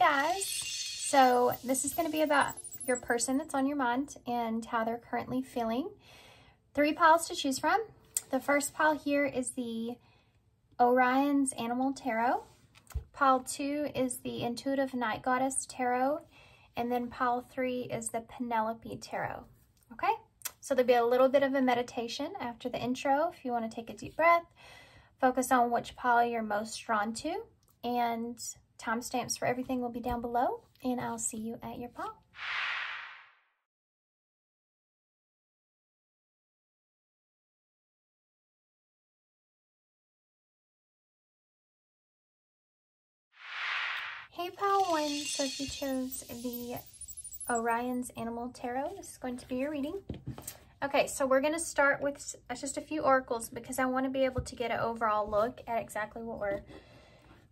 guys. So this is going to be about your person that's on your mind and how they're currently feeling. Three piles to choose from. The first pile here is the Orion's Animal Tarot. Pile two is the Intuitive Night Goddess Tarot. And then pile three is the Penelope Tarot. Okay, so there'll be a little bit of a meditation after the intro if you want to take a deep breath. Focus on which pile you're most drawn to. And timestamps for everything will be down below. And I'll see you at your pile. Hey Pal 1, so if you chose the Orion's Animal Tarot, this is going to be your reading. Okay, so we're going to start with just a few oracles because I want to be able to get an overall look at exactly what we're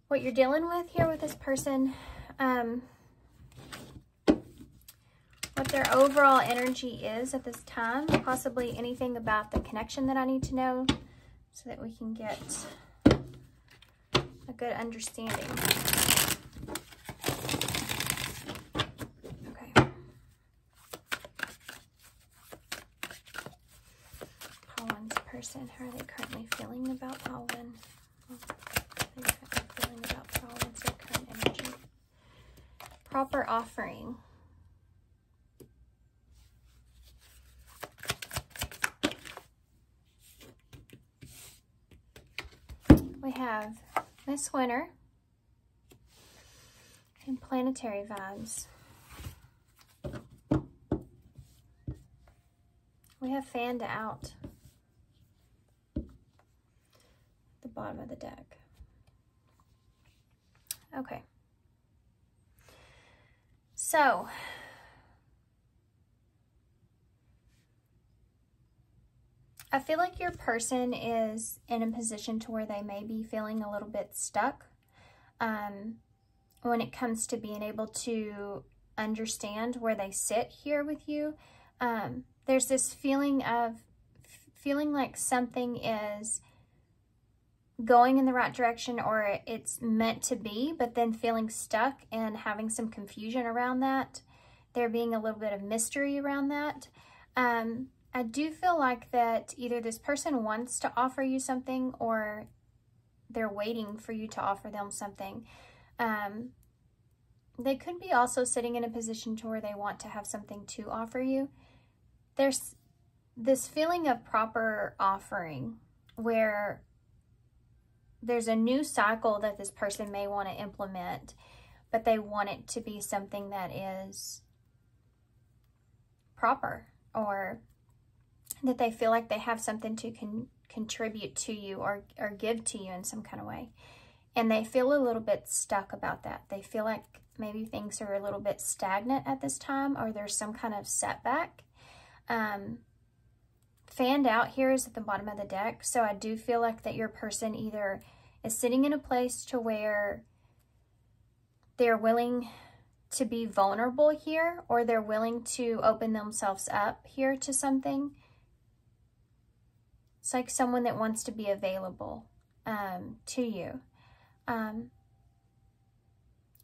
what you're dealing with here with this person. Um, what their overall energy is at this time, possibly anything about the connection that I need to know so that we can get a good understanding. Okay. Pollen's person, how are they currently feeling about Alwyn? They're feeling about Alwyn's their current energy. Proper offering. We have Miss Winter and Planetary Vibes. We have Fanned Out. At the bottom of the deck. Okay. So, I feel like your person is in a position to where they may be feeling a little bit stuck um, when it comes to being able to understand where they sit here with you. Um, there's this feeling of feeling like something is going in the right direction or it's meant to be, but then feeling stuck and having some confusion around that. There being a little bit of mystery around that. Um, I do feel like that either this person wants to offer you something or they're waiting for you to offer them something. Um, they could be also sitting in a position to where they want to have something to offer you. There's this feeling of proper offering where there's a new cycle that this person may want to implement, but they want it to be something that is proper or that they feel like they have something to con contribute to you or, or give to you in some kind of way. And they feel a little bit stuck about that. They feel like maybe things are a little bit stagnant at this time or there's some kind of setback. Um, fanned out here is at the bottom of the deck. So I do feel like that your person either is sitting in a place to where they're willing to be vulnerable here or they're willing to open themselves up here to something. It's like someone that wants to be available um, to you. Um,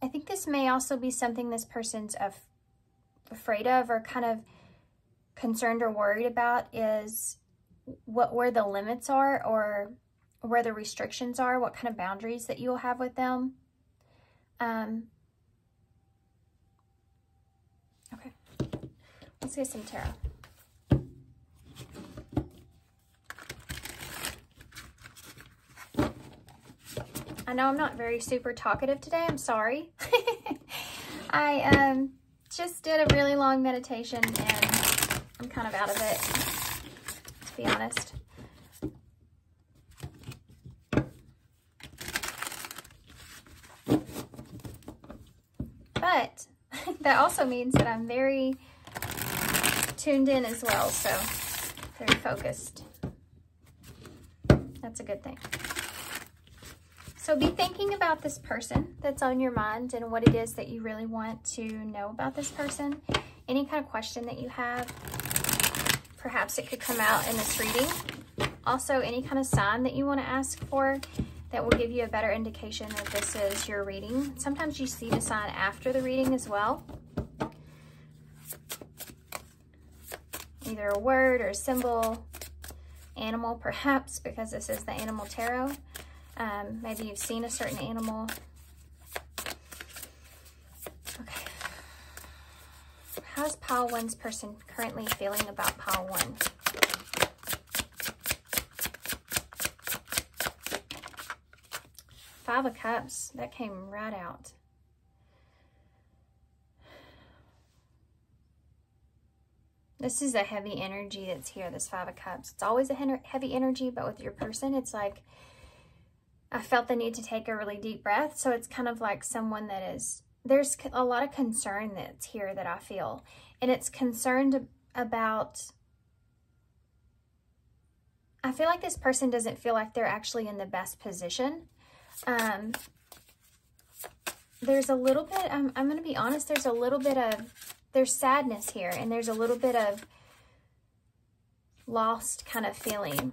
I think this may also be something this person's af afraid of or kind of concerned or worried about is what where the limits are or where the restrictions are, what kind of boundaries that you'll have with them. Um, okay, let's get some tarot. I know I'm not very super talkative today. I'm sorry. I um, just did a really long meditation and I'm kind of out of it, to be honest. But that also means that I'm very tuned in as well, so very focused. That's a good thing. So be thinking about this person that's on your mind and what it is that you really want to know about this person. Any kind of question that you have, perhaps it could come out in this reading. Also, any kind of sign that you want to ask for that will give you a better indication that this is your reading. Sometimes you see the sign after the reading as well. Either a word or a symbol, animal perhaps, because this is the animal tarot. Um, maybe you've seen a certain animal. Okay. How's pile one's person currently feeling about pile one? Five of Cups, that came right out. This is a heavy energy that's here, this Five of Cups. It's always a heavy energy, but with your person, it's like, I felt the need to take a really deep breath. So it's kind of like someone that is, there's a lot of concern that's here that I feel. And it's concerned about, I feel like this person doesn't feel like they're actually in the best position um, there's a little bit, I'm, I'm going to be honest, there's a little bit of, there's sadness here, and there's a little bit of lost kind of feeling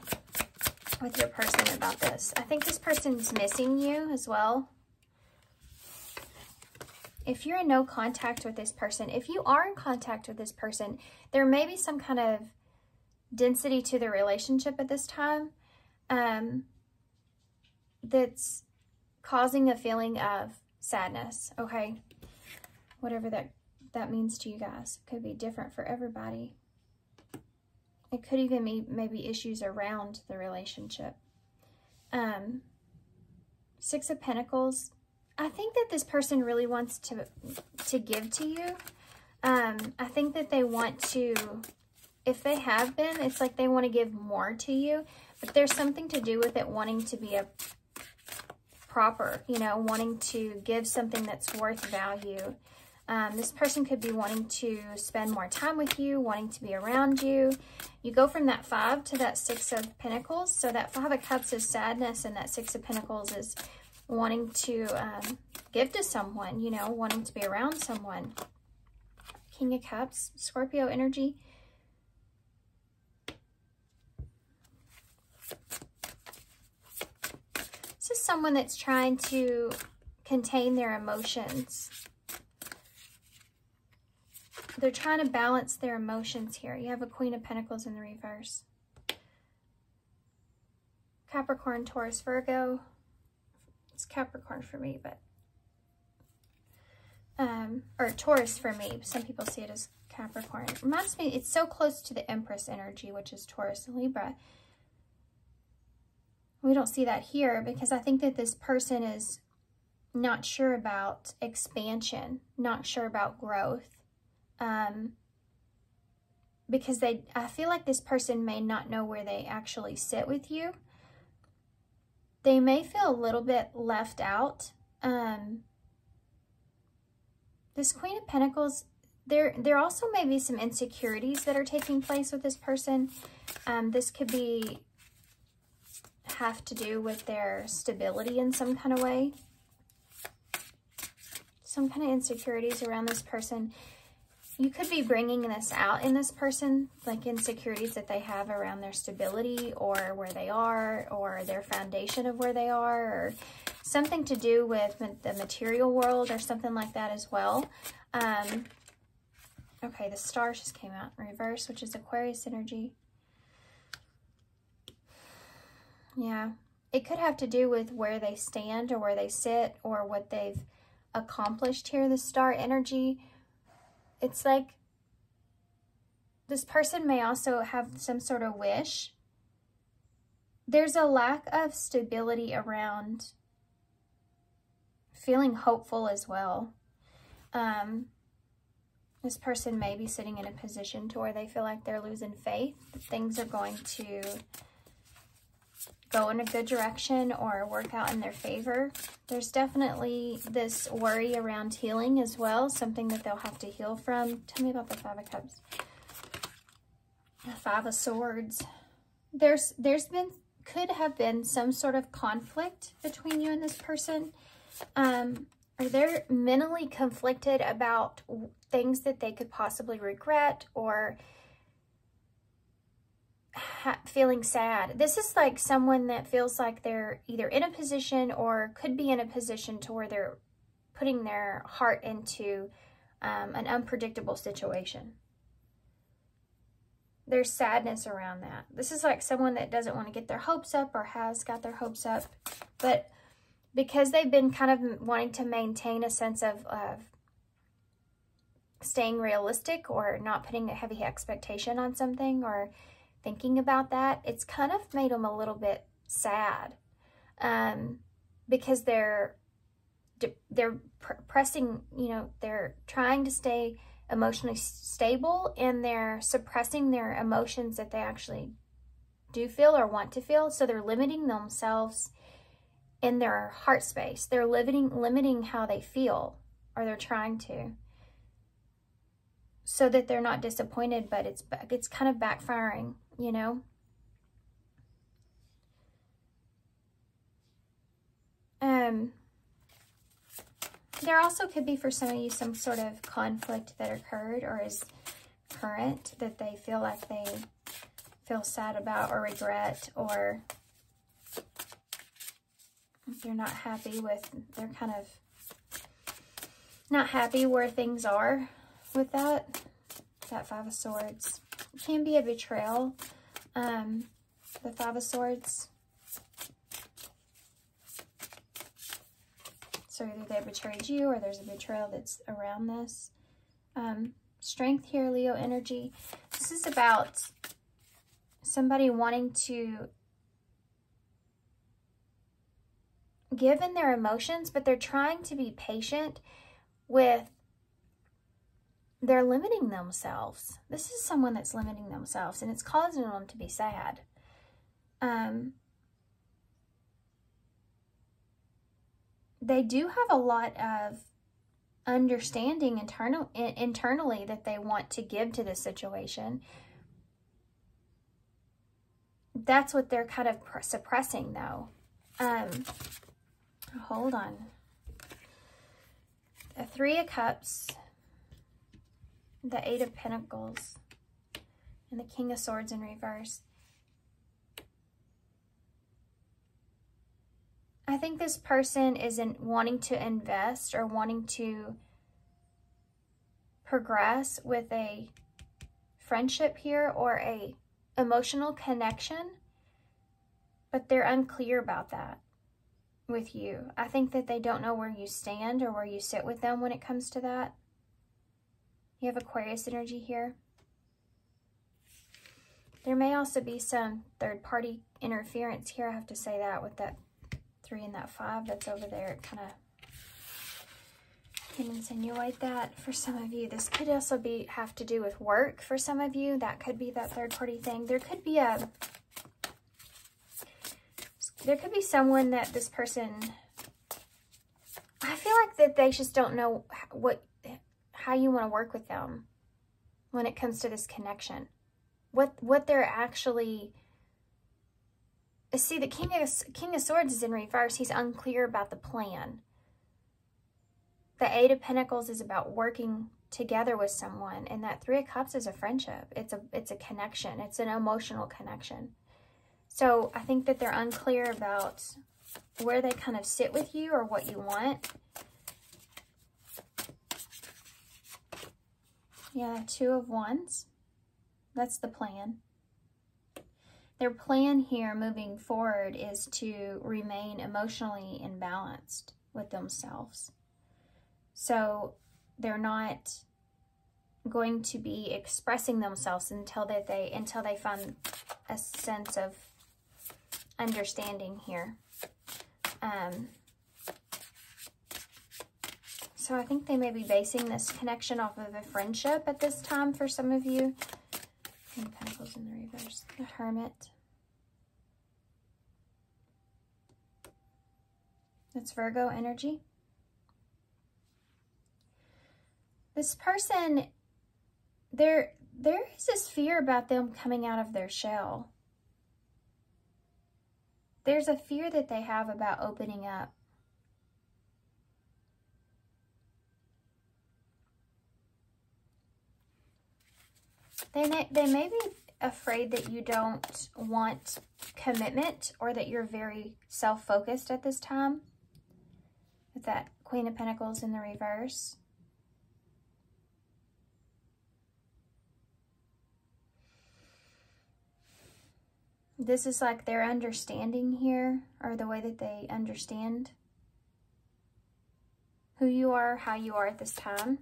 with your person about this. I think this person's missing you as well. If you're in no contact with this person, if you are in contact with this person, there may be some kind of density to the relationship at this time um, that's causing a feeling of sadness, okay? Whatever that, that means to you guys. Could be different for everybody. It could even be maybe issues around the relationship. Um, Six of Pentacles. I think that this person really wants to, to give to you. Um, I think that they want to, if they have been, it's like they want to give more to you. But there's something to do with it wanting to be a proper, you know, wanting to give something that's worth value. Um, this person could be wanting to spend more time with you, wanting to be around you. You go from that five to that six of pentacles. So that five of cups is sadness and that six of pentacles is wanting to um, give to someone, you know, wanting to be around someone. King of Cups, Scorpio energy. This is someone that's trying to contain their emotions. They're trying to balance their emotions here. You have a Queen of Pentacles in the reverse. Capricorn, Taurus, Virgo. It's Capricorn for me, but... Um, or Taurus for me. Some people see it as Capricorn. It reminds me, it's so close to the Empress energy, which is Taurus and Libra. We don't see that here because I think that this person is not sure about expansion, not sure about growth. Um, because they, I feel like this person may not know where they actually sit with you. They may feel a little bit left out. Um, this Queen of Pentacles, there, there also may be some insecurities that are taking place with this person. Um, this could be have to do with their stability in some kind of way. Some kind of insecurities around this person. You could be bringing this out in this person, like insecurities that they have around their stability or where they are or their foundation of where they are or something to do with the material world or something like that as well. Um, okay, the stars just came out in reverse, which is Aquarius energy. Yeah. It could have to do with where they stand or where they sit or what they've accomplished here. The star energy, it's like this person may also have some sort of wish. There's a lack of stability around feeling hopeful as well. Um, this person may be sitting in a position to where they feel like they're losing faith. Things are going to go in a good direction or work out in their favor. There's definitely this worry around healing as well, something that they'll have to heal from. Tell me about the Five of Cups. The Five of Swords. There's, there's been, could have been some sort of conflict between you and this person. Um, or they're mentally conflicted about things that they could possibly regret or feeling sad. This is like someone that feels like they're either in a position or could be in a position to where they're putting their heart into um, an unpredictable situation. There's sadness around that. This is like someone that doesn't want to get their hopes up or has got their hopes up, but because they've been kind of wanting to maintain a sense of, of staying realistic or not putting a heavy expectation on something or thinking about that, it's kind of made them a little bit sad um, because they're they're pressing, you know, they're trying to stay emotionally stable and they're suppressing their emotions that they actually do feel or want to feel. So they're limiting themselves in their heart space. They're limiting limiting how they feel or they're trying to so that they're not disappointed, but it's it's kind of backfiring, you know? Um there also could be for some of you some sort of conflict that occurred or is current that they feel like they feel sad about or regret or they're not happy with, they're kind of not happy where things are with that, that Five of Swords. Can be a betrayal, um, the Five of Swords. So either they betrayed you or there's a betrayal that's around this. Um, strength here, Leo energy. This is about somebody wanting to give in their emotions, but they're trying to be patient with they're limiting themselves. This is someone that's limiting themselves and it's causing them to be sad. Um, they do have a lot of understanding internal internally that they want to give to this situation. That's what they're kind of suppressing though. Um, hold on. The Three of Cups the Eight of Pentacles, and the King of Swords in reverse. I think this person isn't wanting to invest or wanting to progress with a friendship here or a emotional connection, but they're unclear about that with you. I think that they don't know where you stand or where you sit with them when it comes to that. You have Aquarius energy here. There may also be some third-party interference here. I have to say that with that three and that five that's over there. It kind of can insinuate that for some of you. This could also be have to do with work for some of you. That could be that third-party thing. There could be a... There could be someone that this person... I feel like that they just don't know what how you want to work with them when it comes to this connection. What what they're actually see the king of king of swords is in reverse. He's unclear about the plan. The eight of pentacles is about working together with someone and that three of cups is a friendship. It's a it's a connection. It's an emotional connection. So I think that they're unclear about where they kind of sit with you or what you want. Yeah, two of wands. That's the plan. Their plan here moving forward is to remain emotionally imbalanced with themselves. So they're not going to be expressing themselves until that they until they find a sense of understanding here. Um, so I think they may be basing this connection off of a friendship at this time for some of you. Pentacles in the reverse. The Hermit. That's Virgo energy. This person, there, there is this fear about them coming out of their shell. There's a fear that they have about opening up. They may, they may be afraid that you don't want commitment or that you're very self-focused at this time. With that Queen of Pentacles in the reverse. This is like their understanding here, or the way that they understand who you are, how you are at this time.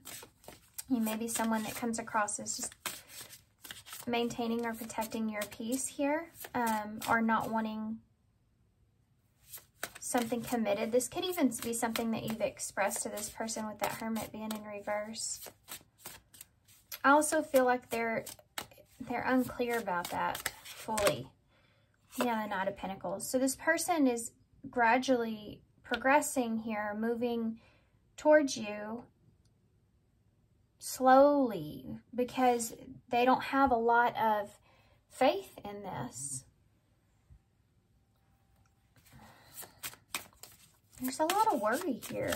You may be someone that comes across as just maintaining or protecting your peace here, um, or not wanting something committed. This could even be something that you've expressed to this person with that hermit being in reverse. I also feel like they're they're unclear about that fully. Yeah, the Knight of Pentacles. So this person is gradually progressing here, moving towards you slowly because they don't have a lot of faith in this. There's a lot of worry here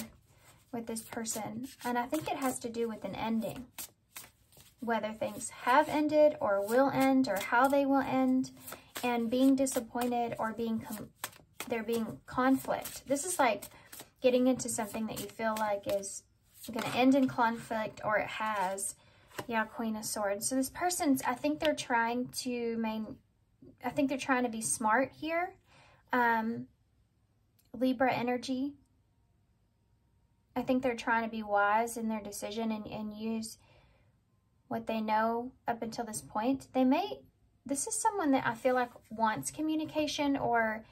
with this person, and I think it has to do with an ending. Whether things have ended or will end or how they will end and being disappointed or being there being conflict. This is like getting into something that you feel like is going to end in conflict or it has. Yeah, Queen of Swords. So this person's, I think they're trying to main, I think they're trying to be smart here. Um, Libra energy. I think they're trying to be wise in their decision and, and use what they know up until this point. They may this is someone that I feel like wants communication or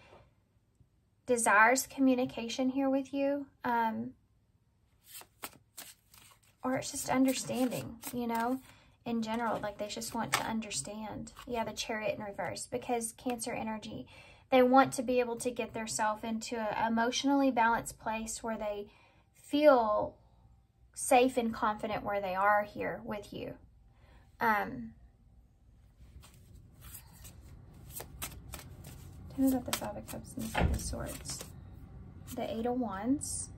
desires communication here with you. Um, or it's just understanding, you know, in general. Like they just want to understand. Yeah, the chariot in reverse because Cancer energy. They want to be able to get themselves into an emotionally balanced place where they feel safe and confident where they are here with you. Um, Tell me about the Five of Cups and the Seven of Swords. The Eight of Wands.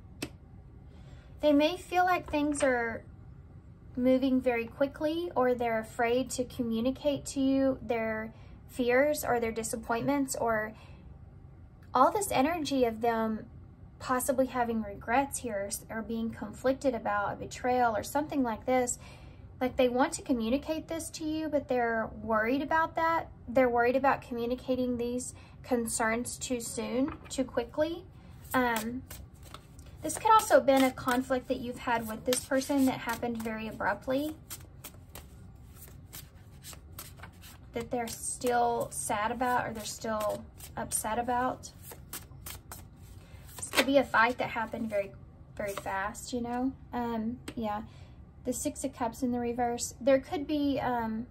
They may feel like things are moving very quickly or they're afraid to communicate to you their fears or their disappointments or all this energy of them possibly having regrets here or being conflicted about a betrayal or something like this like they want to communicate this to you, but they're worried about that. They're worried about communicating these concerns too soon, too quickly. Um, this could also have been a conflict that you've had with this person that happened very abruptly. That they're still sad about or they're still upset about. This could be a fight that happened very, very fast, you know? Um, yeah the Six of Cups in the reverse. There could be um,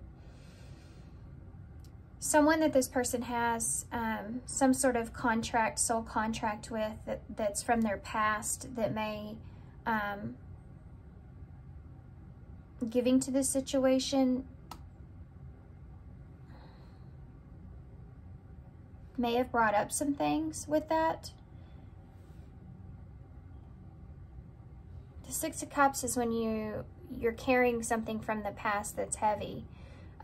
someone that this person has um, some sort of contract, soul contract with that, that's from their past that may um, giving to this situation may have brought up some things with that. The Six of Cups is when you you're carrying something from the past that's heavy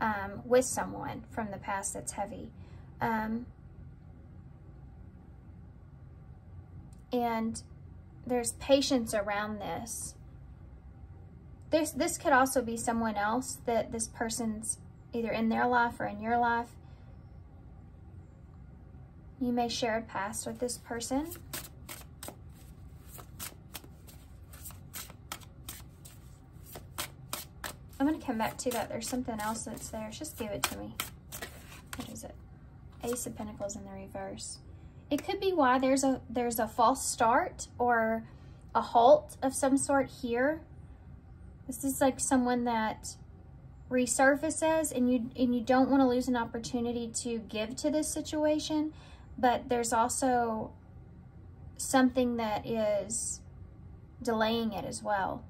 um, with someone from the past that's heavy. Um, and there's patience around this. There's, this could also be someone else that this person's either in their life or in your life. You may share a past with this person. I'm going to come back to that. There's something else that's there. Just give it to me. What is it? Ace of Pentacles in the reverse. It could be why there's a there's a false start or a halt of some sort here. This is like someone that resurfaces and you and you don't want to lose an opportunity to give to this situation, but there's also something that is delaying it as well.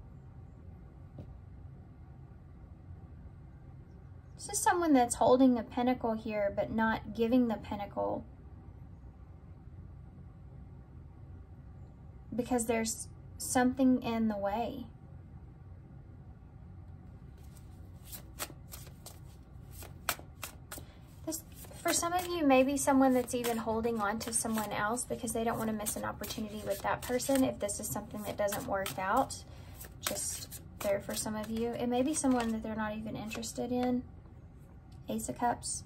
This is someone that's holding a pentacle here, but not giving the pentacle. Because there's something in the way. For some of you, maybe someone that's even holding on to someone else because they don't want to miss an opportunity with that person if this is something that doesn't work out. Just there for some of you. It may be someone that they're not even interested in. Ace of Cups.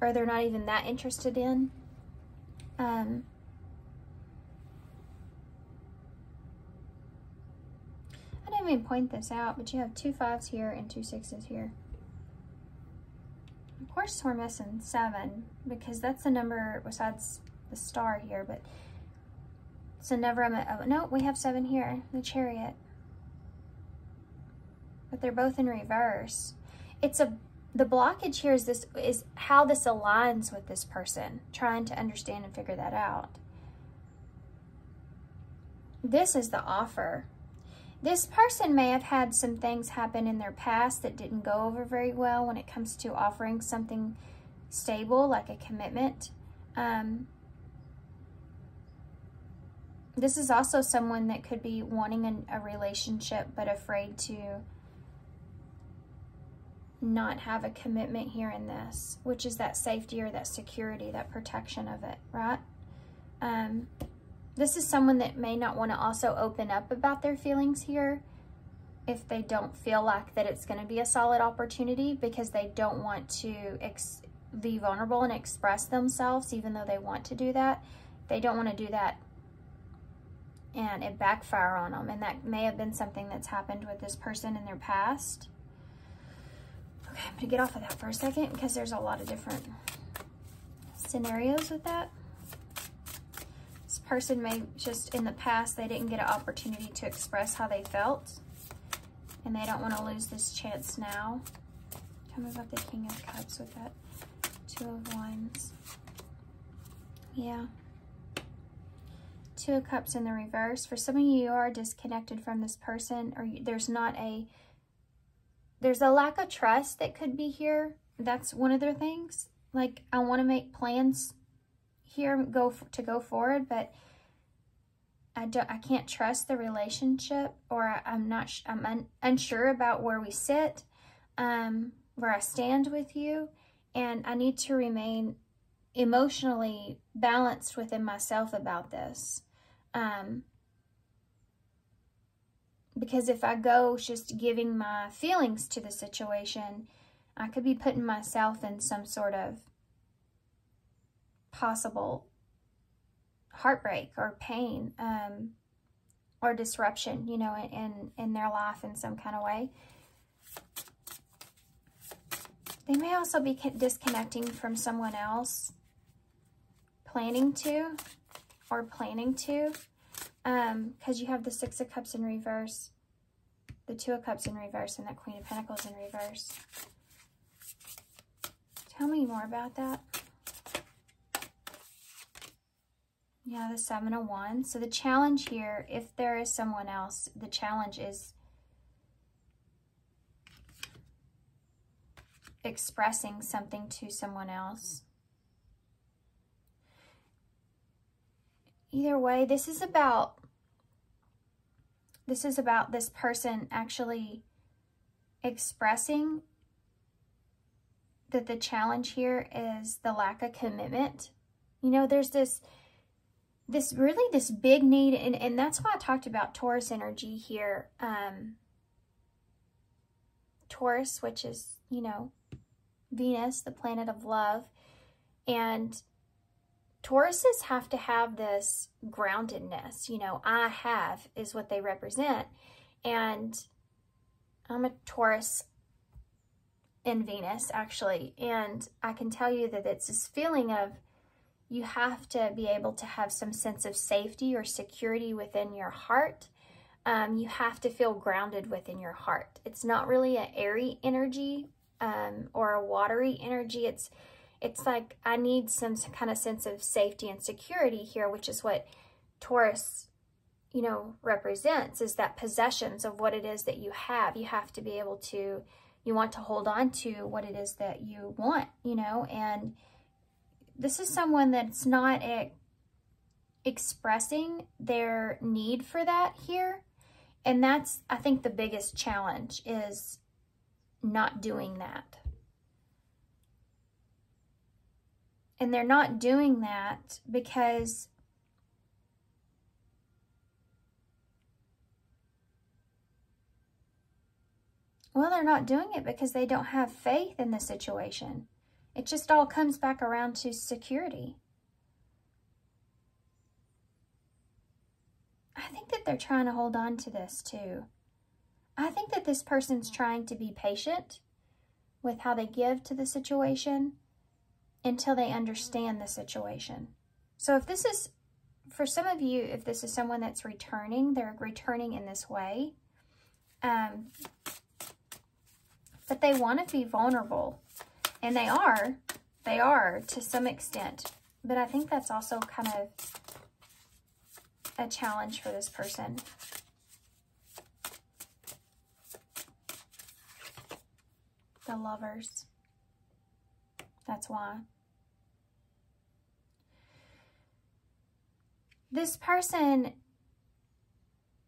Or they're not even that interested in. Um, I didn't even point this out, but you have two fives here and two sixes here. Of course we're missing seven because that's the number besides the star here, but so never, oh, no, we have seven here, the chariot. But they're both in reverse. It's a, the blockage here is this, is how this aligns with this person, trying to understand and figure that out. This is the offer. This person may have had some things happen in their past that didn't go over very well when it comes to offering something stable, like a commitment. Um, this is also someone that could be wanting an, a relationship but afraid to not have a commitment here in this, which is that safety or that security, that protection of it, right? Um, this is someone that may not want to also open up about their feelings here if they don't feel like that it's going to be a solid opportunity because they don't want to be vulnerable and express themselves even though they want to do that. They don't want to do that and it backfire on them. And that may have been something that's happened with this person in their past. Okay, I'm gonna get off of that for a second because there's a lot of different scenarios with that. This person may just in the past, they didn't get an opportunity to express how they felt and they don't want to lose this chance now. Tell me about the King of Cups with that Two of Wands. Yeah. Two of Cups in the reverse. For some of you, you are disconnected from this person or there's not a, there's a lack of trust that could be here. That's one of their things. Like, I want to make plans here go to go forward, but I don't, I can't trust the relationship or I'm not, I'm un, unsure about where we sit, um, where I stand with you. And I need to remain emotionally balanced within myself about this. Um, because if I go just giving my feelings to the situation, I could be putting myself in some sort of possible heartbreak or pain um, or disruption, you know, in, in their life in some kind of way. They may also be disconnecting from someone else, planning to, or planning to um because you have the six of cups in reverse the two of cups in reverse and the queen of pentacles in reverse. Tell me more about that. Yeah the seven of wands. So the challenge here if there is someone else the challenge is expressing something to someone else either way, this is about this is about this person actually expressing that the challenge here is the lack of commitment. You know, there's this this really this big need and, and that's why I talked about Taurus energy here. Um Taurus, which is, you know, Venus, the planet of love. And Tauruses have to have this groundedness. You know, I have is what they represent. And I'm a Taurus in Venus, actually. And I can tell you that it's this feeling of you have to be able to have some sense of safety or security within your heart. Um, you have to feel grounded within your heart. It's not really an airy energy um, or a watery energy. It's it's like I need some kind of sense of safety and security here, which is what Taurus, you know, represents is that possessions of what it is that you have. You have to be able to, you want to hold on to what it is that you want, you know, and this is someone that's not expressing their need for that here. And that's, I think, the biggest challenge is not doing that. And they're not doing that because Well, they're not doing it because they don't have faith in the situation. It just all comes back around to security. I think that they're trying to hold on to this too. I think that this person's trying to be patient with how they give to the situation until they understand the situation. So if this is, for some of you, if this is someone that's returning, they're returning in this way, um, but they want to be vulnerable. And they are. They are to some extent. But I think that's also kind of a challenge for this person. The lovers. That's why. This person,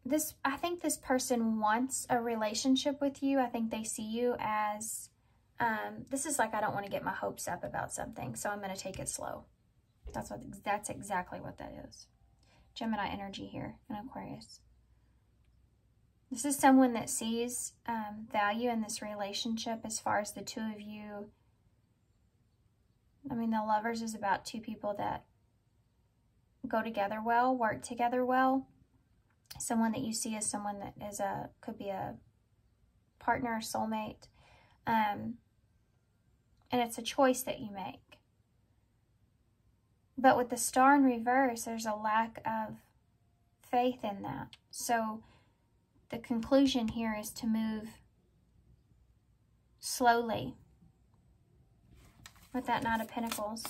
this, I think this person wants a relationship with you. I think they see you as, um, this is like, I don't want to get my hopes up about something, so I'm going to take it slow. That's what, that's exactly what that is. Gemini energy here in Aquarius. This is someone that sees um, value in this relationship as far as the two of you. I mean, the lovers is about two people that go together well, work together well. Someone that you see as someone that is a, could be a partner, soulmate. Um, and it's a choice that you make. But with the star in reverse, there's a lack of faith in that. So the conclusion here is to move slowly with that Knight of Pentacles.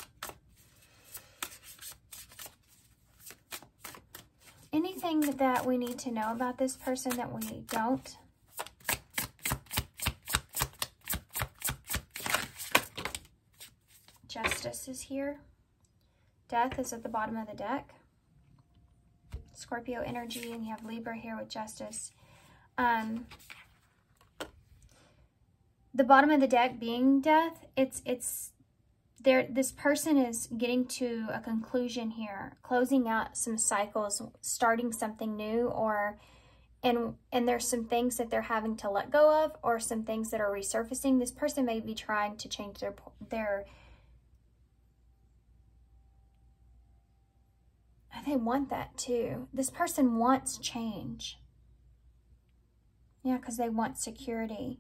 Anything that we need to know about this person that we don't? Justice is here. Death is at the bottom of the deck. Scorpio energy, and you have Libra here with Justice. Um, the bottom of the deck being death, it's it's there. This person is getting to a conclusion here, closing out some cycles, starting something new, or and and there's some things that they're having to let go of, or some things that are resurfacing. This person may be trying to change their their they want that too. This person wants change. Yeah, because they want security.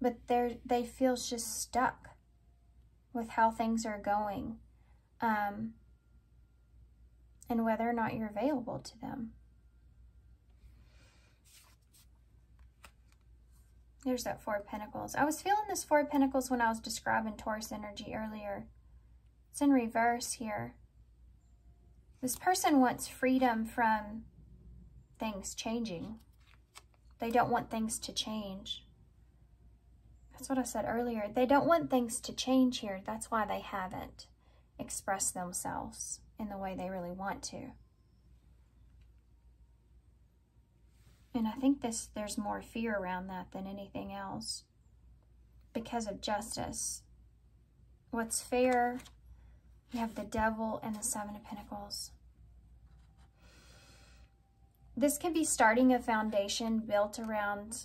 But they're, they feel just stuck with how things are going um, and whether or not you're available to them. There's that Four of Pentacles. I was feeling this Four of Pentacles when I was describing Taurus energy earlier. It's in reverse here. This person wants freedom from things changing. They don't want things to change. That's what I said earlier. They don't want things to change here. That's why they haven't expressed themselves in the way they really want to. And I think this there's more fear around that than anything else because of justice. What's fair you have the Devil and the Seven of Pentacles. This can be starting a foundation built around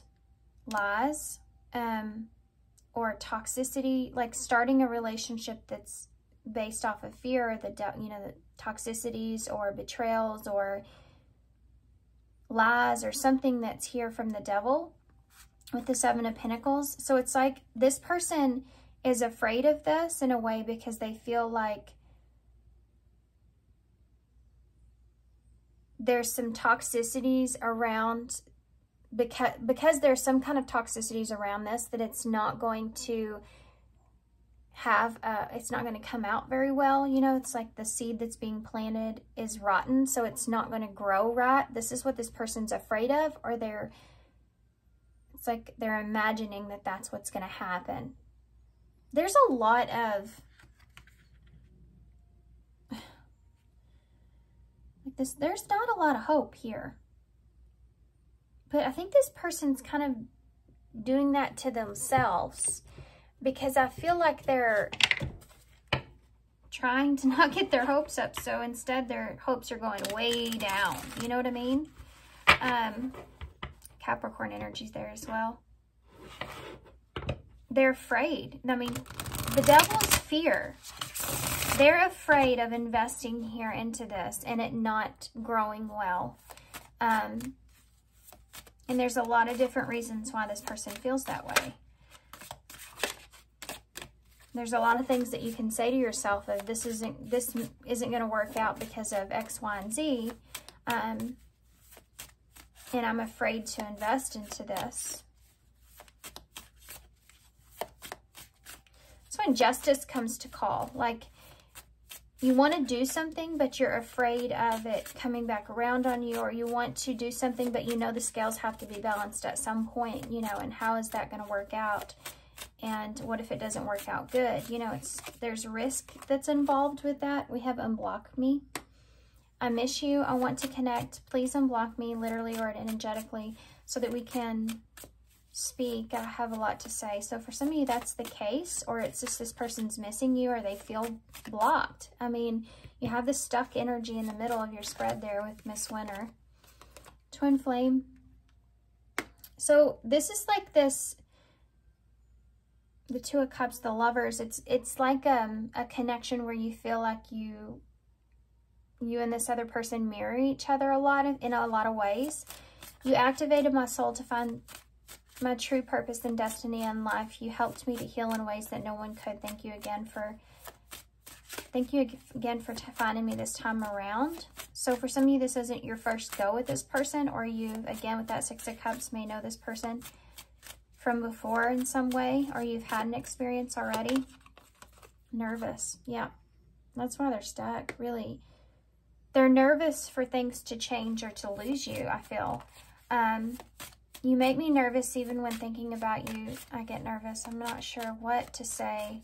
lies um, or toxicity, like starting a relationship that's based off of fear, the you know the toxicities or betrayals or lies or something that's here from the devil with the Seven of Pentacles. So it's like this person is afraid of this in a way because they feel like there's some toxicities around because because there's some kind of toxicities around this that it's not going to have uh it's not going to come out very well you know? It's like the seed that's being planted is rotten so it's not going to grow right this is what this person's afraid of or they're it's like they're imagining that that's what's going to happen. There's a lot of like this, there's not a lot of hope here. But I think this person's kind of doing that to themselves because I feel like they're trying to not get their hopes up. So instead their hopes are going way down. You know what I mean? Um, Capricorn energy's there as well. They're afraid. I mean, the devil's fear. They're afraid of investing here into this and it not growing well. Um, and there's a lot of different reasons why this person feels that way. There's a lot of things that you can say to yourself of this isn't this isn't going to work out because of X, Y, and Z. Um, and I'm afraid to invest into this. That's when justice comes to call. Like, you want to do something, but you're afraid of it coming back around on you, or you want to do something, but you know the scales have to be balanced at some point, you know, and how is that going to work out? and what if it doesn't work out good? You know, it's there's risk that's involved with that. We have unblock me. I miss you. I want to connect. Please unblock me literally or energetically so that we can speak. I have a lot to say. So for some of you, that's the case, or it's just this person's missing you or they feel blocked. I mean, you have this stuck energy in the middle of your spread there with Miss Winter. Twin Flame. So this is like this the two of cups the lovers it's it's like um a connection where you feel like you you and this other person mirror each other a lot of, in a lot of ways you activated my soul to find my true purpose and destiny in life you helped me to heal in ways that no one could thank you again for thank you again for finding me this time around so for some of you this isn't your first go with this person or you again with that six of cups may know this person from before in some way or you've had an experience already. Nervous. Yeah. That's why they're stuck, really. They're nervous for things to change or to lose you, I feel. Um, you make me nervous even when thinking about you. I get nervous. I'm not sure what to say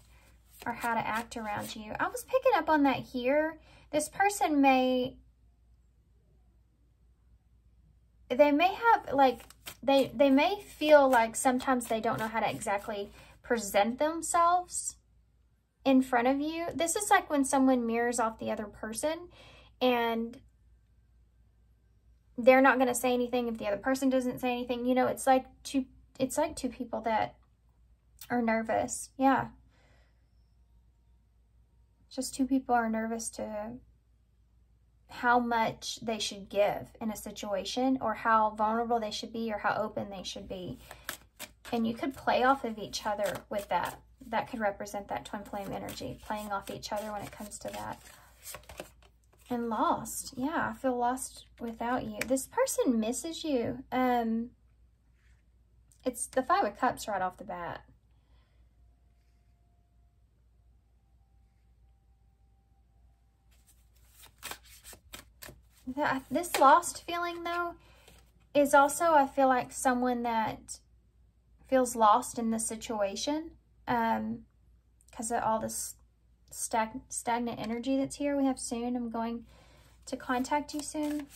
or how to act around you. I was picking up on that here. This person may they may have like they they may feel like sometimes they don't know how to exactly present themselves in front of you. This is like when someone mirrors off the other person and they're not going to say anything if the other person doesn't say anything. You know, it's like two it's like two people that are nervous. Yeah. Just two people are nervous to how much they should give in a situation or how vulnerable they should be or how open they should be. And you could play off of each other with that. That could represent that twin flame energy, playing off each other when it comes to that. And lost. Yeah, I feel lost without you. This person misses you. Um, It's the Five of Cups right off the bat. This lost feeling, though, is also, I feel like, someone that feels lost in the situation um, because of all this stag stagnant energy that's here. We have soon. I'm going to contact you soon.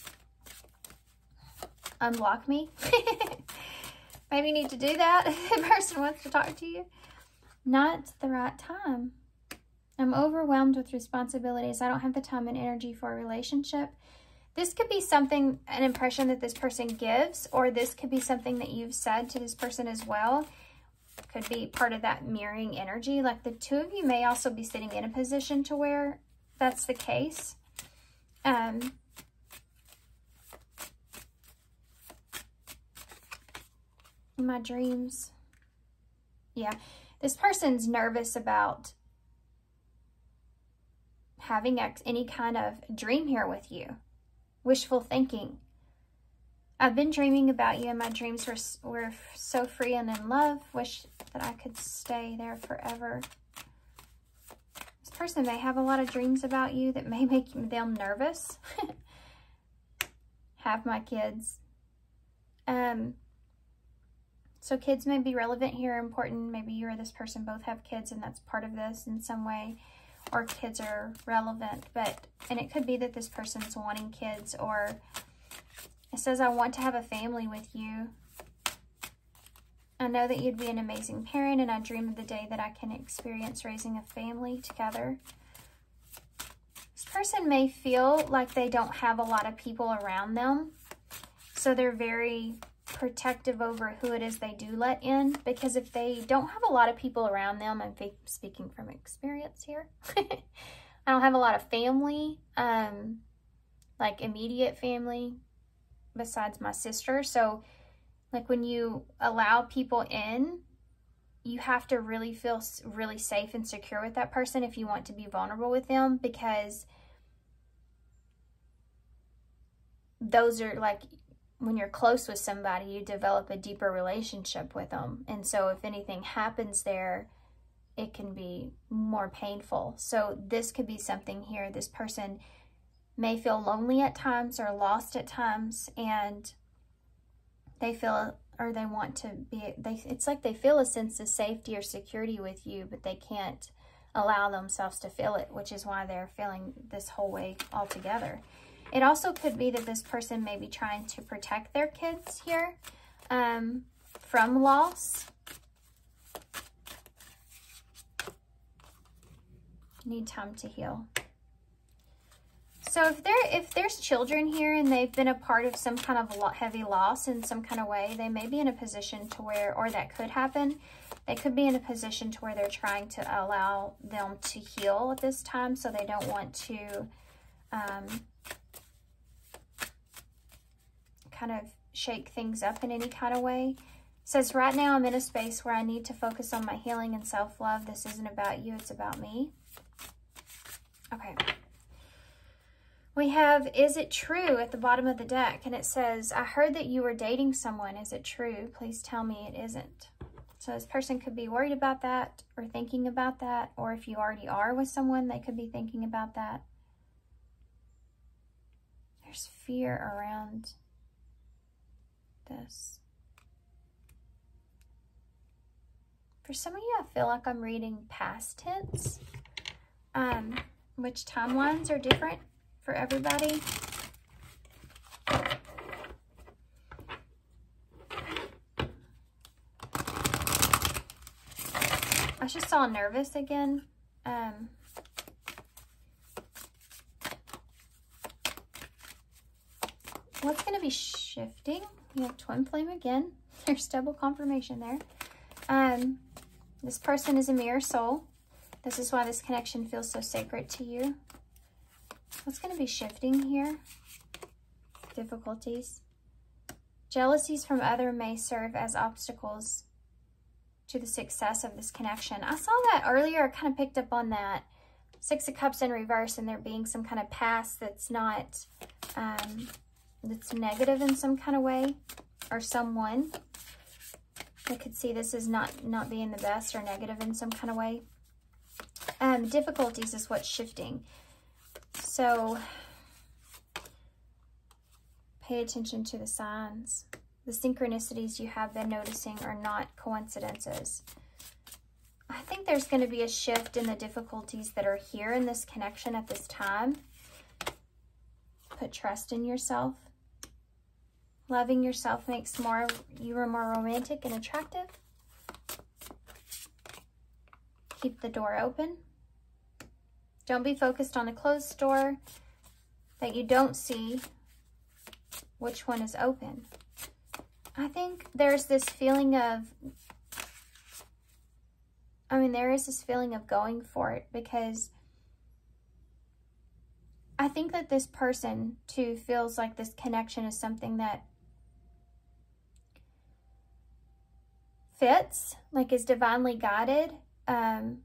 Unblock me. Maybe you need to do that if the person wants to talk to you. Not the right time. I'm overwhelmed with responsibilities. I don't have the time and energy for a relationship. This could be something, an impression that this person gives, or this could be something that you've said to this person as well. Could be part of that mirroring energy. Like the two of you may also be sitting in a position to where that's the case. Um, my dreams. Yeah, this person's nervous about having any kind of dream here with you wishful thinking. I've been dreaming about you and my dreams were, were so free and in love. Wish that I could stay there forever. This person may have a lot of dreams about you that may make them nervous. have my kids. Um, so kids may be relevant here, important. Maybe you or this person both have kids and that's part of this in some way or kids are relevant, but, and it could be that this person's wanting kids or it says, I want to have a family with you. I know that you'd be an amazing parent, and I dream of the day that I can experience raising a family together. This person may feel like they don't have a lot of people around them, so they're very protective over who it is they do let in, because if they don't have a lot of people around them, I'm speaking from experience here, I don't have a lot of family, um, like immediate family, besides my sister, so like when you allow people in, you have to really feel really safe and secure with that person if you want to be vulnerable with them because those are like when you're close with somebody, you develop a deeper relationship with them. And so if anything happens there, it can be more painful. So this could be something here. This person may feel lonely at times or lost at times and they feel or they want to be they it's like they feel a sense of safety or security with you but they can't allow themselves to feel it which is why they're feeling this whole way altogether. It also could be that this person may be trying to protect their kids here um, from loss. Need time to heal so if there if there's children here and they've been a part of some kind of heavy loss in some kind of way, they may be in a position to where, or that could happen, they could be in a position to where they're trying to allow them to heal at this time, so they don't want to um, kind of shake things up in any kind of way. It says, right now I'm in a space where I need to focus on my healing and self-love. This isn't about you, it's about me. Okay. We have, is it true at the bottom of the deck? And it says, I heard that you were dating someone. Is it true? Please tell me it isn't. So this person could be worried about that or thinking about that. Or if you already are with someone, they could be thinking about that. There's fear around this. For some of you, I feel like I'm reading past tense, um, which timelines are different for everybody. I just saw nervous again. Um, what's going to be shifting? You have twin flame again. There's double confirmation there. Um, this person is a mirror soul. This is why this connection feels so sacred to you. What's going to be shifting here? Difficulties. Jealousies from other may serve as obstacles to the success of this connection. I saw that earlier. I kind of picked up on that. Six of Cups in reverse and there being some kind of past that's not, um, that's negative in some kind of way or someone. I could see this as not, not being the best or negative in some kind of way. Um, difficulties is what's shifting. So pay attention to the signs. The synchronicities you have been noticing are not coincidences. I think there's going to be a shift in the difficulties that are here in this connection at this time. Put trust in yourself. Loving yourself makes more you are more romantic and attractive. Keep the door open. Don't be focused on a closed door that you don't see which one is open. I think there's this feeling of, I mean, there is this feeling of going for it because I think that this person too feels like this connection is something that fits, like is divinely guided. Um,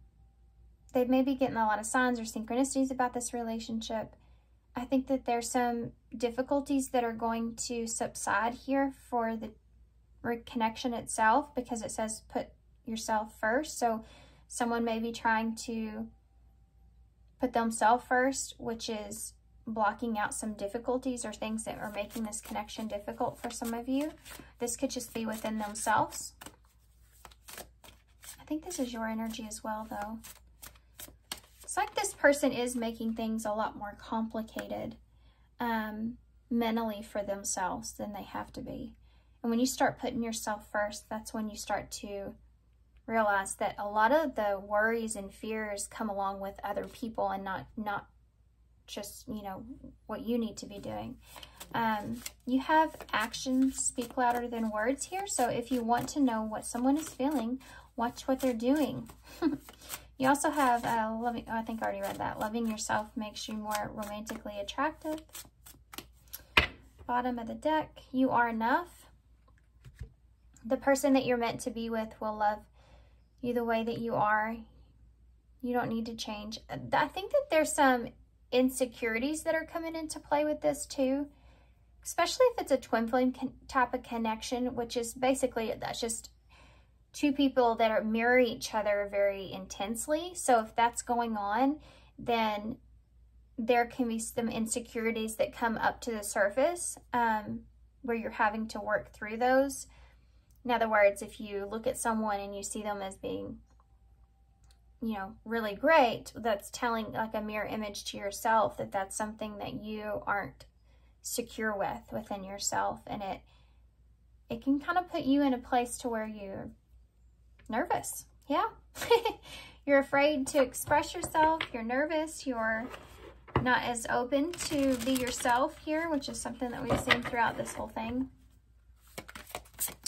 they may be getting a lot of signs or synchronicities about this relationship. I think that there's some difficulties that are going to subside here for the connection itself because it says put yourself first. So someone may be trying to put themselves first, which is blocking out some difficulties or things that are making this connection difficult for some of you. This could just be within themselves. I think this is your energy as well, though. It's like this person is making things a lot more complicated um, mentally for themselves than they have to be. And when you start putting yourself first, that's when you start to realize that a lot of the worries and fears come along with other people and not not just you know what you need to be doing um, you have actions speak louder than words here so if you want to know what someone is feeling watch what they're doing you also have uh, loving oh, i think i already read that loving yourself makes you more romantically attractive bottom of the deck you are enough the person that you're meant to be with will love you the way that you are. You don't need to change. I think that there's some insecurities that are coming into play with this too, especially if it's a twin flame type of connection, which is basically, that's just two people that are mirror each other very intensely. So if that's going on, then there can be some insecurities that come up to the surface um, where you're having to work through those. In other words, if you look at someone and you see them as being, you know, really great, that's telling like a mirror image to yourself that that's something that you aren't secure with within yourself. And it, it can kind of put you in a place to where you're nervous. Yeah. you're afraid to express yourself. You're nervous. You're not as open to be yourself here, which is something that we've seen throughout this whole thing.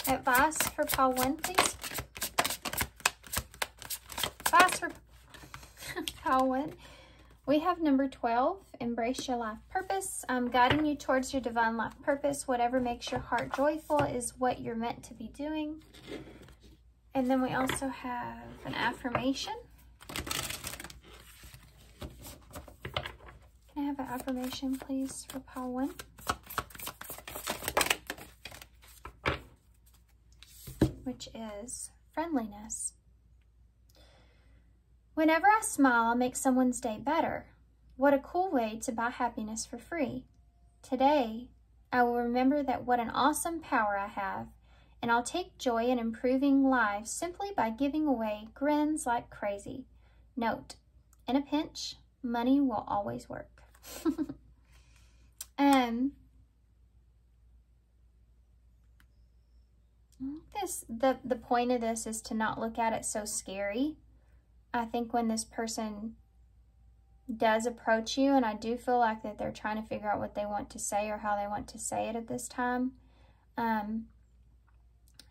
Advice for pile one, please. Advice for pile one. We have number 12, embrace your life purpose. I'm guiding you towards your divine life purpose. Whatever makes your heart joyful is what you're meant to be doing. And then we also have an affirmation. Can I have an affirmation, please, for pile one? which is friendliness. Whenever I smile, I make someone's day better. What a cool way to buy happiness for free. Today, I will remember that what an awesome power I have, and I'll take joy in improving lives simply by giving away grins like crazy. Note, in a pinch, money will always work. um, this the the point of this is to not look at it so scary. I think when this person does approach you, and I do feel like that they're trying to figure out what they want to say or how they want to say it at this time, um,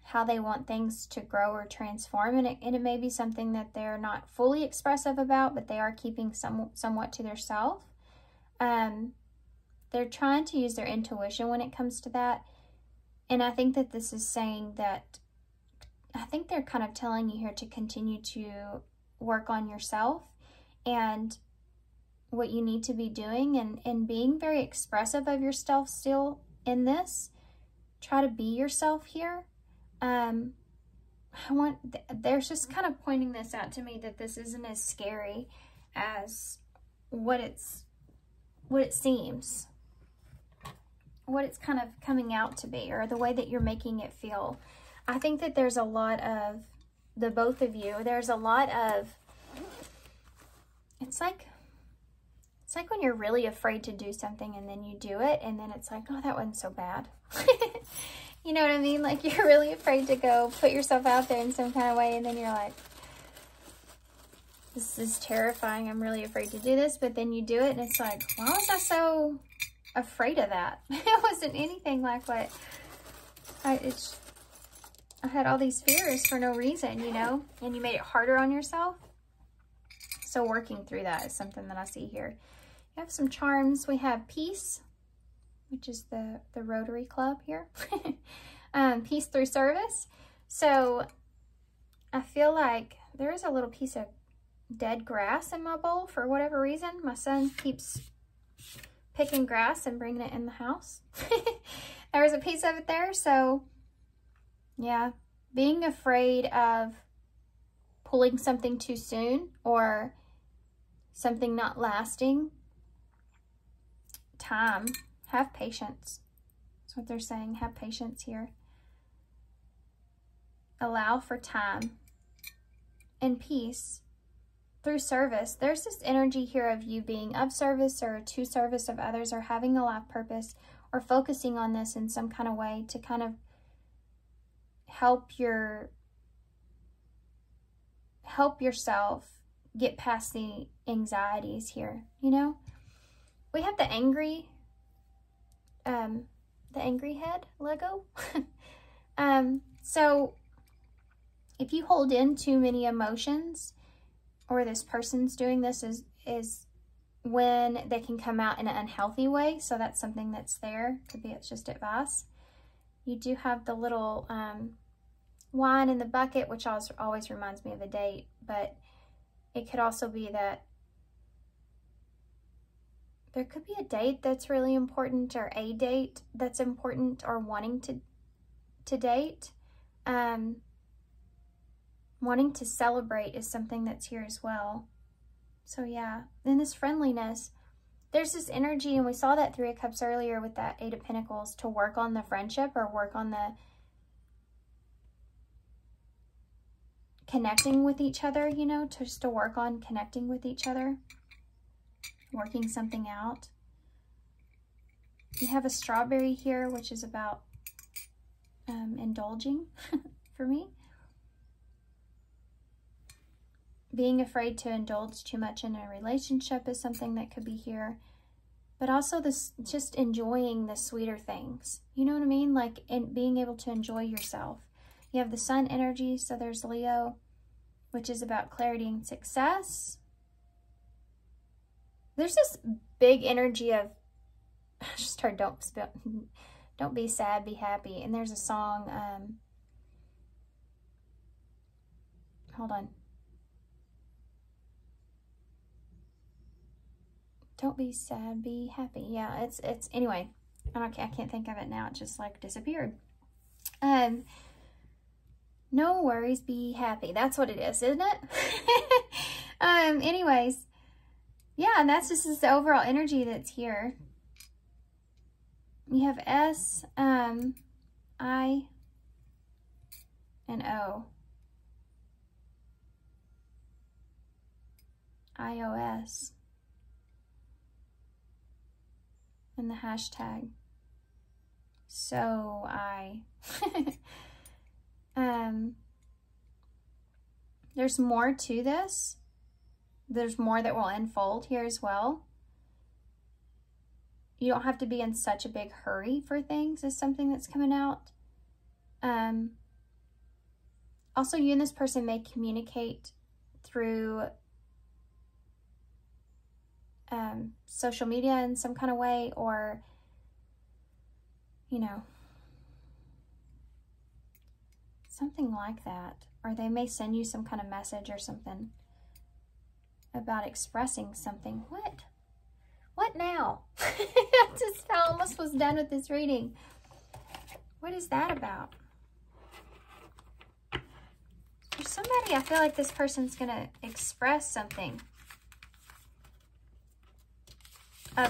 how they want things to grow or transform, and it, and it may be something that they're not fully expressive about, but they are keeping some somewhat to themselves. Um, they're trying to use their intuition when it comes to that and I think that this is saying that, I think they're kind of telling you here to continue to work on yourself and what you need to be doing and, and being very expressive of yourself still in this. Try to be yourself here. Um, I want, there's just kind of pointing this out to me that this isn't as scary as what it's, what it seems what it's kind of coming out to be or the way that you're making it feel. I think that there's a lot of, the both of you, there's a lot of, it's like, it's like when you're really afraid to do something and then you do it and then it's like, oh, that wasn't so bad. you know what I mean? Like you're really afraid to go put yourself out there in some kind of way and then you're like, this is terrifying. I'm really afraid to do this. But then you do it and it's like, why was I so afraid of that. it wasn't anything like what I, it's, I had all these fears for no reason, you know, and you made it harder on yourself. So working through that is something that I see here. You have some charms. We have peace, which is the, the Rotary Club here. um, peace through service. So I feel like there is a little piece of dead grass in my bowl for whatever reason. My son keeps picking grass and bringing it in the house. there was a piece of it there. So yeah, being afraid of pulling something too soon or something not lasting. Time. Have patience. That's what they're saying. Have patience here. Allow for time and peace through service, there's this energy here of you being of service or to service of others or having a life purpose or focusing on this in some kind of way to kind of help your help yourself get past the anxieties here, you know? We have the angry um the angry head Lego. um so if you hold in too many emotions or this person's doing this is is when they can come out in an unhealthy way. So that's something that's there. Could be it's just advice. You do have the little um, wine in the bucket, which also always reminds me of a date, but it could also be that there could be a date that's really important or a date that's important or wanting to to date. Um, wanting to celebrate is something that's here as well. So yeah, then this friendliness, there's this energy, and we saw that Three of Cups earlier with that Eight of Pentacles, to work on the friendship or work on the connecting with each other, you know, to just to work on connecting with each other, working something out. You have a strawberry here, which is about um, indulging for me. being afraid to indulge too much in a relationship is something that could be here. But also this just enjoying the sweeter things. You know what I mean? Like in being able to enjoy yourself. You have the sun energy, so there's Leo, which is about clarity and success. There's this big energy of just heard don't don't be sad, be happy. And there's a song, um, hold on. Don't be sad, be happy. Yeah, it's, it's, anyway, I, I can't think of it now. It just like disappeared. Um, no worries, be happy. That's what it is, isn't it? um, anyways, yeah, and that's just this overall energy that's here. You have S, um, I, and O. iOS. and the hashtag. So I, um, there's more to this. There's more that will unfold here as well. You don't have to be in such a big hurry for things is something that's coming out. Um, also, you and this person may communicate through um, social media in some kind of way or, you know, something like that. Or they may send you some kind of message or something about expressing something. What? What now? I just almost was done with this reading. What is that about? There's somebody, I feel like this person's going to express something I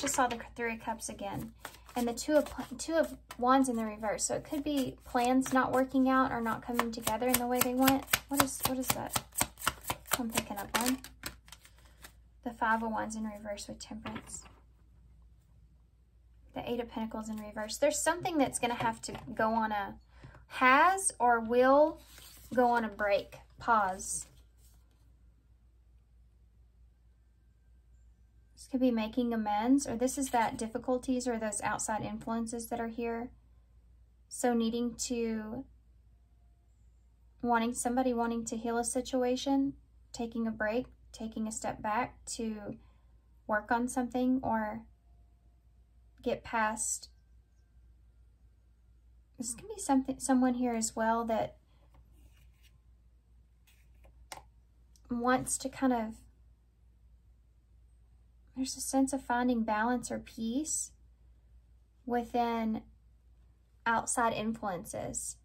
just saw the Three of Cups again. And the two of, two of Wands in the reverse. So it could be plans not working out or not coming together in the way they want. What is, what is that? I'm picking up on. The Five of Wands in reverse with Temperance. The Eight of Pentacles in reverse. There's something that's going to have to go on a, has or will go on a break, pause. Could be making amends, or this is that difficulties or those outside influences that are here. So needing to, wanting somebody wanting to heal a situation, taking a break, taking a step back to work on something or get past. This can be something, someone here as well that wants to kind of there's a sense of finding balance or peace within outside influences.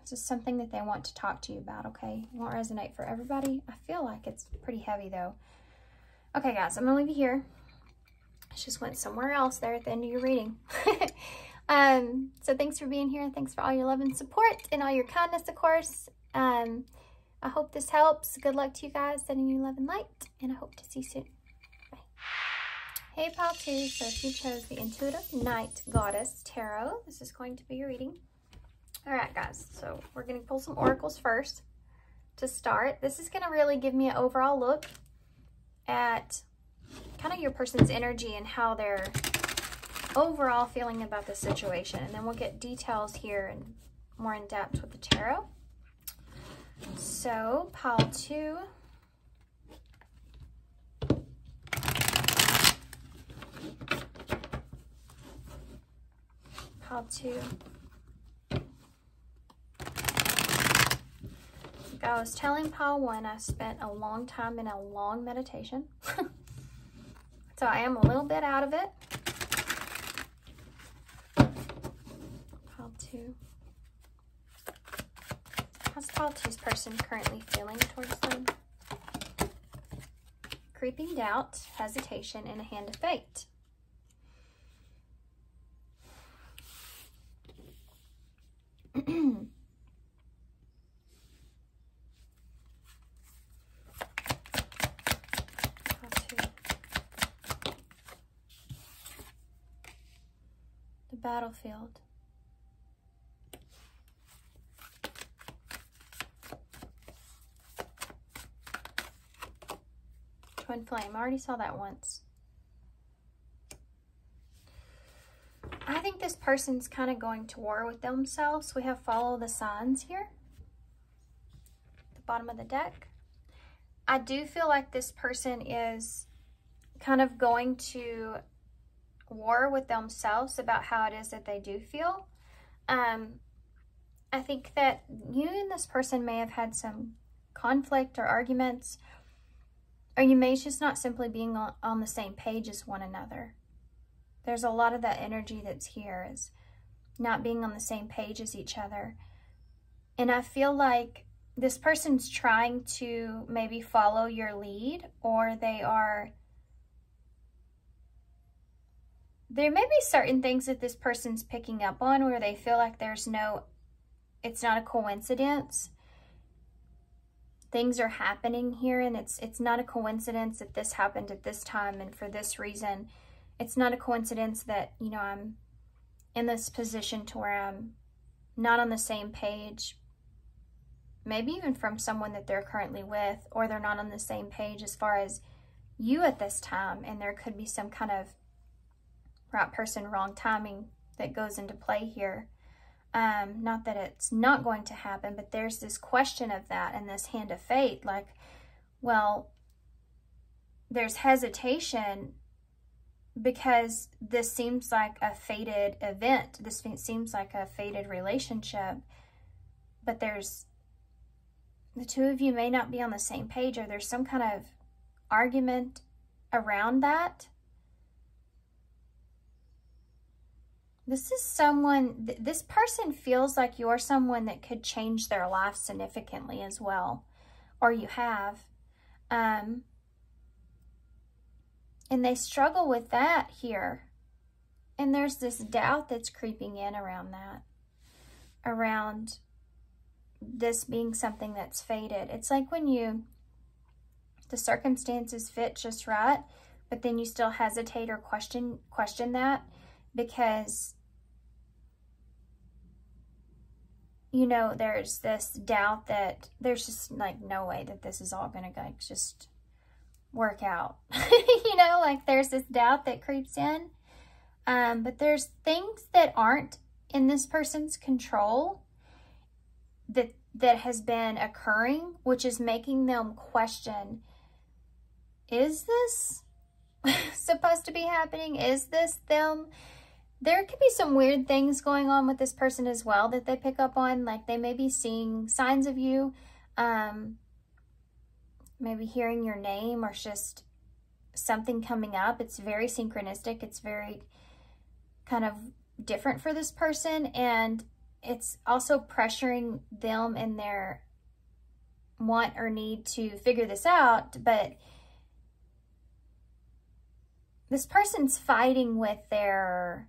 This is something that they want to talk to you about, okay? It won't resonate for everybody. I feel like it's pretty heavy though. Okay, guys, I'm gonna leave you here. I just went somewhere else there at the end of your reading. um, so thanks for being here. Thanks for all your love and support and all your kindness, of course. Um, I hope this helps. Good luck to you guys, sending you love and light, and I hope to see you soon. Hey, Pal 2. So if you chose the Intuitive Night Goddess Tarot, this is going to be your reading. All right, guys. So we're going to pull some oracles first to start. This is going to really give me an overall look at kind of your person's energy and how they're overall feeling about the situation. And then we'll get details here and more in depth with the tarot. So, pile two. Two. Like I was telling pile one, I spent a long time in a long meditation. so I am a little bit out of it. Pile two. How's pile two's person currently feeling towards them? Creeping doubt, hesitation, and a hand of fate. the battlefield. Twin flame. I already saw that once. I think this person's kind of going to war with themselves. We have follow the signs here. The bottom of the deck. I do feel like this person is kind of going to war with themselves about how it is that they do feel. Um, I think that you and this person may have had some conflict or arguments, or you may just not simply being on, on the same page as one another. There's a lot of that energy that's here is not being on the same page as each other. And I feel like this person's trying to maybe follow your lead or they are there may be certain things that this person's picking up on where they feel like there's no, it's not a coincidence. Things are happening here and it's it's not a coincidence that this happened at this time and for this reason. It's not a coincidence that, you know, I'm in this position to where I'm not on the same page, maybe even from someone that they're currently with, or they're not on the same page as far as you at this time, and there could be some kind of right person, wrong timing that goes into play here. Um, not that it's not going to happen, but there's this question of that and this hand of fate. Like, well, there's hesitation because this seems like a fated event. This seems like a fated relationship. But there's, the two of you may not be on the same page or there's some kind of argument around that This is someone, th this person feels like you're someone that could change their life significantly as well, or you have. Um, and they struggle with that here. And there's this doubt that's creeping in around that, around this being something that's fated. It's like when you, the circumstances fit just right, but then you still hesitate or question question that because you know, there's this doubt that there's just like no way that this is all going to like just work out. you know, like there's this doubt that creeps in. Um, but there's things that aren't in this person's control that that has been occurring, which is making them question, is this supposed to be happening? Is this them there could be some weird things going on with this person as well that they pick up on. Like they may be seeing signs of you, um, maybe hearing your name or just something coming up. It's very synchronistic. It's very kind of different for this person. And it's also pressuring them in their want or need to figure this out. But this person's fighting with their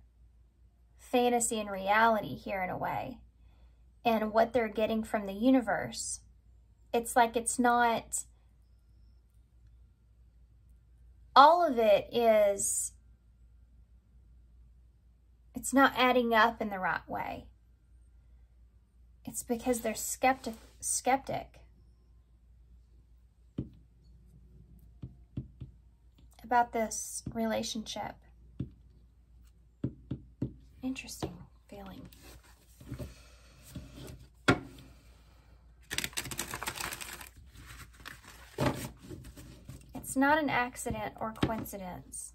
fantasy and reality here in a way and what they're getting from the universe. It's like it's not all of it is, it's not adding up in the right way. It's because they're skeptic, skeptic about this relationship. Interesting feeling. It's not an accident or coincidence.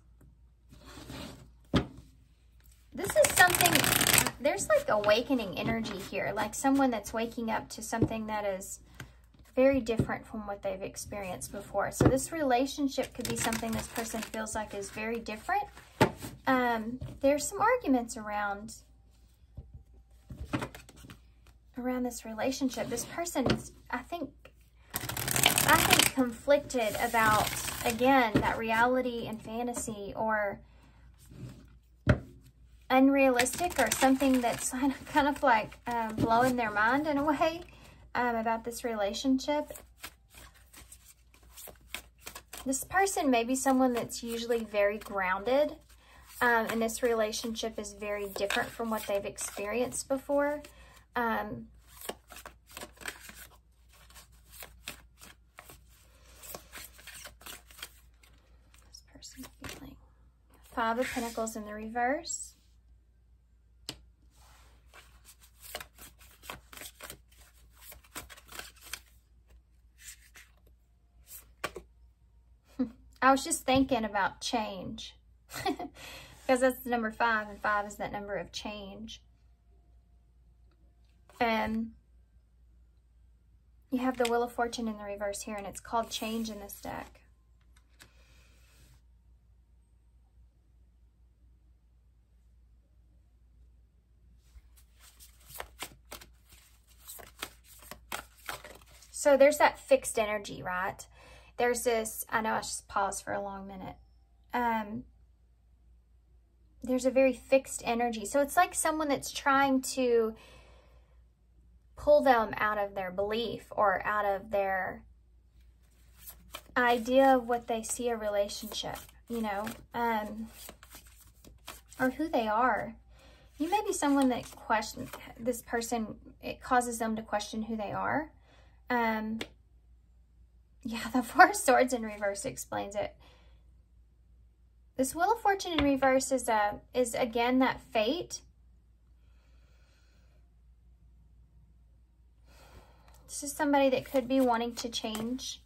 This is something, there's like awakening energy here, like someone that's waking up to something that is very different from what they've experienced before. So this relationship could be something this person feels like is very different. Um, there's some arguments around around this relationship. This person is, I think, I think conflicted about, again, that reality and fantasy or unrealistic or something that's kind of like um, blowing their mind in a way um, about this relationship. This person may be someone that's usually very grounded um, and this relationship is very different from what they've experienced before. Um, this person feeling. Five of Pentacles in the reverse. I was just thinking about change. because that's the number five, and five is that number of change. And you have the Wheel of Fortune in the reverse here, and it's called Change in this deck. So there's that fixed energy, right? There's this, I know I just paused for a long minute. Um, there's a very fixed energy. So it's like someone that's trying to pull them out of their belief or out of their idea of what they see a relationship, you know, um, or who they are. You may be someone that question this person, it causes them to question who they are. Um, yeah, the Four Swords in reverse explains it. This Wheel of Fortune in reverse is, a, is again that fate. This is somebody that could be wanting to change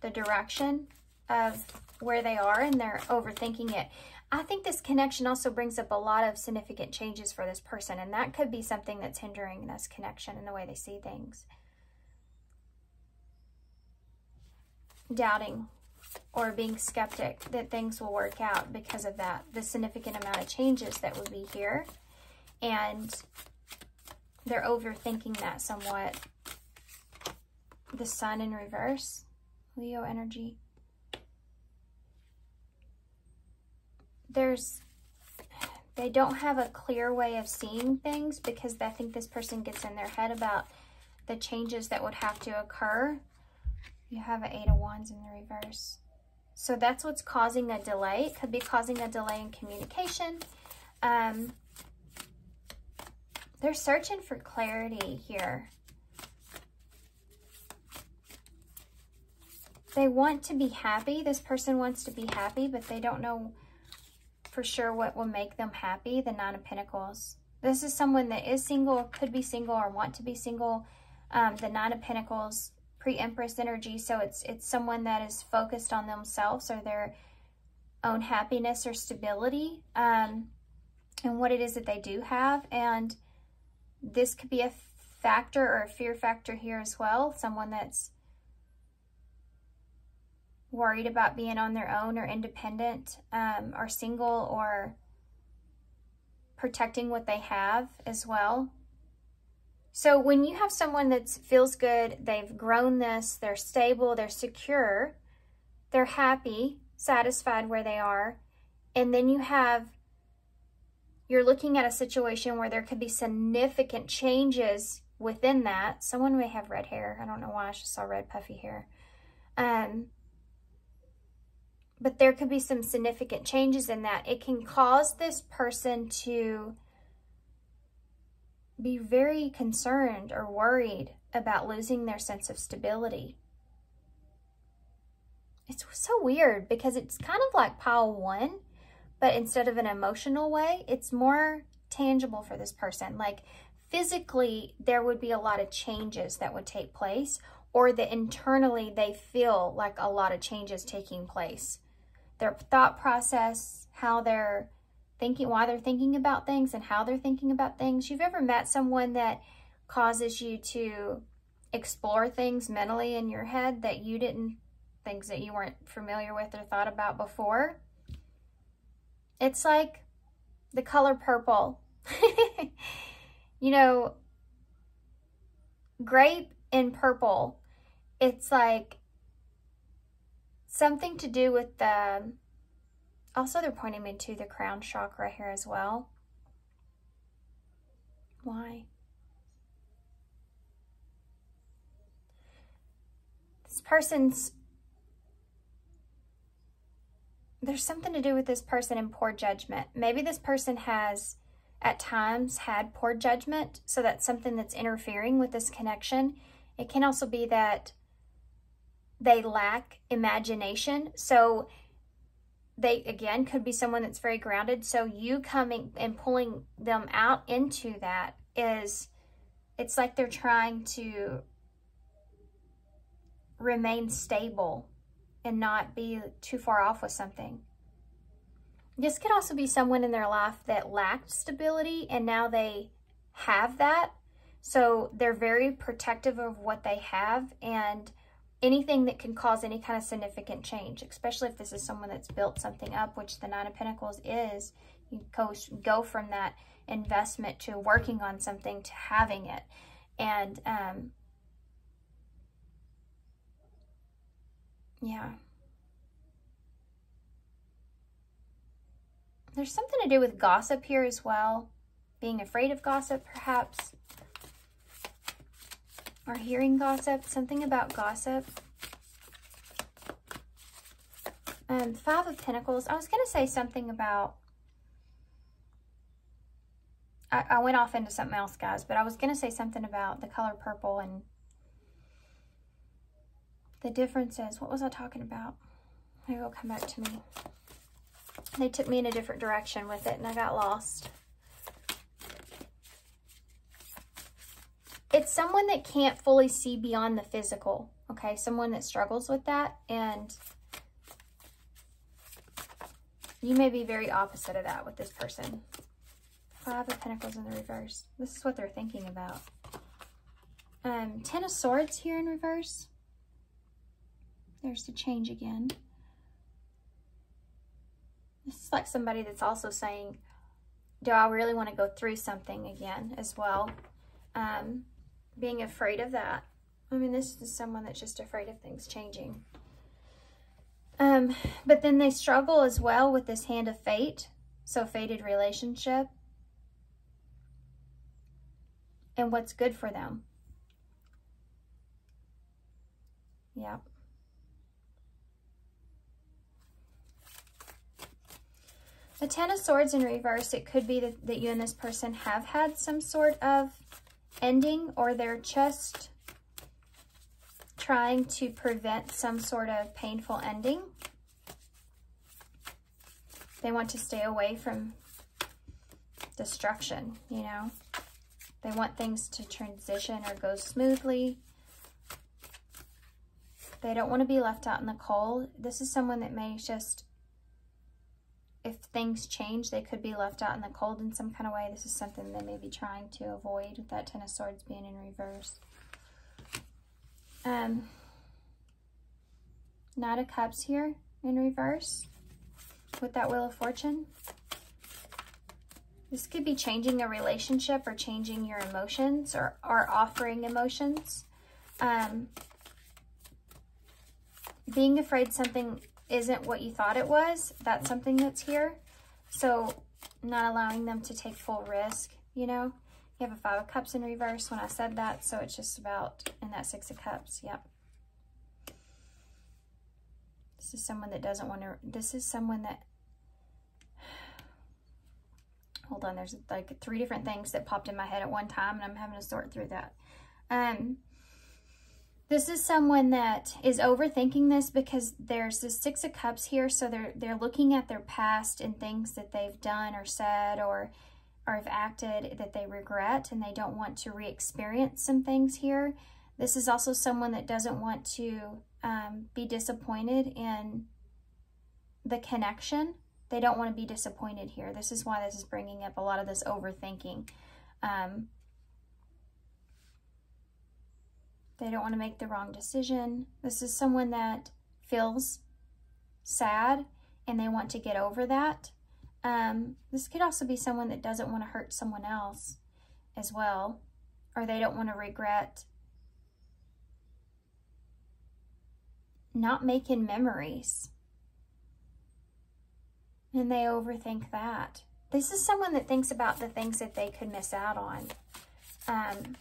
the direction of where they are and they're overthinking it. I think this connection also brings up a lot of significant changes for this person, and that could be something that's hindering this connection and the way they see things. Doubting or being skeptic that things will work out because of that, the significant amount of changes that would be here. And they're overthinking that somewhat. The sun in reverse, Leo energy. There's, they don't have a clear way of seeing things because I think this person gets in their head about the changes that would have to occur. You have an Eight of Wands in the reverse. So that's what's causing a delay. It could be causing a delay in communication. Um, they're searching for clarity here. They want to be happy. This person wants to be happy, but they don't know for sure what will make them happy. The Nine of Pentacles. This is someone that is single, could be single, or want to be single. Um, the Nine of Pentacles pre-empress energy. So it's, it's someone that is focused on themselves or their own happiness or stability um, and what it is that they do have. And this could be a factor or a fear factor here as well. Someone that's worried about being on their own or independent um, or single or protecting what they have as well. So when you have someone that feels good, they've grown this, they're stable, they're secure, they're happy, satisfied where they are, and then you have, you're looking at a situation where there could be significant changes within that. Someone may have red hair. I don't know why I just saw red puffy hair. Um, but there could be some significant changes in that. It can cause this person to be very concerned or worried about losing their sense of stability. It's so weird because it's kind of like pile one, but instead of an emotional way, it's more tangible for this person. Like physically, there would be a lot of changes that would take place, or that internally they feel like a lot of changes taking place. Their thought process, how they're thinking, why they're thinking about things, and how they're thinking about things. You've ever met someone that causes you to explore things mentally in your head that you didn't, things that you weren't familiar with or thought about before? It's like the color purple. you know, grape and purple, it's like something to do with the, also they're pointing me to the crown chakra here as well. Why? This person's there's something to do with this person in poor judgment. Maybe this person has at times had poor judgment, so that's something that's interfering with this connection. It can also be that they lack imagination. So they, again, could be someone that's very grounded. So you coming and pulling them out into that is, it's like they're trying to remain stable and not be too far off with something. This could also be someone in their life that lacked stability and now they have that. So they're very protective of what they have and anything that can cause any kind of significant change, especially if this is someone that's built something up, which the Nine of Pentacles is, you go, go from that investment to working on something to having it. And um, Yeah. There's something to do with gossip here as well. Being afraid of gossip, perhaps. Or hearing gossip. Something about gossip. Um, Five of Pentacles. I was going to say something about... I, I went off into something else, guys. But I was going to say something about the color purple and the difference is, what was I talking about? Maybe it'll come back to me. They took me in a different direction with it and I got lost. It's someone that can't fully see beyond the physical, okay? Someone that struggles with that and you may be very opposite of that with this person. Five of Pentacles in the reverse. This is what they're thinking about. Um, Ten of Swords here in reverse. There's the change again. This is like somebody that's also saying, do I really want to go through something again as well? Um, being afraid of that. I mean, this is someone that's just afraid of things changing. Um, but then they struggle as well with this hand of fate. So fated relationship. And what's good for them. Yep. The Ten of Swords in reverse, it could be that, that you and this person have had some sort of ending or they're just trying to prevent some sort of painful ending. They want to stay away from destruction, you know. They want things to transition or go smoothly. They don't want to be left out in the cold. This is someone that may just if things change, they could be left out in the cold in some kind of way. This is something they may be trying to avoid with that Ten of Swords being in reverse. Um, Knight of Cups here in reverse with that Wheel of Fortune. This could be changing a relationship or changing your emotions or, or offering emotions. Um, being afraid something isn't what you thought it was, that's something that's here. So not allowing them to take full risk, you know. You have a Five of Cups in reverse when I said that, so it's just about in that Six of Cups, yep. This is someone that doesn't want to, this is someone that, hold on, there's like three different things that popped in my head at one time and I'm having to sort through that. Um, this is someone that is overthinking this because there's the Six of Cups here, so they're they're looking at their past and things that they've done or said or or have acted that they regret and they don't want to re-experience some things here. This is also someone that doesn't want to um, be disappointed in the connection. They don't want to be disappointed here. This is why this is bringing up a lot of this overthinking. Um, They don't want to make the wrong decision. This is someone that feels sad and they want to get over that. Um, this could also be someone that doesn't want to hurt someone else as well, or they don't want to regret not making memories. And they overthink that. This is someone that thinks about the things that they could miss out on. Um,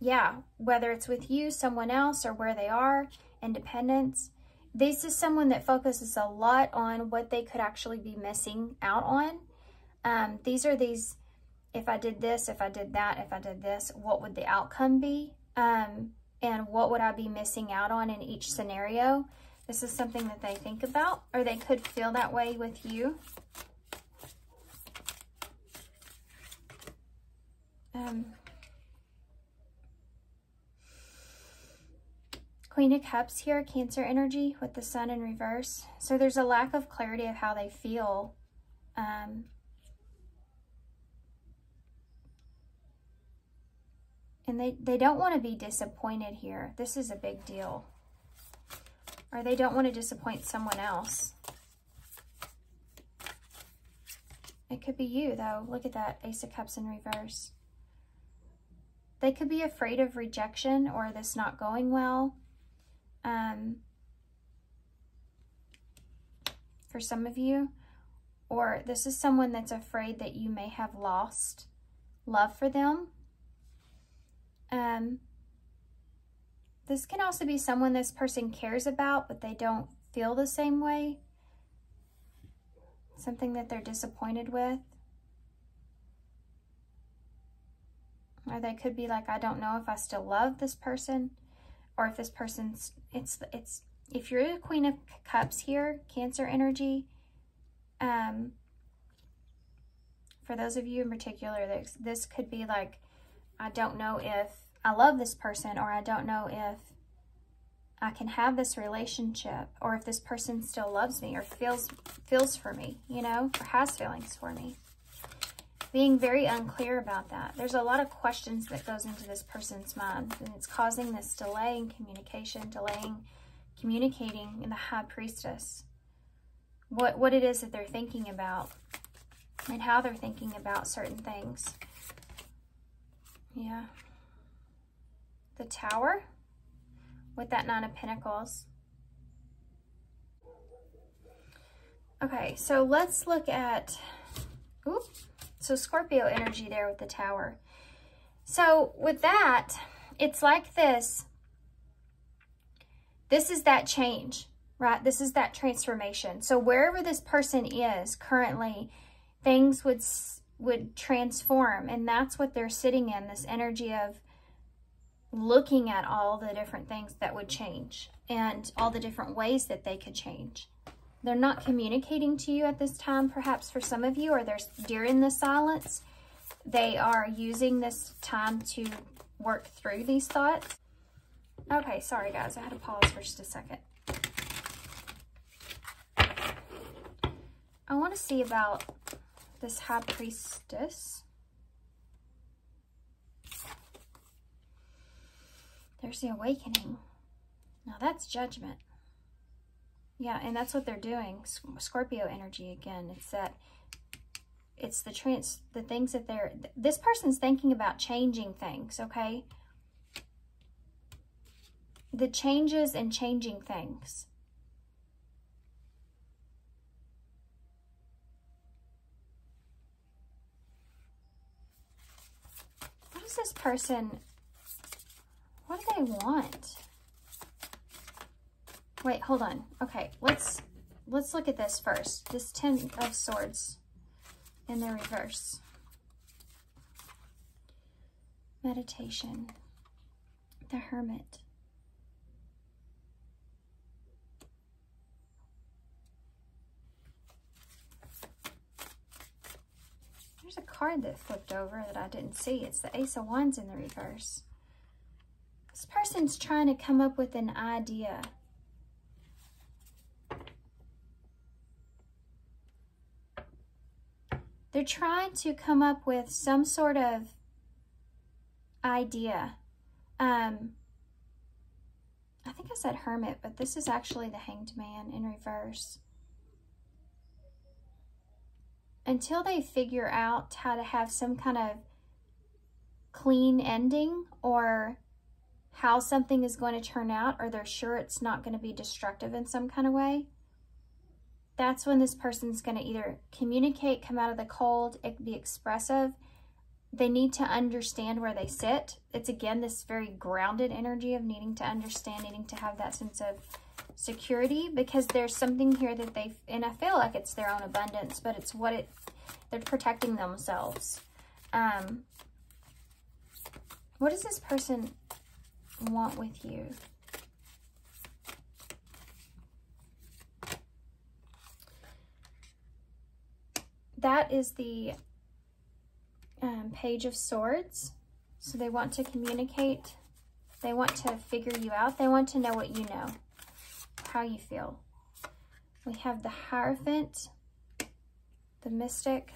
yeah, whether it's with you, someone else, or where they are, independence. This is someone that focuses a lot on what they could actually be missing out on. Um, these are these, if I did this, if I did that, if I did this, what would the outcome be? Um, and what would I be missing out on in each scenario? This is something that they think about, or they could feel that way with you. Um, Queen of Cups here, Cancer energy with the Sun in reverse. So there's a lack of clarity of how they feel. Um, and they, they don't want to be disappointed here. This is a big deal. Or they don't want to disappoint someone else. It could be you, though. Look at that, Ace of Cups in reverse. They could be afraid of rejection or this not going well. Um, for some of you, or this is someone that's afraid that you may have lost love for them. Um, this can also be someone this person cares about, but they don't feel the same way. Something that they're disappointed with. Or they could be like, I don't know if I still love this person or if this person's, it's, it's, if you're the Queen of Cups here, Cancer energy, um, for those of you in particular, this, this could be like, I don't know if I love this person or I don't know if I can have this relationship or if this person still loves me or feels feels for me, you know, or has feelings for me being very unclear about that. There's a lot of questions that goes into this person's mind, and it's causing this delay in communication, delaying communicating in the High Priestess. What, what it is that they're thinking about and how they're thinking about certain things. Yeah. The Tower with that Nine of Pentacles. Okay, so let's look at, oops, so Scorpio energy there with the tower. So with that, it's like this. This is that change, right? This is that transformation. So wherever this person is currently, things would would transform. And that's what they're sitting in, this energy of looking at all the different things that would change and all the different ways that they could change. They're not communicating to you at this time, perhaps for some of you, or they're during the silence. They are using this time to work through these thoughts. Okay, sorry guys, I had to pause for just a second. I want to see about this High Priestess. There's the Awakening. Now that's Judgment. Yeah, and that's what they're doing. Scorpio energy again. It's that it's the trans the things that they're this person's thinking about changing things, okay? The changes and changing things. What does this person what do they want? Wait, hold on. Okay, let's let's look at this first. This Ten of Swords in the reverse. Meditation. The Hermit. There's a card that flipped over that I didn't see. It's the Ace of Wands in the reverse. This person's trying to come up with an idea. They're trying to come up with some sort of idea. Um, I think I said hermit, but this is actually the hanged man in reverse. Until they figure out how to have some kind of clean ending or how something is going to turn out or they're sure it's not going to be destructive in some kind of way, that's when this person's going to either communicate, come out of the cold, be expressive. They need to understand where they sit. It's again this very grounded energy of needing to understand, needing to have that sense of security because there's something here that they, and I feel like it's their own abundance, but it's what it, they're protecting themselves. Um, what does this person want with you? That is the um, Page of Swords. So they want to communicate. They want to figure you out. They want to know what you know, how you feel. We have the Hierophant, the Mystic.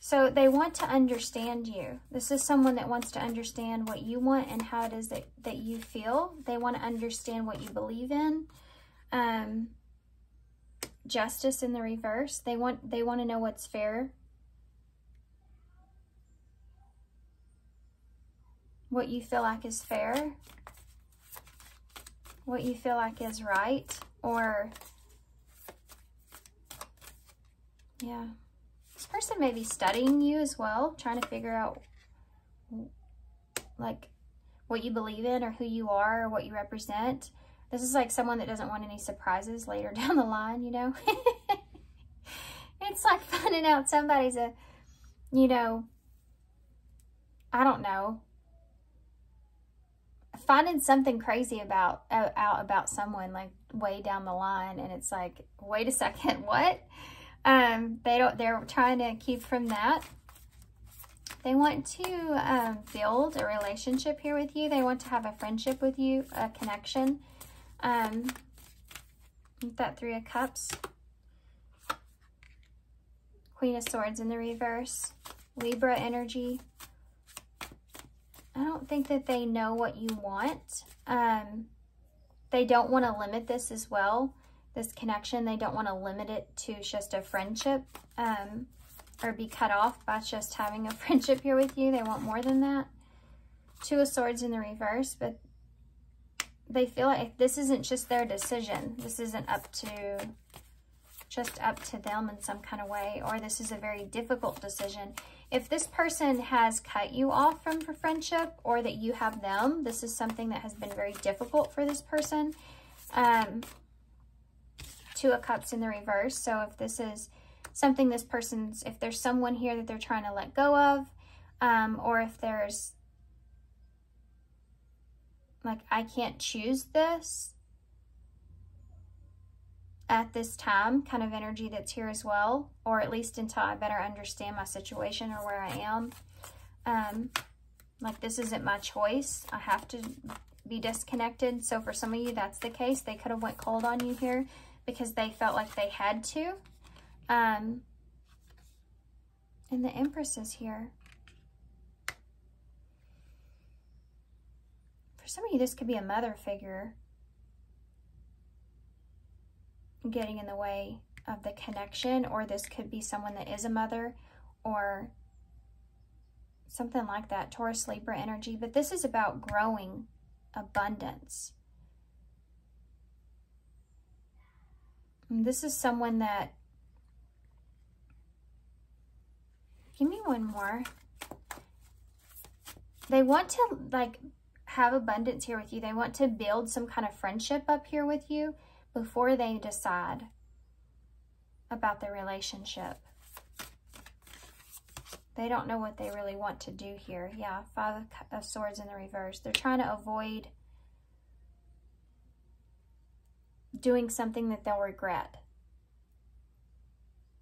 So they want to understand you. This is someone that wants to understand what you want and how it is that, that you feel. They want to understand what you believe in. Um, justice in the reverse. They want they want to know what's fair. What you feel like is fair. What you feel like is right or yeah. This person may be studying you as well, trying to figure out like what you believe in or who you are or what you represent. This is like someone that doesn't want any surprises later down the line, you know? it's like finding out somebody's a, you know, I don't know, finding something crazy about out about someone like way down the line and it's like wait a second what? Um they don't they're trying to keep from that. They want to um, build a relationship here with you. They want to have a friendship with you a connection um, that Three of Cups. Queen of Swords in the reverse. Libra energy. I don't think that they know what you want. Um, they don't want to limit this as well, this connection. They don't want to limit it to just a friendship um, or be cut off by just having a friendship here with you. They want more than that. Two of Swords in the reverse, but they feel like this isn't just their decision. This isn't up to just up to them in some kind of way, or this is a very difficult decision. If this person has cut you off from friendship or that you have them, this is something that has been very difficult for this person. Um, two of Cups in the reverse. So if this is something this person's, if there's someone here that they're trying to let go of, um, or if there's like I can't choose this at this time kind of energy that's here as well or at least until I better understand my situation or where I am. Um, like this isn't my choice. I have to be disconnected. So for some of you that's the case. They could have went cold on you here because they felt like they had to. Um, and the Empress is here For some of you, this could be a mother figure getting in the way of the connection, or this could be someone that is a mother, or something like that, Taurus, Libra energy. But this is about growing abundance. And this is someone that, give me one more. They want to like have abundance here with you. They want to build some kind of friendship up here with you before they decide about the relationship. They don't know what they really want to do here. Yeah, Five of Swords in the reverse. They're trying to avoid doing something that they'll regret.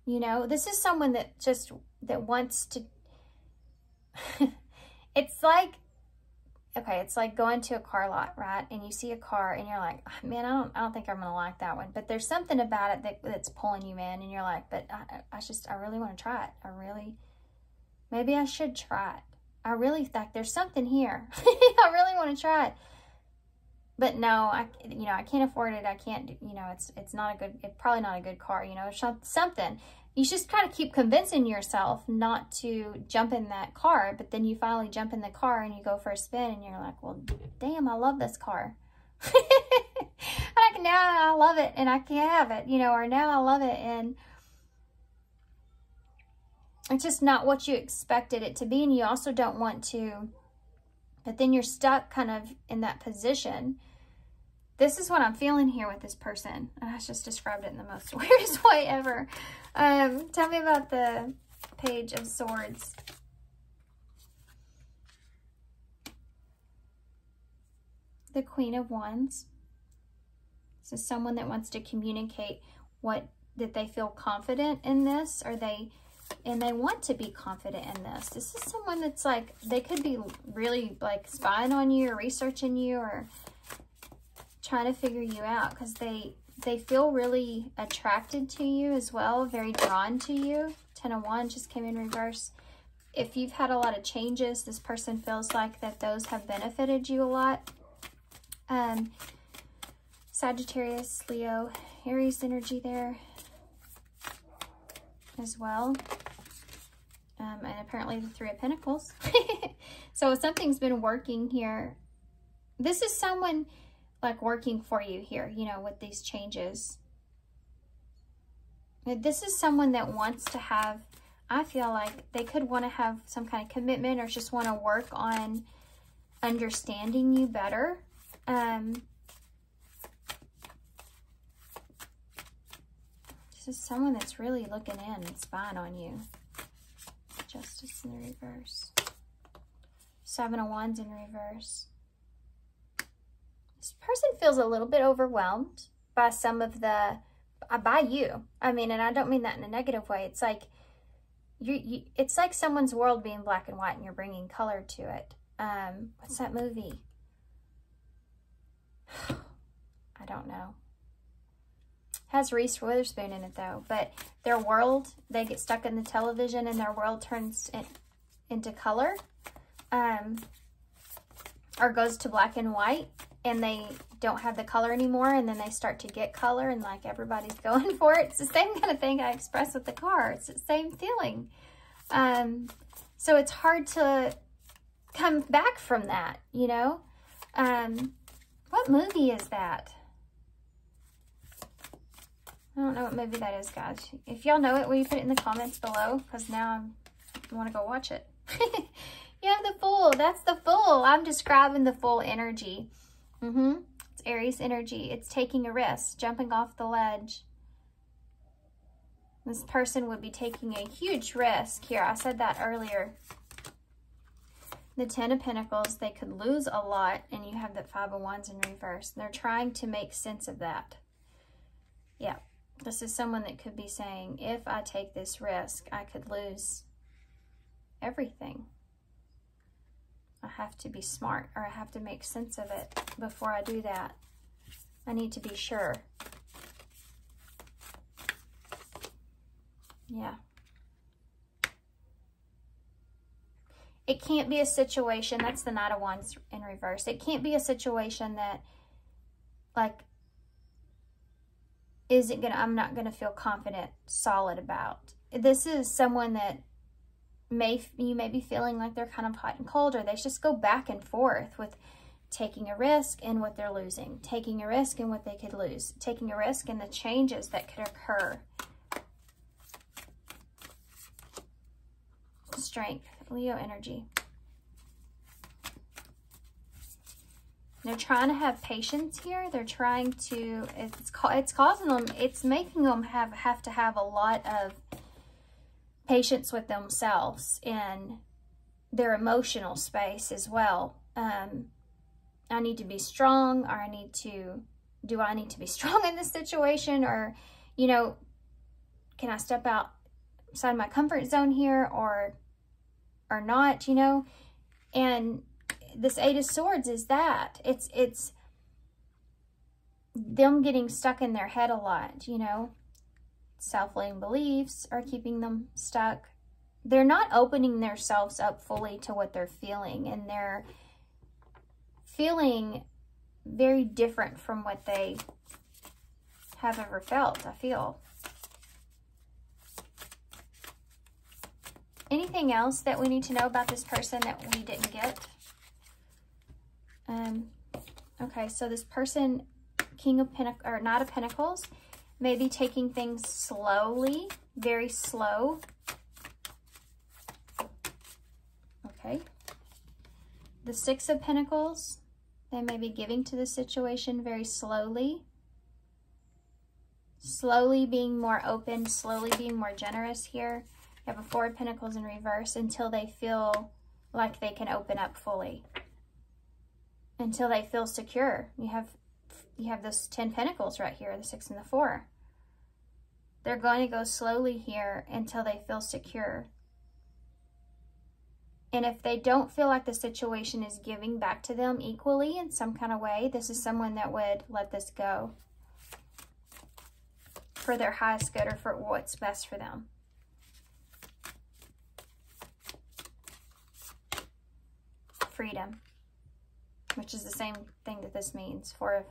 You know, this is someone that just, that wants to, it's like, okay, it's like going to a car lot, right? And you see a car and you're like, ah, man, I don't, I don't think I'm going to like that one. But there's something about it that, that's pulling you in and you're like, but I, I just, I really want to try it. I really, maybe I should try it. I really think there's something here. I really want to try it but no, I, you know, I can't afford it. I can't, you know, it's, it's not a good, it's probably not a good car, you know, something. You just kind of keep convincing yourself not to jump in that car, but then you finally jump in the car and you go for a spin and you're like, well, damn, I love this car. like now I love it and I can't have it, you know, or now I love it and it's just not what you expected it to be. And you also don't want to, but then you're stuck kind of in that position this is what I'm feeling here with this person. And I just described it in the most weirdest way ever. Um, tell me about the Page of Swords. The Queen of Wands. So someone that wants to communicate what, that they feel confident in this or they, and they want to be confident in this. This is someone that's like, they could be really like spying on you or researching you or trying to figure you out because they they feel really attracted to you as well, very drawn to you. Ten of Wands just came in reverse. If you've had a lot of changes, this person feels like that those have benefited you a lot. Um, Sagittarius, Leo, Aries energy there as well. Um, and apparently the Three of Pentacles. so something's been working here. This is someone like working for you here, you know, with these changes. This is someone that wants to have, I feel like they could want to have some kind of commitment or just want to work on understanding you better. Um, this is someone that's really looking in and spying on you. Justice in the reverse. Seven of Wands in reverse. This person feels a little bit overwhelmed by some of the, uh, by you. I mean, and I don't mean that in a negative way. It's like, you, you it's like someone's world being black and white and you're bringing color to it. Um, what's that movie? I don't know. Has Reese Witherspoon in it though, but their world, they get stuck in the television and their world turns in, into color. Um, or goes to black and white and they don't have the color anymore and then they start to get color and like everybody's going for it. It's the same kind of thing I express with the car. It's the same feeling. Um, so it's hard to come back from that, you know? Um, what movie is that? I don't know what movie that is, guys. If y'all know it, will you put it in the comments below? Because now I want to go watch it. you have the Fool. That's the Fool. I'm describing the Fool energy. Mm-hmm. It's Aries energy. It's taking a risk, jumping off the ledge. This person would be taking a huge risk here. I said that earlier. The Ten of Pentacles, they could lose a lot, and you have that Five of Wands in reverse. They're trying to make sense of that. Yeah, this is someone that could be saying, if I take this risk, I could lose everything. I have to be smart or I have to make sense of it before I do that. I need to be sure. Yeah. It can't be a situation, that's the Knight of Wands in reverse. It can't be a situation that, like, isn't gonna, I'm not gonna feel confident, solid about. This is someone that may you may be feeling like they're kind of hot and cold or they just go back and forth with taking a risk and what they're losing, taking a risk and what they could lose, taking a risk and the changes that could occur. Strength, Leo energy. They're trying to have patience here. They're trying to, it's, it's causing them, it's making them have, have to have a lot of patience with themselves in their emotional space as well. Um, I need to be strong or I need to, do I need to be strong in this situation or, you know, can I step outside my comfort zone here or, or not, you know? And this Eight of Swords is that. It's, it's them getting stuck in their head a lot, you know. Self-limiting beliefs are keeping them stuck. They're not opening themselves up fully to what they're feeling, and they're feeling very different from what they have ever felt, I feel. Anything else that we need to know about this person that we didn't get? Um, okay, so this person, King of Pentacles, or not of Pentacles, may be taking things slowly, very slow. Okay. The Six of Pentacles, they may be giving to the situation very slowly. Slowly being more open, slowly being more generous here. You have a Four of Pentacles in reverse until they feel like they can open up fully until they feel secure. You have you have this 10 pentacles right here, the 6 and the 4. They're going to go slowly here until they feel secure. And if they don't feel like the situation is giving back to them equally in some kind of way, this is someone that would let this go for their highest good or for what's best for them. Freedom which is the same thing that this means, Four of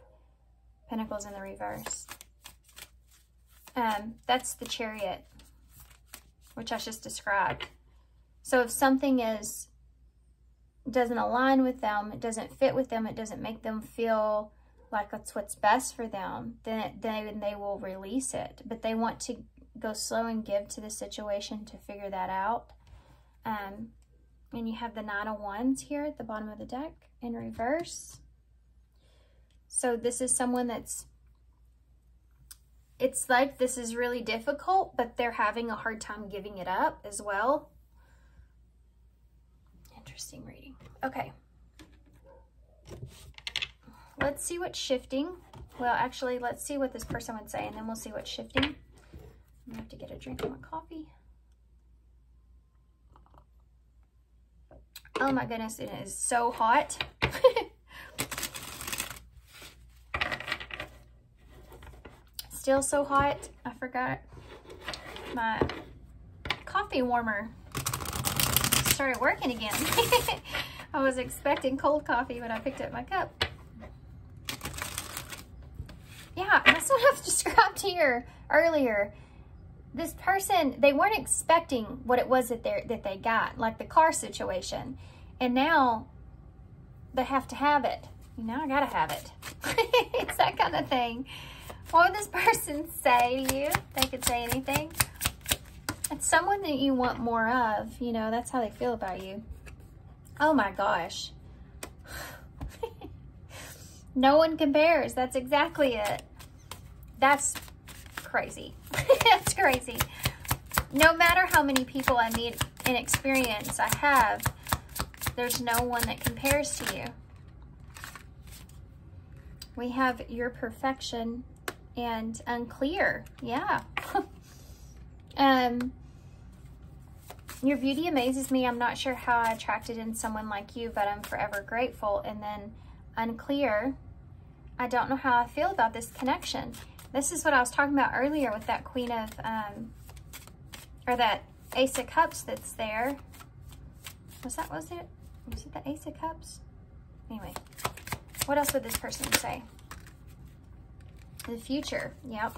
Pentacles in the reverse. Um, that's the chariot, which I just described. So if something is doesn't align with them, it doesn't fit with them, it doesn't make them feel like it's what's best for them, then it, then they will release it. But they want to go slow and give to the situation to figure that out. Um, and you have the Nine of Wands here at the bottom of the deck in reverse. So this is someone that's, it's like this is really difficult, but they're having a hard time giving it up as well. Interesting reading. Okay. Let's see what's shifting. Well, actually, let's see what this person would say, and then we'll see what's shifting. I'm going to have to get a drink of my coffee. Oh my goodness, it is so hot. Still so hot. I forgot my coffee warmer started working again. I was expecting cold coffee when I picked up my cup. Yeah, that's what I've described here earlier this person, they weren't expecting what it was that, they that they got, like the car situation. And now they have to have it. You know, I gotta have it. it's that kind of thing. What would this person say to you? They could say anything. It's someone that you want more of. You know, that's how they feel about you. Oh my gosh. no one compares. That's exactly it. That's crazy. That's crazy. No matter how many people I meet in experience I have, there's no one that compares to you. We have your perfection and unclear. Yeah. um, your beauty amazes me. I'm not sure how I attracted in someone like you, but I'm forever grateful. And then unclear. I don't know how I feel about this connection. This is what I was talking about earlier with that Queen of, um, or that Ace of Cups that's there. Was that, was it? Was it the Ace of Cups? Anyway, what else would this person say? The future, yep.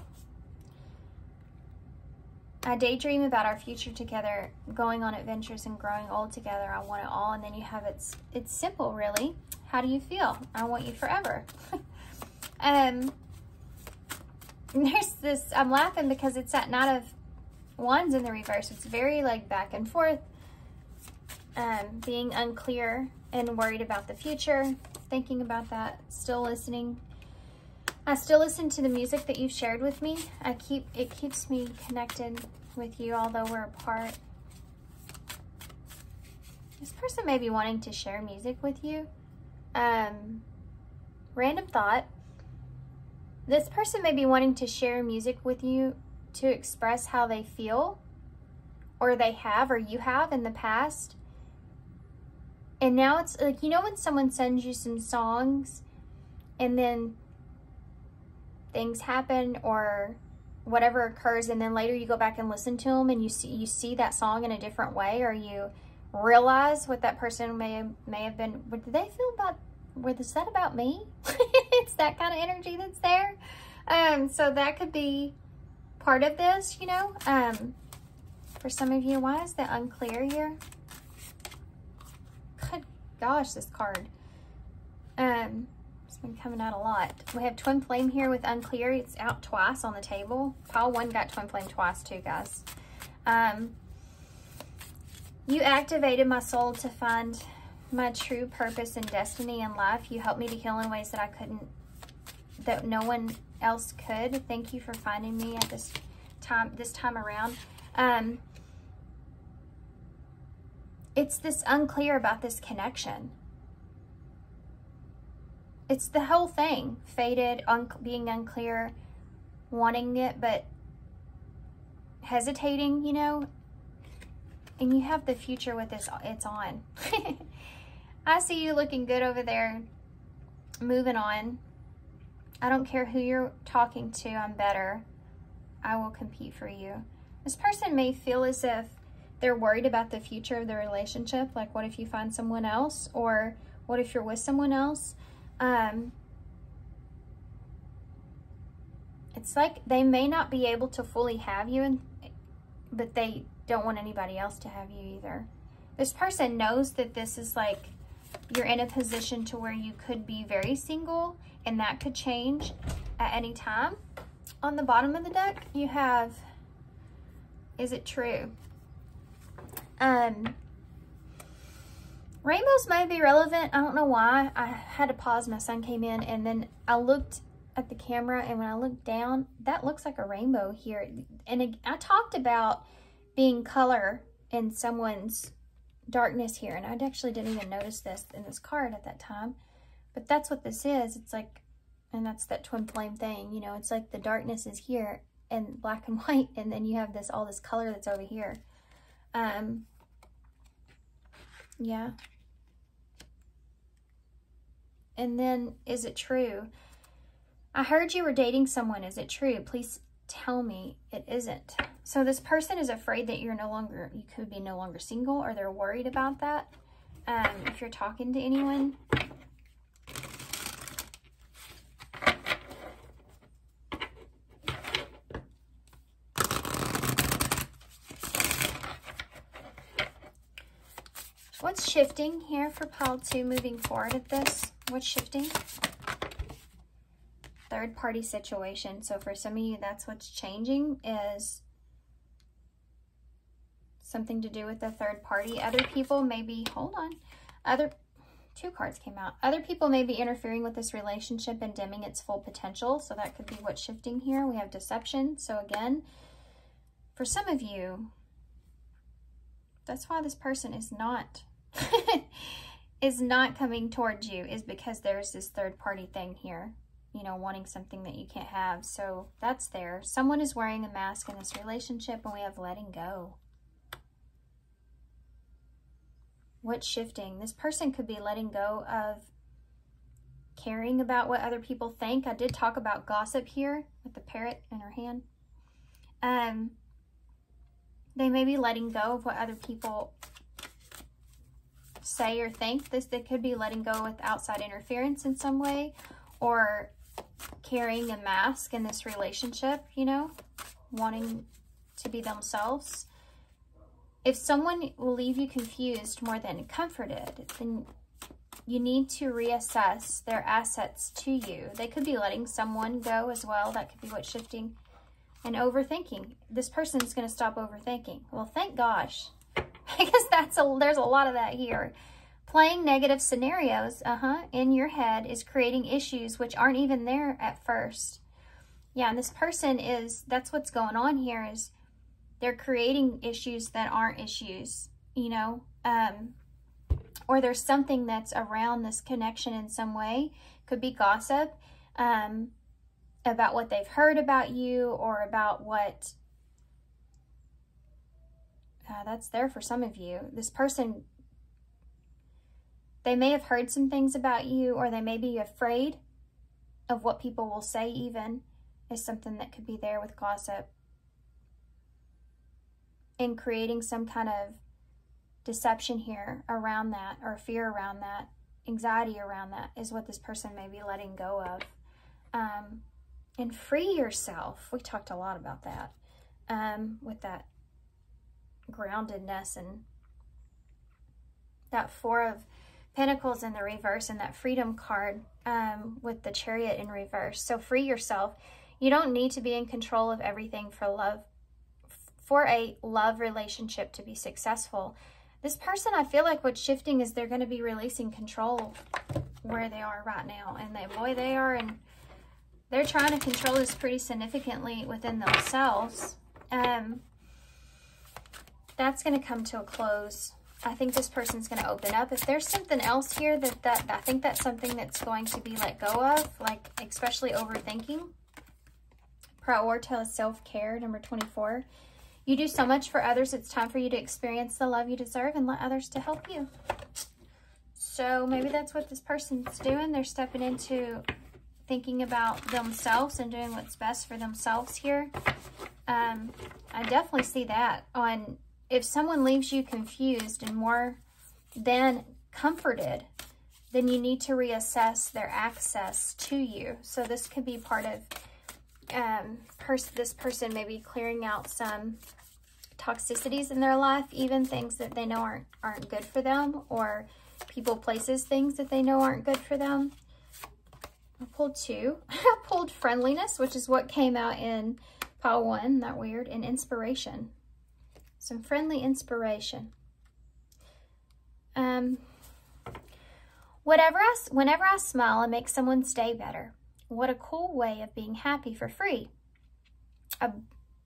I daydream about our future together, going on adventures and growing old together. I want it all. And then you have it's it's simple, really. How do you feel? I want you forever. um, there's this, I'm laughing because it's that Knight of Wands in the reverse. It's very like back and forth, um, being unclear and worried about the future, thinking about that, still listening. I still listen to the music that you've shared with me. I keep it keeps me connected with you although we're apart. This person may be wanting to share music with you. Um, random thought. This person may be wanting to share music with you to express how they feel or they have or you have in the past. And now it's like, you know, when someone sends you some songs and then things happen or whatever occurs and then later you go back and listen to them and you see you see that song in a different way or you realize what that person may may have been. What did they feel about? Was that about me? it's that kind of energy that's there. Um, so that could be part of this, you know. Um, for some of you, why is that unclear here? Good gosh, this card. Um, been coming out a lot. We have Twin Flame here with unclear. It's out twice on the table. Pile one got Twin Flame twice too, guys. Um, you activated my soul to find my true purpose and destiny in life. You helped me to heal in ways that I couldn't, that no one else could. Thank you for finding me at this time, this time around. Um, it's this unclear about this connection. It's the whole thing. Fated, un being unclear, wanting it, but hesitating, you know, and you have the future with this, it's on. I see you looking good over there. Moving on. I don't care who you're talking to, I'm better. I will compete for you. This person may feel as if they're worried about the future of the relationship. Like, what if you find someone else? Or what if you're with someone else? Um, it's like they may not be able to fully have you, and, but they don't want anybody else to have you either. This person knows that this is like you're in a position to where you could be very single and that could change at any time. On the bottom of the deck, you have, is it true? Um, rainbows may be relevant. I don't know why. I had to pause. My son came in and then I looked at the camera and when I looked down, that looks like a rainbow here. And I talked about being color in someone's darkness here. And I actually didn't even notice this in this card at that time. But that's what this is. It's like, and that's that twin flame thing, you know, it's like the darkness is here and black and white. And then you have this, all this color that's over here. Um, yeah. And then, is it true? I heard you were dating someone. Is it true? Please tell me it isn't. So this person is afraid that you're no longer, you could be no longer single or they're worried about that. Um, if you're talking to anyone. What's shifting here for pile two moving forward at this? What's shifting? third party situation. So for some of you, that's what's changing is something to do with the third party. Other people maybe, hold on, other, two cards came out. Other people may be interfering with this relationship and dimming its full potential. So that could be what's shifting here. We have deception. So again, for some of you, that's why this person is not is not coming towards you is because there's this third party thing here you know, wanting something that you can't have. So that's there. Someone is wearing a mask in this relationship and we have letting go. What's shifting? This person could be letting go of caring about what other people think. I did talk about gossip here with the parrot in her hand. Um, they may be letting go of what other people say or think. This they could be letting go with outside interference in some way or carrying a mask in this relationship, you know, wanting to be themselves. If someone will leave you confused more than comforted, then you need to reassess their assets to you. They could be letting someone go as well. That could be what's shifting. And overthinking. This person is going to stop overthinking. Well, thank gosh. because that's a, there's a lot of that here. Playing negative scenarios, uh-huh, in your head is creating issues which aren't even there at first. Yeah, and this person is, that's what's going on here is they're creating issues that aren't issues, you know, um, or there's something that's around this connection in some way. Could be gossip um, about what they've heard about you or about what uh, that's there for some of you. This person, they may have heard some things about you or they may be afraid of what people will say even is something that could be there with gossip. And creating some kind of deception here around that or fear around that, anxiety around that is what this person may be letting go of. Um, and free yourself. We talked a lot about that um, with that groundedness and that Four of Pentacles in the reverse and that Freedom card um, with the Chariot in reverse. So free yourself. You don't need to be in control of everything for love, for a love relationship to be successful. This person, I feel like what's shifting is they're going to be releasing control where they are right now. And they, boy, they are, and they're trying to control this pretty significantly within themselves. Um, that's going to come to a close. I think this person's going to open up. If there's something else here that, that I think that's something that's going to be let go of, like especially overthinking. Prioritize self-care, number 24. You do so much for others, it's time for you to experience the love you deserve and let others to help you. So maybe that's what this person's doing. They're stepping into thinking about themselves and doing what's best for themselves here. Um, I definitely see that on if someone leaves you confused and more than comforted, then you need to reassess their access to you. So this could be part of um, pers this person maybe clearing out some toxicities in their life, even things that they know aren't, aren't good for them, or people, places, things that they know aren't good for them. I pulled two. I pulled friendliness, which is what came out in pile one, that weird, and inspiration some friendly inspiration. Um, whatever I, whenever I smile, I make someone stay better. What a cool way of being happy for free. A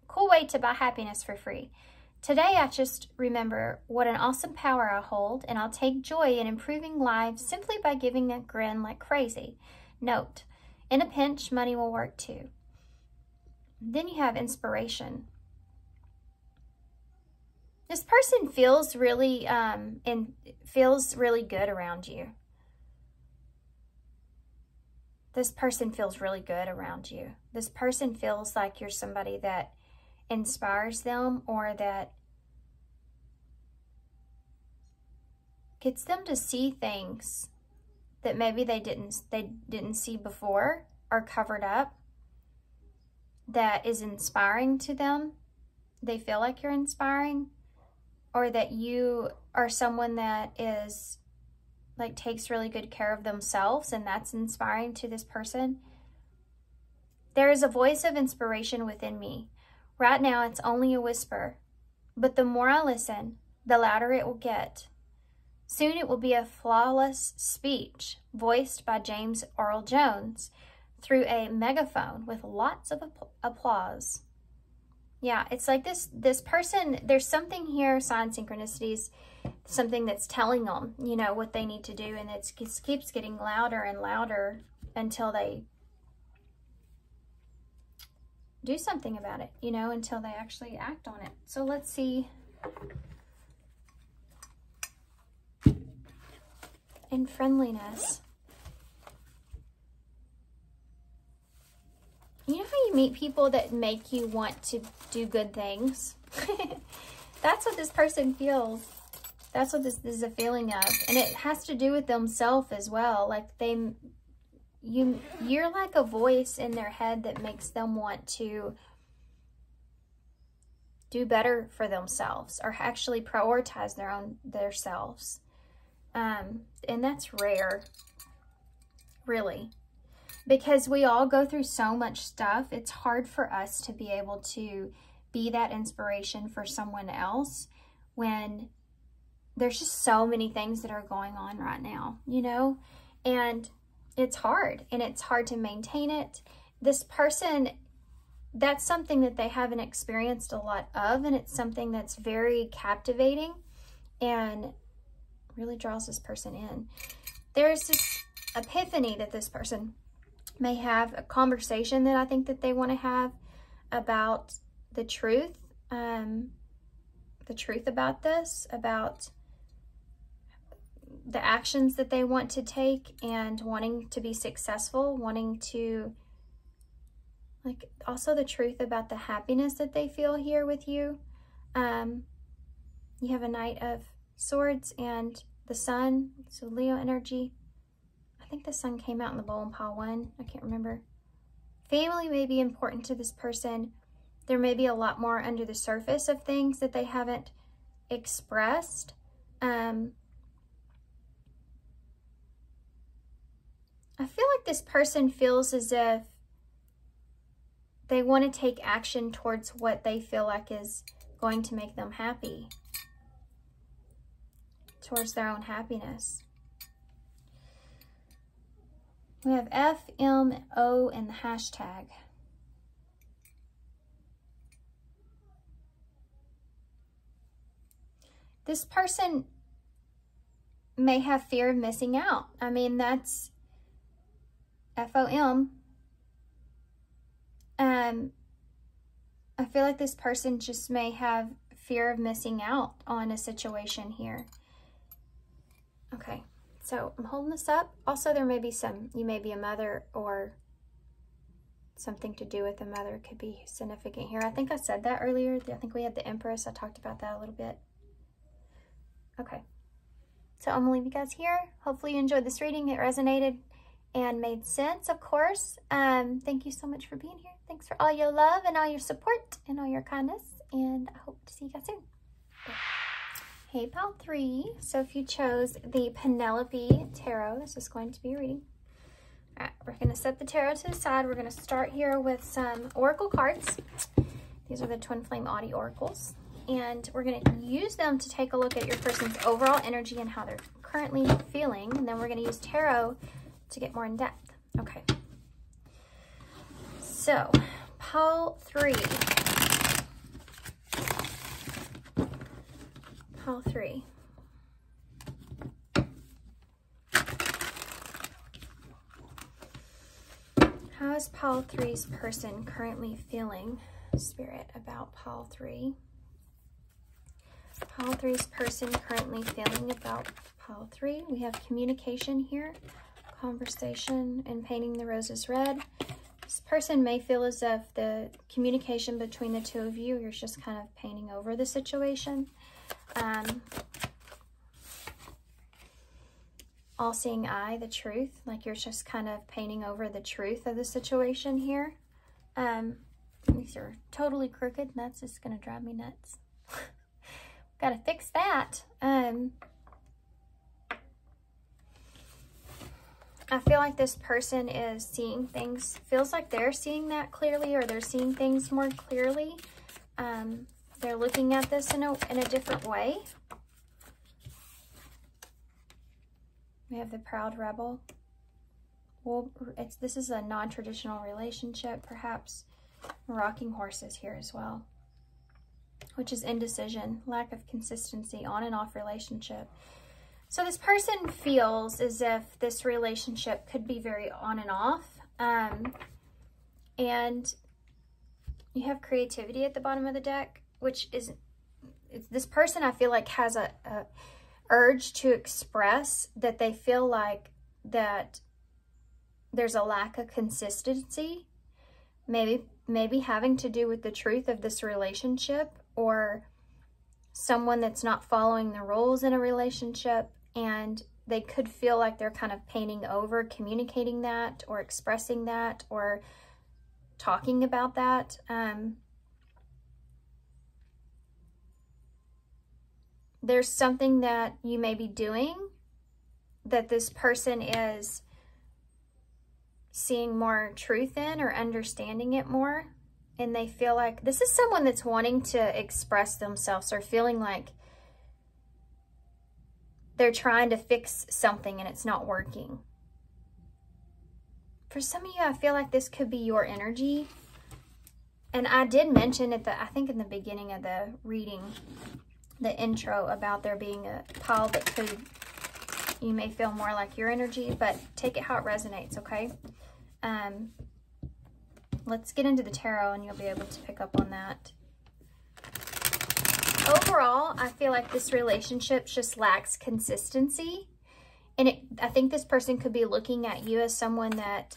cool way to buy happiness for free. Today, I just remember what an awesome power I hold, and I'll take joy in improving lives simply by giving a grin like crazy. Note, in a pinch, money will work too. Then you have inspiration. This person feels really um, and feels really good around you. This person feels really good around you. This person feels like you're somebody that inspires them or that gets them to see things that maybe they didn't they didn't see before or covered up that is inspiring to them. They feel like you're inspiring or that you are someone that is like takes really good care of themselves and that's inspiring to this person. There is a voice of inspiration within me. Right now it's only a whisper, but the more I listen, the louder it will get. Soon it will be a flawless speech voiced by James Earl Jones through a megaphone with lots of applause. Yeah, it's like this this person, there's something here, sign synchronicities, something that's telling them, you know, what they need to do. And it keeps getting louder and louder until they do something about it, you know, until they actually act on it. So let's see. In friendliness. You know how you meet people that make you want to do good things? That's what this person feels. That's what this, this is a feeling of. And it has to do with themselves as well. Like they, you, you're like a voice in their head that makes them want to do better for themselves or actually prioritize their own, their selves. Um, and that's rare, really because we all go through so much stuff. It's hard for us to be able to be that inspiration for someone else when there's just so many things that are going on right now, you know, and it's hard and it's hard to maintain it. This person, that's something that they haven't experienced a lot of, and it's something that's very captivating and really draws this person in. There's this epiphany that this person may have, a conversation that I think that they want to have about the truth, um, the truth about this, about the actions that they want to take and wanting to be successful, wanting to, like, also the truth about the happiness that they feel here with you. Um, you have a Knight of Swords and the Sun, so Leo energy. I think the Sun came out in the bowl and pile one. I can't remember. Family may be important to this person. There may be a lot more under the surface of things that they haven't expressed. Um, I feel like this person feels as if they want to take action towards what they feel like is going to make them happy, towards their own happiness. We have F, M, O, and the hashtag. This person may have fear of missing out. I mean, that's F-O-M, um, I feel like this person just may have fear of missing out on a situation here. Okay, so I'm holding this up. Also, there may be some, you may be a mother or something to do with a mother could be significant here. I think I said that earlier. I think we had the Empress. I talked about that a little bit. Okay, so I'm gonna leave you guys here. Hopefully you enjoyed this reading. It resonated and made sense, of course. Um, thank you so much for being here. Thanks for all your love and all your support and all your kindness. And I hope to see you guys soon. Hey, pile three. So if you chose the Penelope Tarot, this is going to be a reading. All right, we're going to set the tarot to the side. We're going to start here with some oracle cards. These are the Twin Flame Oddity Oracles. And we're going to use them to take a look at your person's overall energy and how they're currently feeling. And then we're going to use tarot to get more in depth. Okay. So, pile three. Pile three. How is pile three's person currently feeling, Spirit, about pile three? Pile three's person currently feeling about pile three. We have communication here conversation and painting the roses red. This person may feel as if the communication between the two of you, you're just kind of painting over the situation. Um, all-seeing eye, the truth, like you're just kind of painting over the truth of the situation here. Um, these are totally crooked, that's just going to drive me nuts. Got to fix that. Um, I feel like this person is seeing things, feels like they're seeing that clearly or they're seeing things more clearly. Um, they're looking at this in a, in a different way. We have the proud rebel. Well, it's, this is a non-traditional relationship, perhaps rocking horses here as well, which is indecision, lack of consistency, on and off relationship. So this person feels as if this relationship could be very on and off. Um, and you have creativity at the bottom of the deck, which is this person I feel like has a, a urge to express that they feel like that there's a lack of consistency, maybe maybe having to do with the truth of this relationship or someone that's not following the rules in a relationship and they could feel like they're kind of painting over communicating that or expressing that or talking about that. Um, there's something that you may be doing that this person is seeing more truth in or understanding it more. And they feel like this is someone that's wanting to express themselves or feeling like they're trying to fix something and it's not working. For some of you, I feel like this could be your energy. And I did mention at the, I think in the beginning of the reading, the intro about there being a pile that could, you may feel more like your energy, but take it how it resonates, okay? Um, let's get into the tarot and you'll be able to pick up on that. Overall, I feel like this relationship just lacks consistency. And it, I think this person could be looking at you as someone that,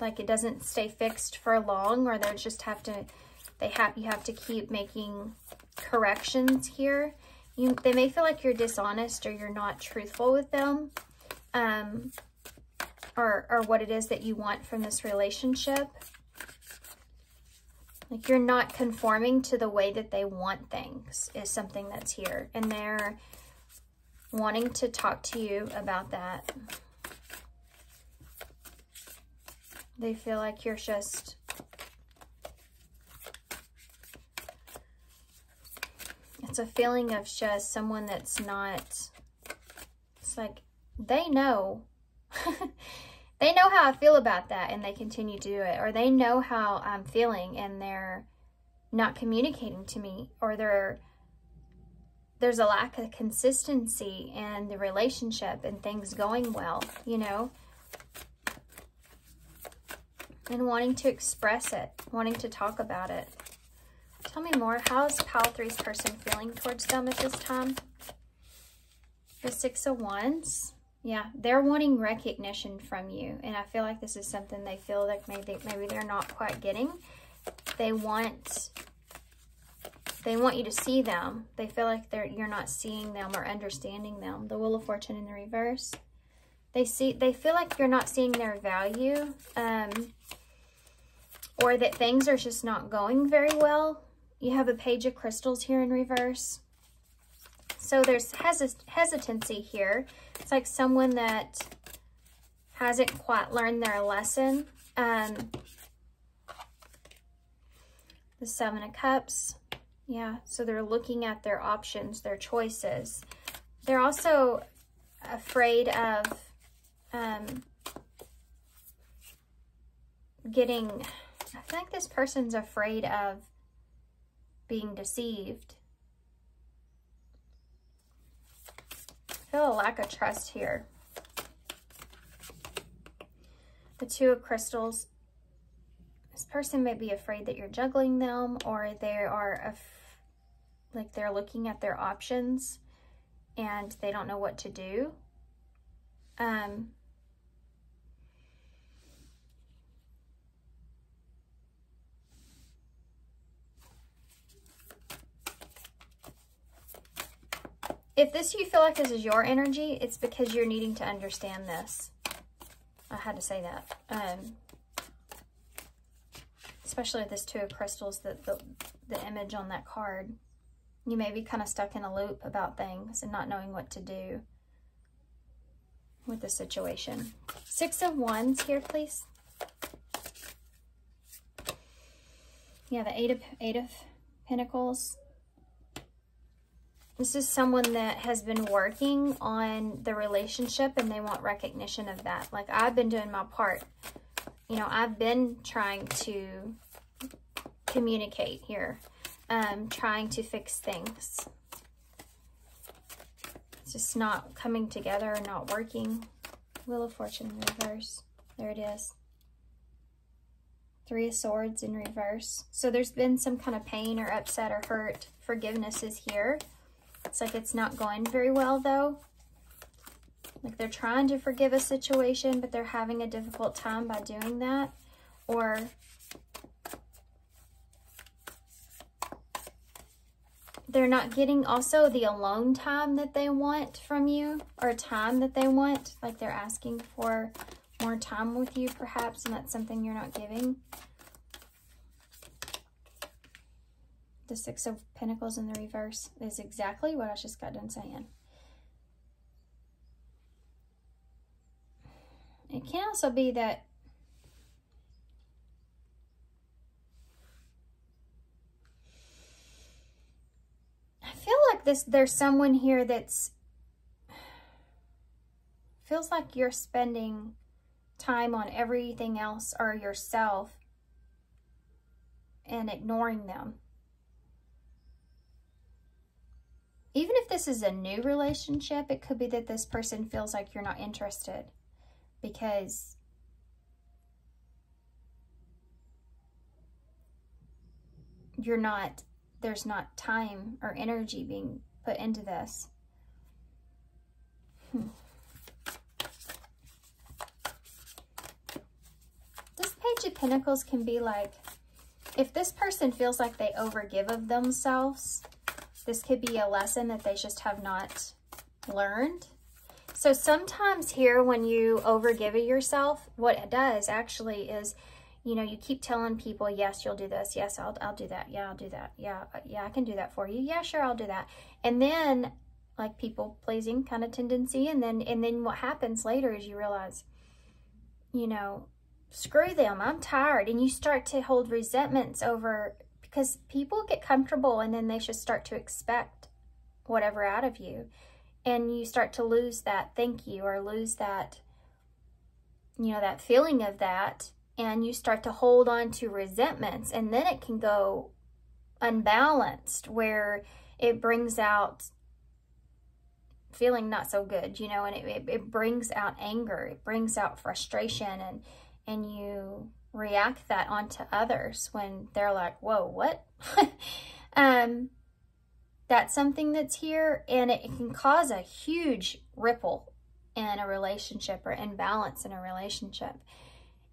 like, it doesn't stay fixed for long or they just have to, they have, you have to keep making corrections here. You, they may feel like you're dishonest or you're not truthful with them. Um, or, or what it is that you want from this relationship. Like you're not conforming to the way that they want things is something that's here. And they're wanting to talk to you about that. They feel like you're just it's a feeling of just someone that's not it's like they know they know how I feel about that and they continue to do it. Or they know how I'm feeling and they're not communicating to me. Or they're there's a lack of consistency in the relationship and things going well, you know. And wanting to express it, wanting to talk about it. Tell me more. How's Pile 3's person feeling towards them at this time? The Six of Wands. Yeah, they're wanting recognition from you. And I feel like this is something they feel like maybe, maybe they're not quite getting. They want they want you to see them. They feel like they're you're not seeing them or understanding them. The Wheel of Fortune in the reverse. They see they feel like you're not seeing their value. Um, or that things are just not going very well. You have a page of crystals here in reverse. So there's hesit hesitancy here. It's like someone that hasn't quite learned their lesson. Um, the Seven of Cups. Yeah, so they're looking at their options, their choices. They're also afraid of um, getting, I think this person's afraid of being deceived. feel a lack of trust here. The Two of Crystals. This person may be afraid that you're juggling them or they are like they're looking at their options and they don't know what to do. Um, If this, you feel like this is your energy, it's because you're needing to understand this. I had to say that. Um, especially with this Two of Crystals, the, the, the image on that card. You may be kind of stuck in a loop about things and not knowing what to do with the situation. Six of Wands here, please. Yeah, the Eight of, eight of Pentacles. This is someone that has been working on the relationship and they want recognition of that. Like I've been doing my part. You know, I've been trying to communicate here, um, trying to fix things. It's just not coming together, not working. Wheel of Fortune in reverse. There it is. Three of Swords in reverse. So there's been some kind of pain or upset or hurt. Forgiveness is here. It's like it's not going very well though. Like they're trying to forgive a situation, but they're having a difficult time by doing that. Or they're not getting also the alone time that they want from you or time that they want. Like they're asking for more time with you perhaps, and that's something you're not giving. The Six of Pentacles in the reverse is exactly what I just got done saying. It can also be that I feel like this there's someone here that's feels like you're spending time on everything else or yourself and ignoring them. Even if this is a new relationship, it could be that this person feels like you're not interested because you're not, there's not time or energy being put into this. Hmm. This Page of Pentacles can be like, if this person feels like they overgive of themselves, this could be a lesson that they just have not learned. So sometimes here when you overgive of yourself, what it does actually is, you know, you keep telling people, yes, you'll do this. Yes, I'll, I'll do that. Yeah, I'll do that. Yeah, yeah, I can do that for you. Yeah, sure, I'll do that. And then like people pleasing kind of tendency. And then, and then what happens later is you realize, you know, screw them. I'm tired. And you start to hold resentments over because people get comfortable and then they just start to expect whatever out of you. And you start to lose that thank you or lose that, you know, that feeling of that. And you start to hold on to resentments. And then it can go unbalanced where it brings out feeling not so good, you know, and it, it, it brings out anger. It brings out frustration and, and you react that onto others when they're like, whoa, what? um, that's something that's here and it can cause a huge ripple in a relationship or imbalance in a relationship.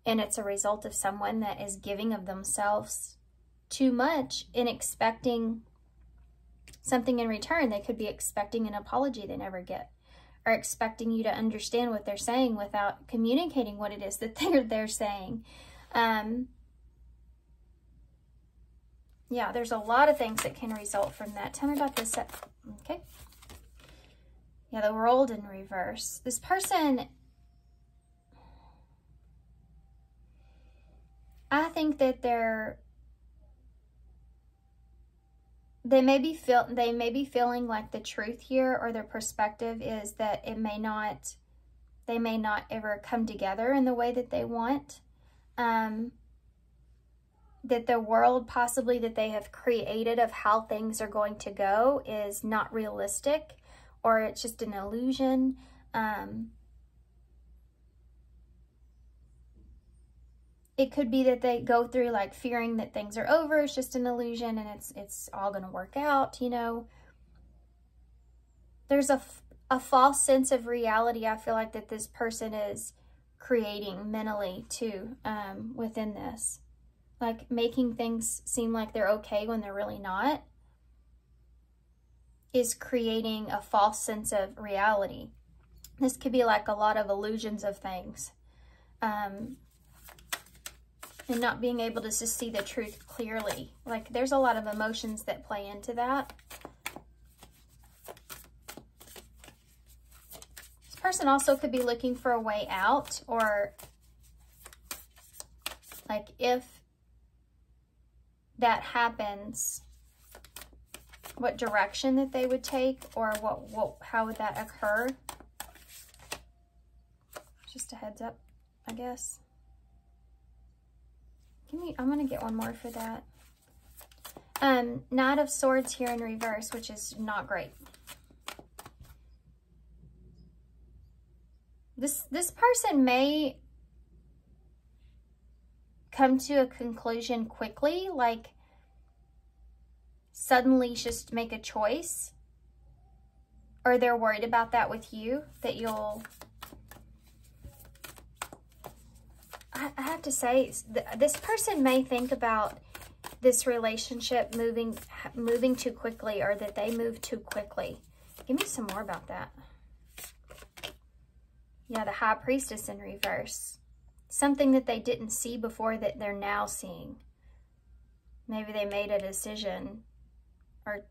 And it's a result of someone that is giving of themselves too much and expecting something in return. They could be expecting an apology they never get or expecting you to understand what they're saying without communicating what it is that they're, they're saying. Um, yeah, there's a lot of things that can result from that. Tell me about this. Okay. Yeah, the world in reverse. This person, I think that they're, they may be feel they may be feeling like the truth here or their perspective is that it may not, they may not ever come together in the way that they want um, that the world possibly that they have created of how things are going to go is not realistic or it's just an illusion. Um, it could be that they go through like fearing that things are over, it's just an illusion and it's it's all going to work out, you know. There's a, a false sense of reality I feel like that this person is creating mentally too um, within this. Like making things seem like they're okay when they're really not is creating a false sense of reality. This could be like a lot of illusions of things. Um, and not being able to just see the truth clearly. Like there's a lot of emotions that play into that. Person also could be looking for a way out or like if that happens, what direction that they would take or what, what how would that occur. Just a heads up, I guess. Give me, I'm going to get one more for that. Um, Knight of Swords here in reverse, which is not great. This, this person may come to a conclusion quickly, like suddenly just make a choice. Or they're worried about that with you, that you'll... I, I have to say, this person may think about this relationship moving moving too quickly or that they move too quickly. Give me some more about that. Yeah, the High Priestess in reverse. Something that they didn't see before that they're now seeing. Maybe they made a decision or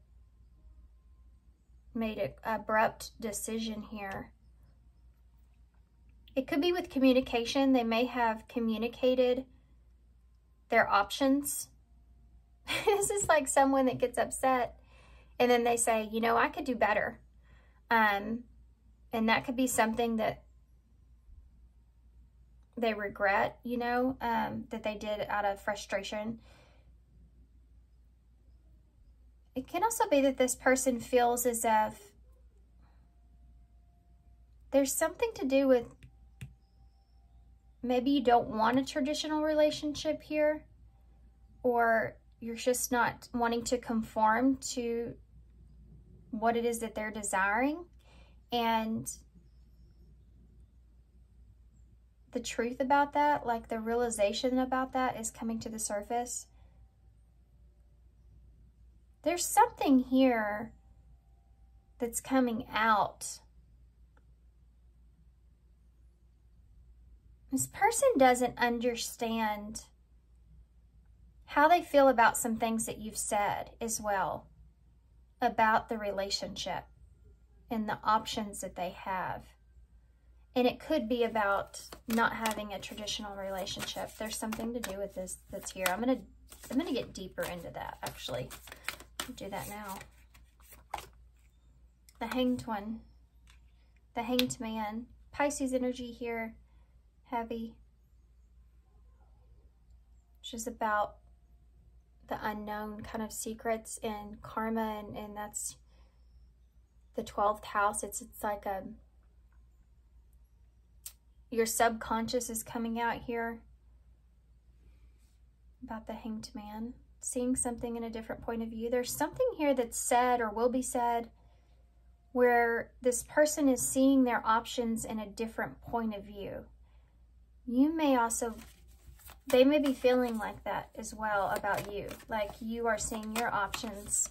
made an abrupt decision here. It could be with communication. They may have communicated their options. this is like someone that gets upset and then they say, you know, I could do better. Um, and that could be something that they regret, you know, um, that they did out of frustration. It can also be that this person feels as if there's something to do with maybe you don't want a traditional relationship here or you're just not wanting to conform to what it is that they're desiring and the truth about that, like the realization about that is coming to the surface. There's something here that's coming out. This person doesn't understand how they feel about some things that you've said as well about the relationship and the options that they have. And it could be about not having a traditional relationship. There's something to do with this that's here. I'm going to I'm going to get deeper into that actually. Do that now. The hanged one. The hanged man. Pisces energy here. Heavy. Which is about the unknown kind of secrets and karma and, and that's the 12th house. It's, it's like a your subconscious is coming out here about the hanged man, seeing something in a different point of view. There's something here that's said or will be said where this person is seeing their options in a different point of view. You may also, they may be feeling like that as well about you. Like you are seeing your options,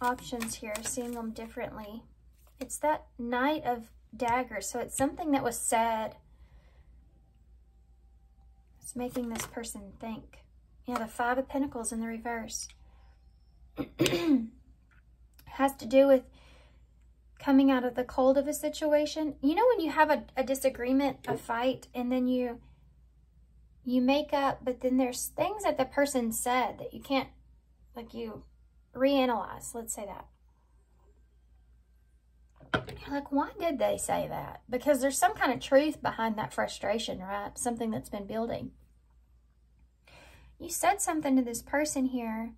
options here, seeing them differently. It's that Knight of dagger. So it's something that was said. It's making this person think. Yeah, the Five of Pentacles in the reverse. Has to do with coming out of the cold of a situation. You know when you have a, a disagreement, a fight, and then you you make up, but then there's things that the person said that you can't, like you reanalyze, let's say that. You're like, why did they say that? Because there's some kind of truth behind that frustration, right? Something that's been building. You said something to this person here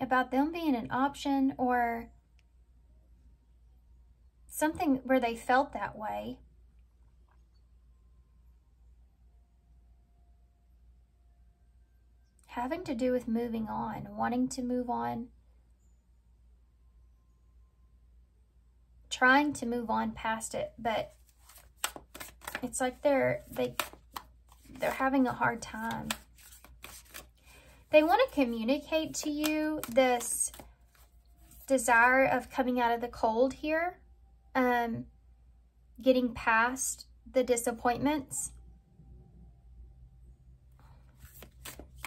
about them being an option or something where they felt that way. Having to do with moving on, wanting to move on trying to move on past it, but it's like they're they they're having a hard time. They want to communicate to you this desire of coming out of the cold here, um, getting past the disappointments,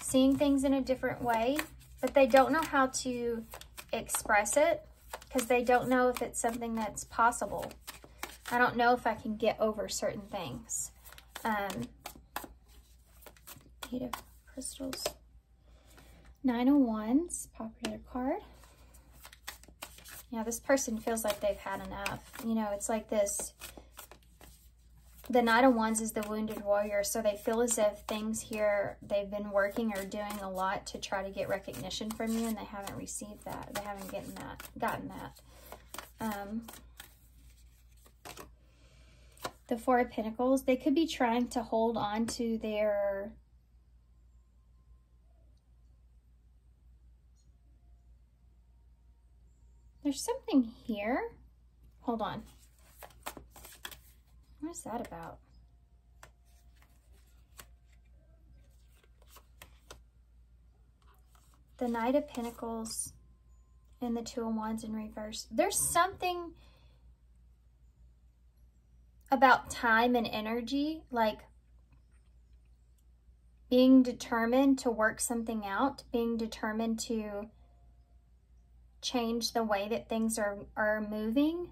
seeing things in a different way, but they don't know how to express it because they don't know if it's something that's possible. I don't know if I can get over certain things. Um, Eight of Crystals. Nine of Wands, popular card. Yeah, this person feels like they've had enough. You know, it's like this. The Knight of Wands is the wounded warrior, so they feel as if things here, they've been working or doing a lot to try to get recognition from you, and they haven't received that. They haven't gotten that. Gotten that. Um, the Four of Pentacles, they could be trying to hold on to their There's something here. Hold on. What is that about? The Knight of Pentacles and the Two of Wands in reverse. There's something about time and energy, like being determined to work something out, being determined to change the way that things are, are moving,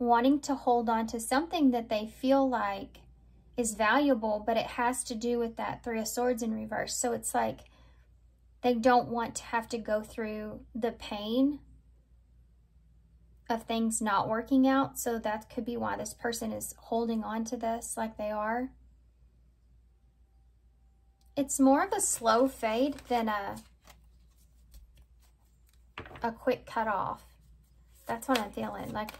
wanting to hold on to something that they feel like is valuable, but it has to do with that Three of Swords in reverse. So it's like they don't want to have to go through the pain of things not working out. So that could be why this person is holding on to this like they are. It's more of a slow fade than a, a quick cut off. That's what I'm feeling. Like,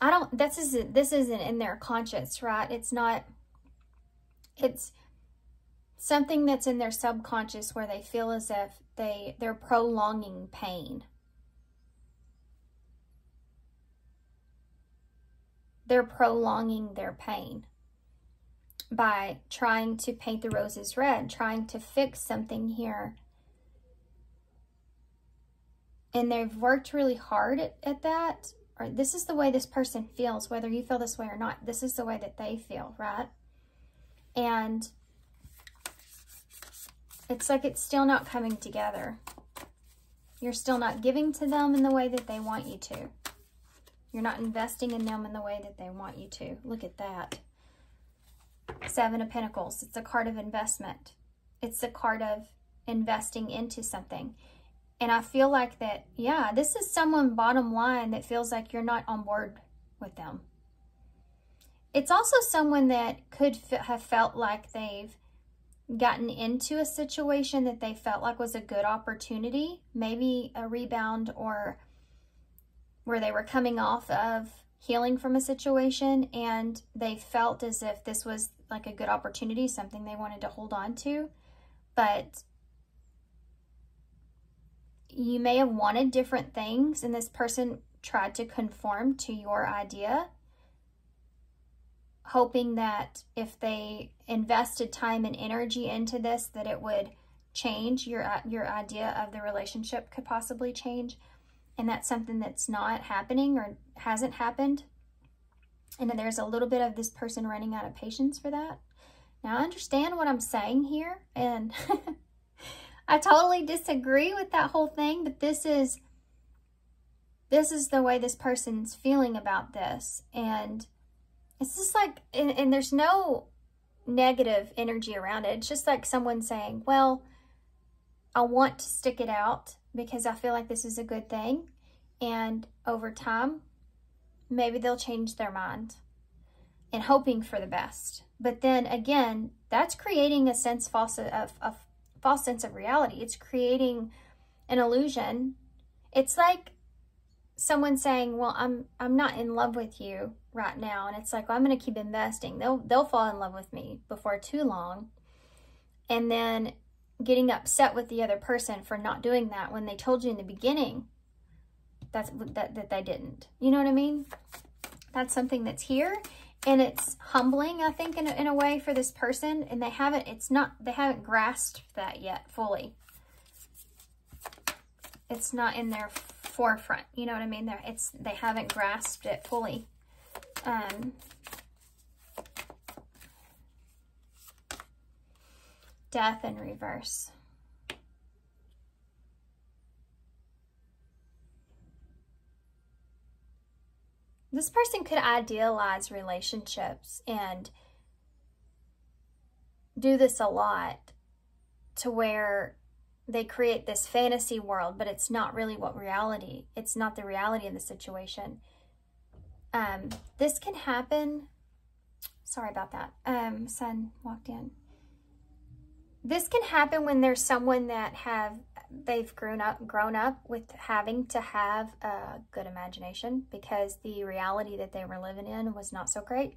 I don't, this isn't, this isn't in their conscience, right? It's not, it's something that's in their subconscious where they feel as if they, they're prolonging pain. they're prolonging their pain by trying to paint the roses red, trying to fix something here. And they've worked really hard at, at that. Or this is the way this person feels, whether you feel this way or not. This is the way that they feel, right? And it's like it's still not coming together. You're still not giving to them in the way that they want you to. You're not investing in them in the way that they want you to. Look at that. Seven of Pentacles. It's a card of investment. It's a card of investing into something. And I feel like that, yeah, this is someone bottom line that feels like you're not on board with them. It's also someone that could have felt like they've gotten into a situation that they felt like was a good opportunity, maybe a rebound or where they were coming off of healing from a situation and they felt as if this was like a good opportunity, something they wanted to hold on to. But you may have wanted different things and this person tried to conform to your idea, hoping that if they invested time and energy into this, that it would change, your, your idea of the relationship could possibly change and that's something that's not happening or hasn't happened. And there's a little bit of this person running out of patience for that. Now, I understand what I'm saying here, and I totally disagree with that whole thing, but this is this is the way this person's feeling about this. And it's just like, and, and there's no negative energy around it. It's just like someone saying, well, I want to stick it out because I feel like this is a good thing. And over time, maybe they'll change their mind and hoping for the best. But then again, that's creating a sense false of, a false sense of reality. It's creating an illusion. It's like someone saying, "Well, I'm I'm not in love with you right now," and it's like, well, "I'm going to keep investing. They'll they'll fall in love with me before too long," and then getting upset with the other person for not doing that when they told you in the beginning that's that, that they didn't. You know what I mean? That's something that's here and it's humbling, I think, in a, in a way for this person. And they haven't, it's not, they haven't grasped that yet fully. It's not in their forefront. You know what I mean? They're, it's, they haven't grasped it fully. Um, death in reverse. This person could idealize relationships and do this a lot to where they create this fantasy world, but it's not really what reality, it's not the reality of the situation. Um, this can happen, sorry about that, um, son walked in. This can happen when there's someone that have they've grown up grown up with having to have a good imagination because the reality that they were living in was not so great.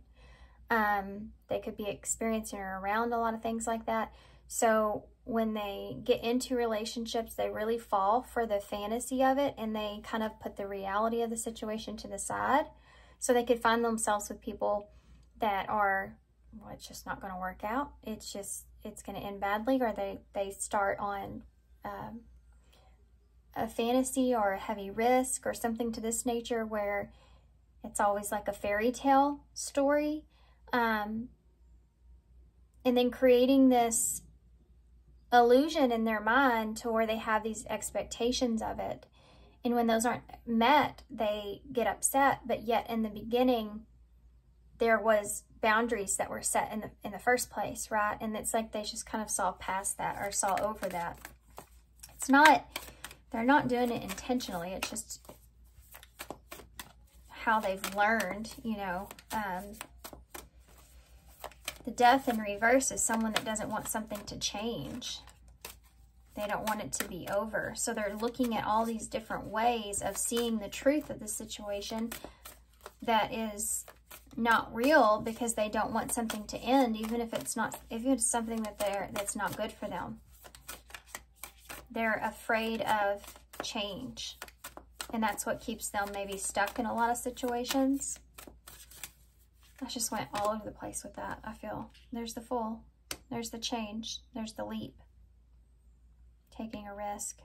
Um, they could be experiencing or around a lot of things like that. So when they get into relationships, they really fall for the fantasy of it and they kind of put the reality of the situation to the side. So they could find themselves with people that are, well, it's just not going to work out. It's just it's going to end badly or they, they start on um, a fantasy or a heavy risk or something to this nature where it's always like a fairy tale story. Um, and then creating this illusion in their mind to where they have these expectations of it. And when those aren't met, they get upset. But yet in the beginning, there was boundaries that were set in the in the first place, right? And it's like they just kind of saw past that or saw over that. It's not they're not doing it intentionally. It's just how they've learned, you know. Um, the death in reverse is someone that doesn't want something to change. They don't want it to be over. So they're looking at all these different ways of seeing the truth of the situation that is not real because they don't want something to end, even if it's not, if it's something that they're, that's not good for them. They're afraid of change. And that's what keeps them maybe stuck in a lot of situations. I just went all over the place with that, I feel. There's the Fool. There's the change. There's the leap. Taking a risk.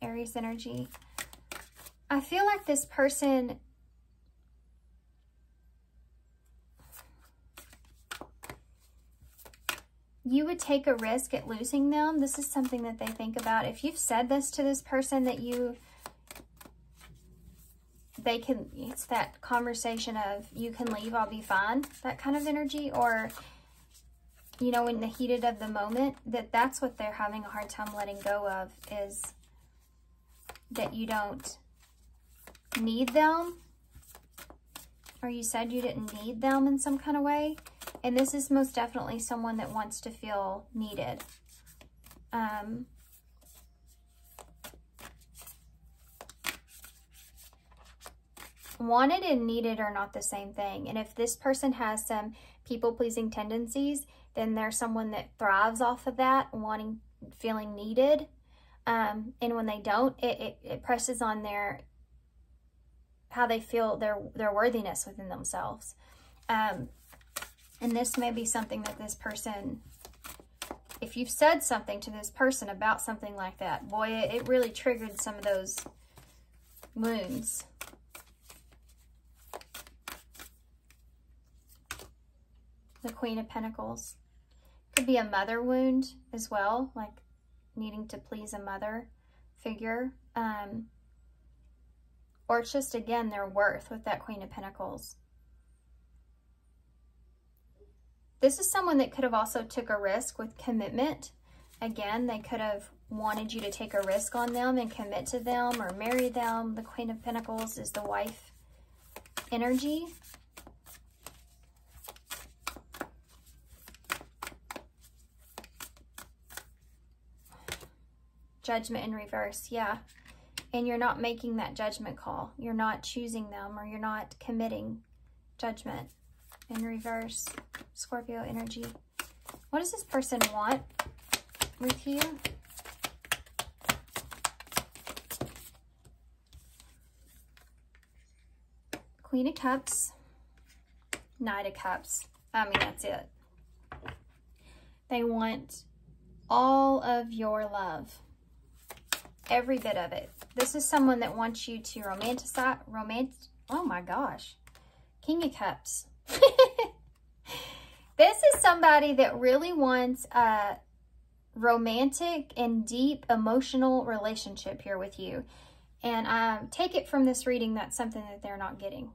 Aries energy. I feel like this person you would take a risk at losing them. This is something that they think about. If you've said this to this person that you, they can, it's that conversation of you can leave, I'll be fine, that kind of energy. Or, you know, in the heated of the moment, that that's what they're having a hard time letting go of is that you don't need them or you said you didn't need them in some kind of way. And this is most definitely someone that wants to feel needed. Um, wanted and needed are not the same thing. And if this person has some people-pleasing tendencies, then they're someone that thrives off of that, wanting, feeling needed. Um, and when they don't, it, it, it presses on their how they feel their their worthiness within themselves. Um, and this may be something that this person, if you've said something to this person about something like that, boy, it, really triggered some of those wounds. The Queen of Pentacles. Could be a mother wound as well, like needing to please a mother figure. Um, or just, again, their worth with that Queen of Pentacles. This is someone that could have also took a risk with commitment. Again, they could have wanted you to take a risk on them and commit to them or marry them. The Queen of Pentacles is the wife energy. Judgment in reverse, yeah and you're not making that judgment call. You're not choosing them or you're not committing judgment in reverse. Scorpio energy. What does this person want with you? Queen of Cups, Knight of Cups. I mean, that's it. They want all of your love. Every bit of it. This is someone that wants you to romanticize, romance, oh my gosh, King of Cups. this is somebody that really wants a romantic and deep emotional relationship here with you. And um, take it from this reading, that's something that they're not getting.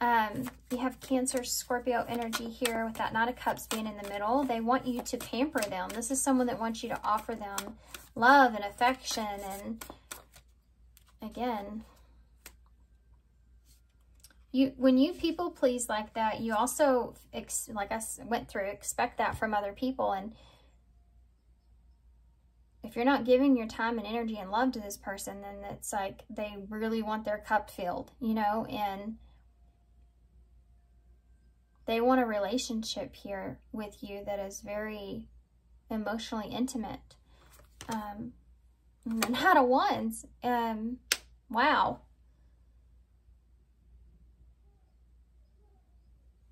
Um, you have Cancer, Scorpio energy here with that Knight of Cups being in the middle. They want you to pamper them. This is someone that wants you to offer them love and affection and again you when you people please like that you also like i went through expect that from other people and if you're not giving your time and energy and love to this person then it's like they really want their cup filled you know and they want a relationship here with you that is very emotionally intimate um, and then out of ones, um, wow.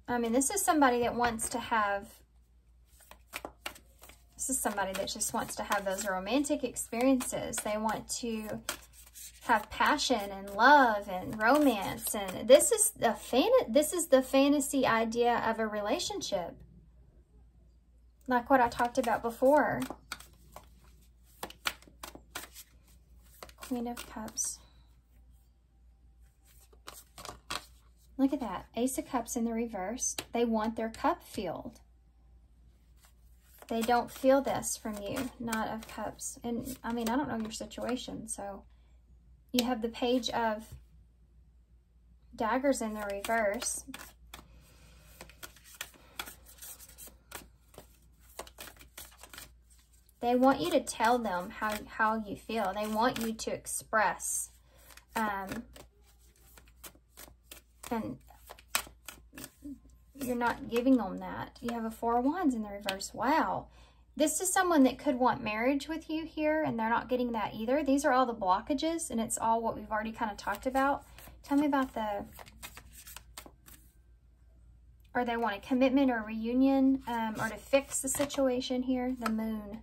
I mean, this is somebody that wants to have, this is somebody that just wants to have those romantic experiences. They want to have passion and love and romance. And this is the fan this is the fantasy idea of a relationship. Like what I talked about before. Queen of Cups. Look at that. Ace of Cups in the reverse. They want their cup filled. They don't feel this from you, Knight of Cups. And I mean, I don't know your situation, so you have the page of daggers in the reverse. They want you to tell them how, how you feel. They want you to express. Um, and you're not giving them that. You have a Four of Wands in the reverse. Wow. This is someone that could want marriage with you here, and they're not getting that either. These are all the blockages, and it's all what we've already kind of talked about. Tell me about the... Or they want a commitment or a reunion, um, or to fix the situation here. The moon.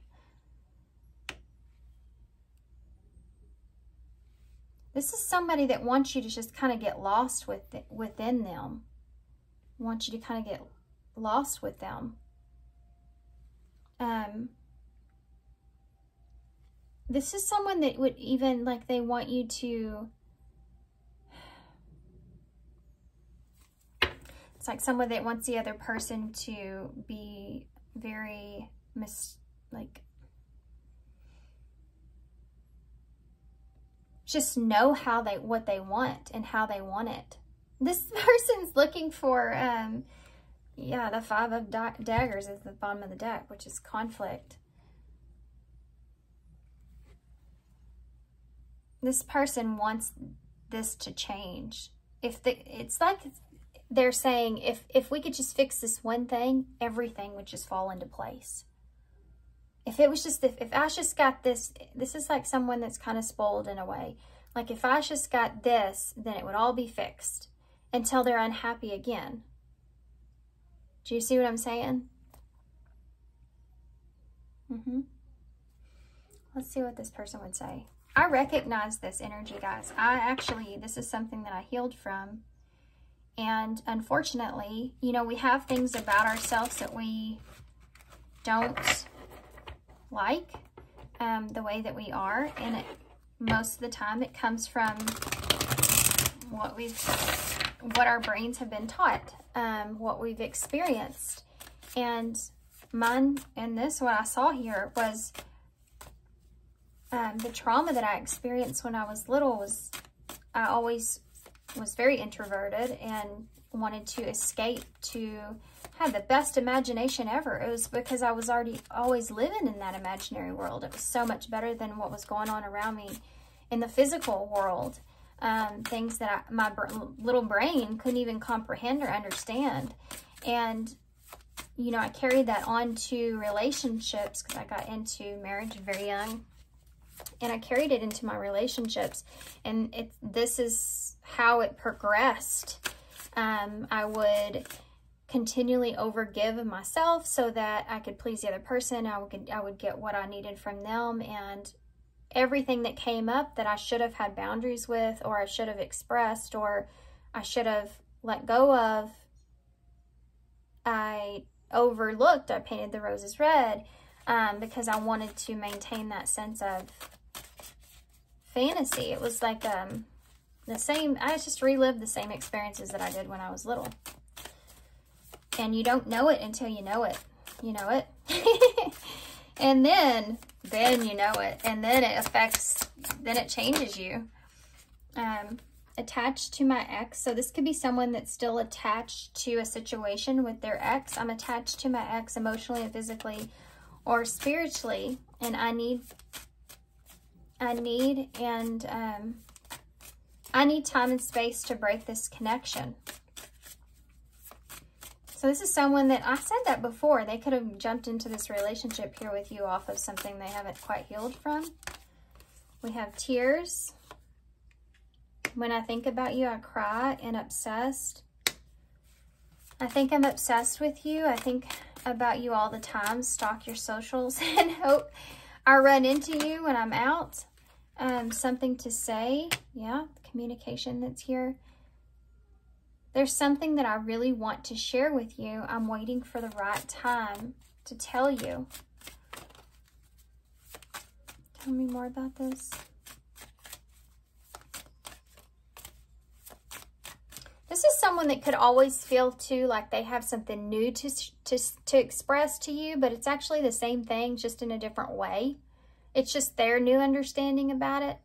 This is somebody that wants you to just kind of get lost with within them. Wants you to kind of get lost with them. Um, this is someone that would even, like, they want you to... It's like someone that wants the other person to be very, mis like, just know how they what they want and how they want it. This person's looking for, um, yeah, the five of daggers is the bottom of the deck, which is conflict. This person wants this to change. If the, it's like they're saying, if, if we could just fix this one thing, everything would just fall into place if it was just, if, if Ash just got this, this is like someone that's kind of spoiled in a way. Like if I just got this, then it would all be fixed until they're unhappy again. Do you see what I'm saying? Mm-hmm. Let's see what this person would say. I recognize this energy, guys. I actually, this is something that I healed from. And unfortunately, you know, we have things about ourselves that we don't like um, the way that we are. And it, most of the time it comes from what we've, what our brains have been taught, um, what we've experienced. And mine and this, what I saw here was um, the trauma that I experienced when I was little was, I always was very introverted and wanted to escape to had the best imagination ever. It was because I was already always living in that imaginary world. It was so much better than what was going on around me in the physical world. Um, things that I, my br little brain couldn't even comprehend or understand. And, you know, I carried that on to relationships because I got into marriage very young. And I carried it into my relationships. And it, this is how it progressed. Um, I would continually overgive myself so that I could please the other person. I would, I would get what I needed from them and everything that came up that I should have had boundaries with or I should have expressed or I should have let go of, I overlooked. I painted the roses red um, because I wanted to maintain that sense of fantasy. It was like um, the same, I just relived the same experiences that I did when I was little. And you don't know it until you know it. You know it. and then, then you know it. And then it affects, then it changes you. Um, attached to my ex. So this could be someone that's still attached to a situation with their ex. I'm attached to my ex emotionally and physically or spiritually. And I need, I need, and um, I need time and space to break this connection. So this is someone that, I said that before, they could have jumped into this relationship here with you off of something they haven't quite healed from. We have tears. When I think about you, I cry and obsessed. I think I'm obsessed with you. I think about you all the time, stalk your socials, and hope I run into you when I'm out. Um, something to say. Yeah, communication that's here. There's something that I really want to share with you. I'm waiting for the right time to tell you. Tell me more about this. This is someone that could always feel too like they have something new to, to, to express to you, but it's actually the same thing, just in a different way. It's just their new understanding about it.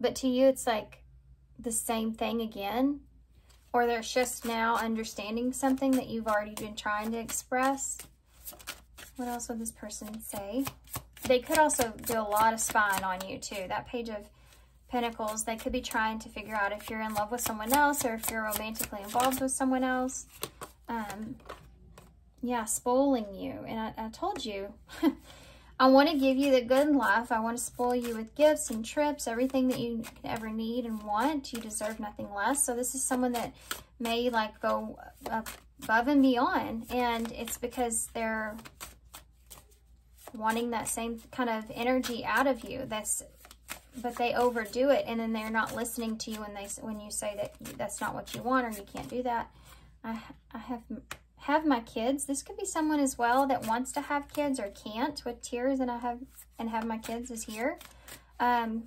But to you, it's like the same thing again. Or they're just now understanding something that you've already been trying to express. What else would this person say? They could also do a lot of spying on you too. That page of Pentacles, they could be trying to figure out if you're in love with someone else or if you're romantically involved with someone else. Um, yeah, spoiling you. And I, I told you, I want to give you the good life. I want to spoil you with gifts and trips, everything that you ever need and want. You deserve nothing less. So this is someone that may like go above and beyond. And it's because they're wanting that same kind of energy out of you. That's but they overdo it and then they're not listening to you when they when you say that that's not what you want or you can't do that. I I have have my kids. This could be someone as well that wants to have kids or can't with tears and I have and have my kids is here. Um,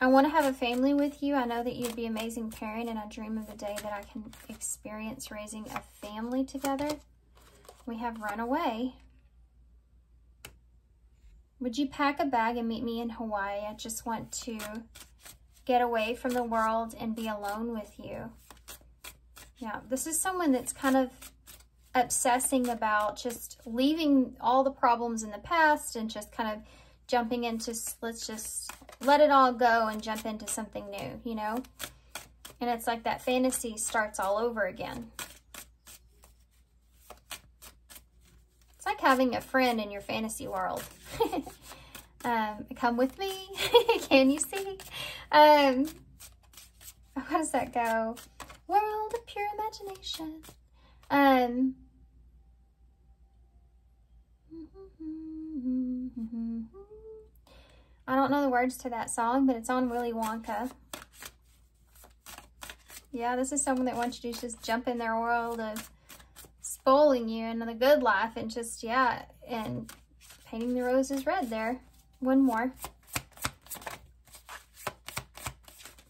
I want to have a family with you. I know that you'd be amazing parent and I dream of the day that I can experience raising a family together. We have run away. Would you pack a bag and meet me in Hawaii? I just want to get away from the world and be alone with you. Yeah, this is someone that's kind of obsessing about just leaving all the problems in the past and just kind of jumping into, let's just let it all go and jump into something new, you know? And it's like that fantasy starts all over again. It's like having a friend in your fantasy world. um, come with me. Can you see? Um, how does that go? World of pure imagination. Um, I don't know the words to that song, but it's on Willy Wonka. Yeah, this is someone that wants you to just jump in their world of spoiling you and the good life and just, yeah, and painting the roses red there. One more.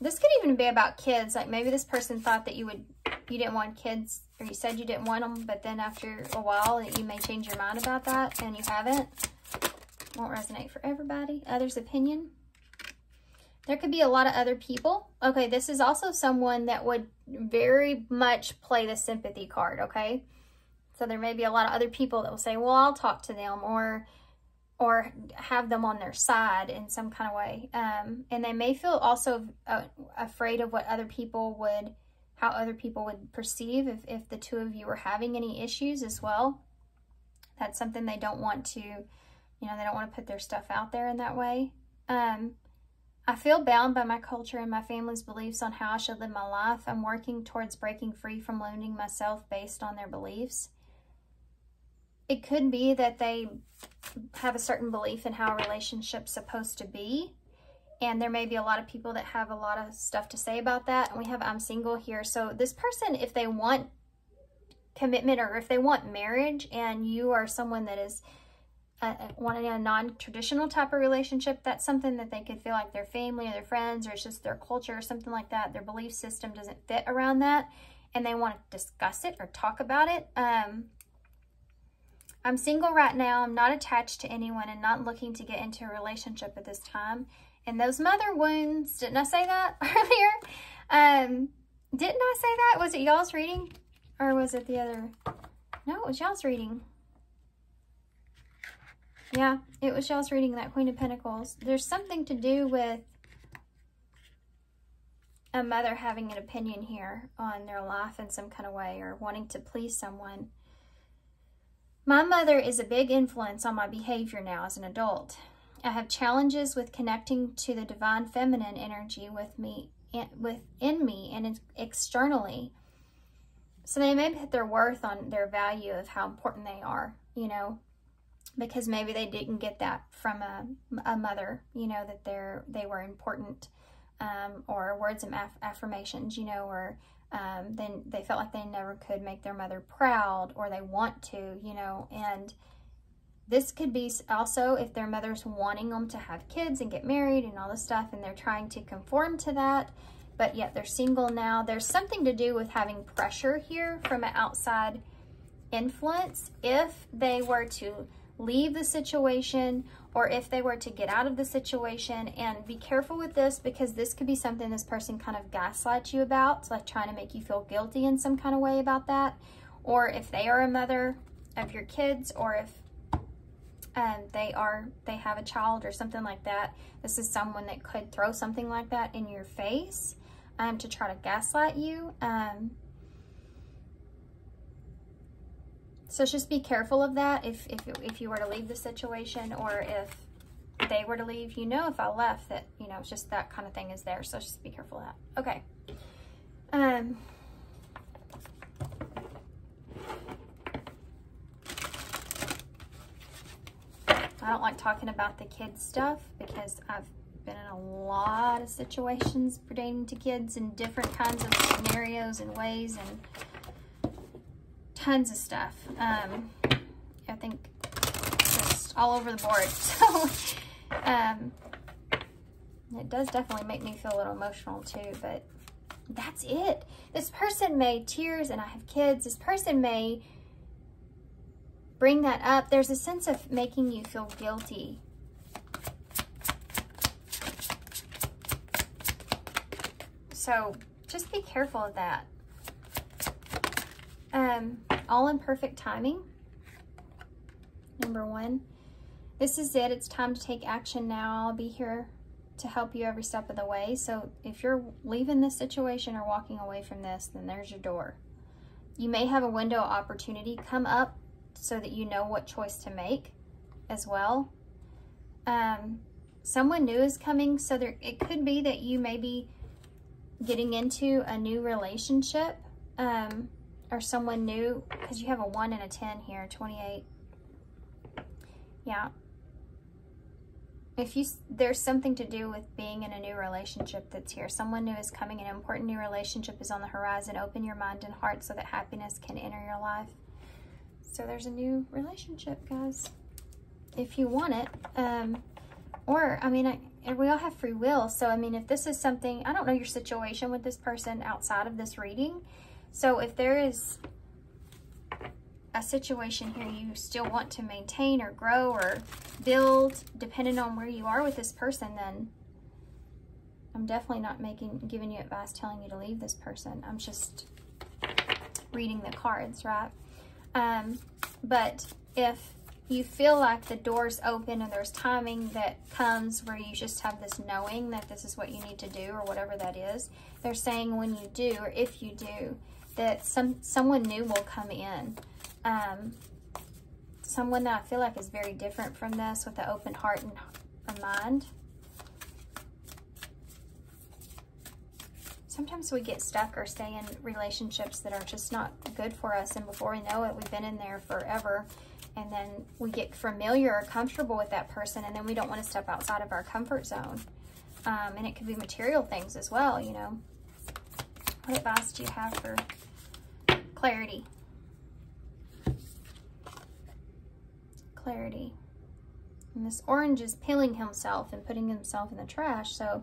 This could even be about kids. Like maybe this person thought that you would, you didn't want kids or you said you didn't want them, but then after a while you may change your mind about that and you haven't. Won't resonate for everybody. Others' opinion. There could be a lot of other people. Okay, this is also someone that would very much play the sympathy card, okay? So there may be a lot of other people that will say, well, I'll talk to them or or have them on their side in some kind of way. Um, and they may feel also uh, afraid of what other people would, how other people would perceive if, if the two of you were having any issues as well. That's something they don't want to, you know, they don't want to put their stuff out there in that way. Um, I feel bound by my culture and my family's beliefs on how I should live my life. I'm working towards breaking free from limiting myself based on their beliefs. It could be that they have a certain belief in how a relationship's supposed to be. And there may be a lot of people that have a lot of stuff to say about that. And we have I'm single here. So this person, if they want commitment or if they want marriage and you are someone that is uh, uh, wanting a non-traditional type of relationship, that's something that they could feel like their family or their friends or it's just their culture or something like that. Their belief system doesn't fit around that and they want to discuss it or talk about it. Um, I'm single right now. I'm not attached to anyone and not looking to get into a relationship at this time. And those mother wounds, didn't I say that earlier? Um, didn't I say that? Was it y'all's reading? Or was it the other? No, it was y'all's reading. Yeah, it was y'all's reading that Queen of Pentacles. There's something to do with a mother having an opinion here on their life in some kind of way or wanting to please someone. My mother is a big influence on my behavior now as an adult. I have challenges with connecting to the divine feminine energy with me, within me and externally. So they may put their worth on their value of how important they are, you know, because maybe they didn't get that from a, a mother, you know, that they're they were important, um, or words of aff affirmations, you know, or um, then they felt like they never could make their mother proud or they want to, you know, and this could be also if their mother's wanting them to have kids and get married and all this stuff and they're trying to conform to that, but yet they're single now. There's something to do with having pressure here from an outside influence. If they were to leave the situation or if they were to get out of the situation and be careful with this because this could be something this person kind of gaslights you about, like trying to make you feel guilty in some kind of way about that. Or if they are a mother of your kids or if um, they are they have a child or something like that. This is someone that could throw something like that in your face um, to try to gaslight you. Um, so just be careful of that if, if, if you were to leave the situation or if they were to leave, you know, if I left that, you know, it's just that kind of thing is there. So just be careful of that. Okay. Um, I don't like talking about the kids stuff because I've been in a lot of situations pertaining to kids in different kinds of scenarios and ways and tons of stuff. Um, I think just all over the board. So um, it does definitely make me feel a little emotional too, but that's it. This person may tears and I have kids. This person may bring that up, there's a sense of making you feel guilty. So just be careful of that. Um, all in perfect timing. Number one. This is it. It's time to take action now. I'll be here to help you every step of the way. So if you're leaving this situation or walking away from this, then there's your door. You may have a window opportunity come up so that you know what choice to make as well. Um, someone new is coming, so there it could be that you may be getting into a new relationship um, or someone new, because you have a 1 and a 10 here, 28. Yeah. If you, there's something to do with being in a new relationship that's here. Someone new is coming, an important new relationship is on the horizon. Open your mind and heart so that happiness can enter your life. So there's a new relationship, guys, if you want it. Um, or, I mean, I, we all have free will. So, I mean, if this is something, I don't know your situation with this person outside of this reading. So if there is a situation here you still want to maintain or grow or build, depending on where you are with this person, then I'm definitely not making, giving you advice telling you to leave this person. I'm just reading the cards, right? Um, but if you feel like the door's open and there's timing that comes where you just have this knowing that this is what you need to do or whatever that is, they're saying when you do or if you do, that some someone new will come in. Um, someone that I feel like is very different from this with an open heart and a mind. sometimes we get stuck or stay in relationships that are just not good for us. And before we know it, we've been in there forever. And then we get familiar or comfortable with that person. And then we don't want to step outside of our comfort zone. Um, and it could be material things as well, you know. What advice do you have for clarity? Clarity. And this orange is peeling himself and putting himself in the trash. So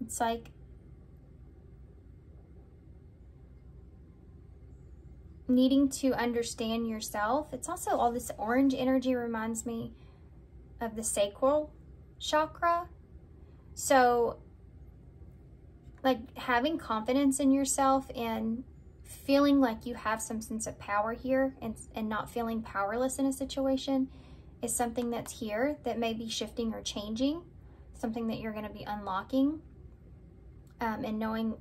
it's like needing to understand yourself. It's also all this orange energy reminds me of the sacral chakra. So like having confidence in yourself and feeling like you have some sense of power here and, and not feeling powerless in a situation is something that's here that may be shifting or changing, something that you're going to be unlocking um, and knowing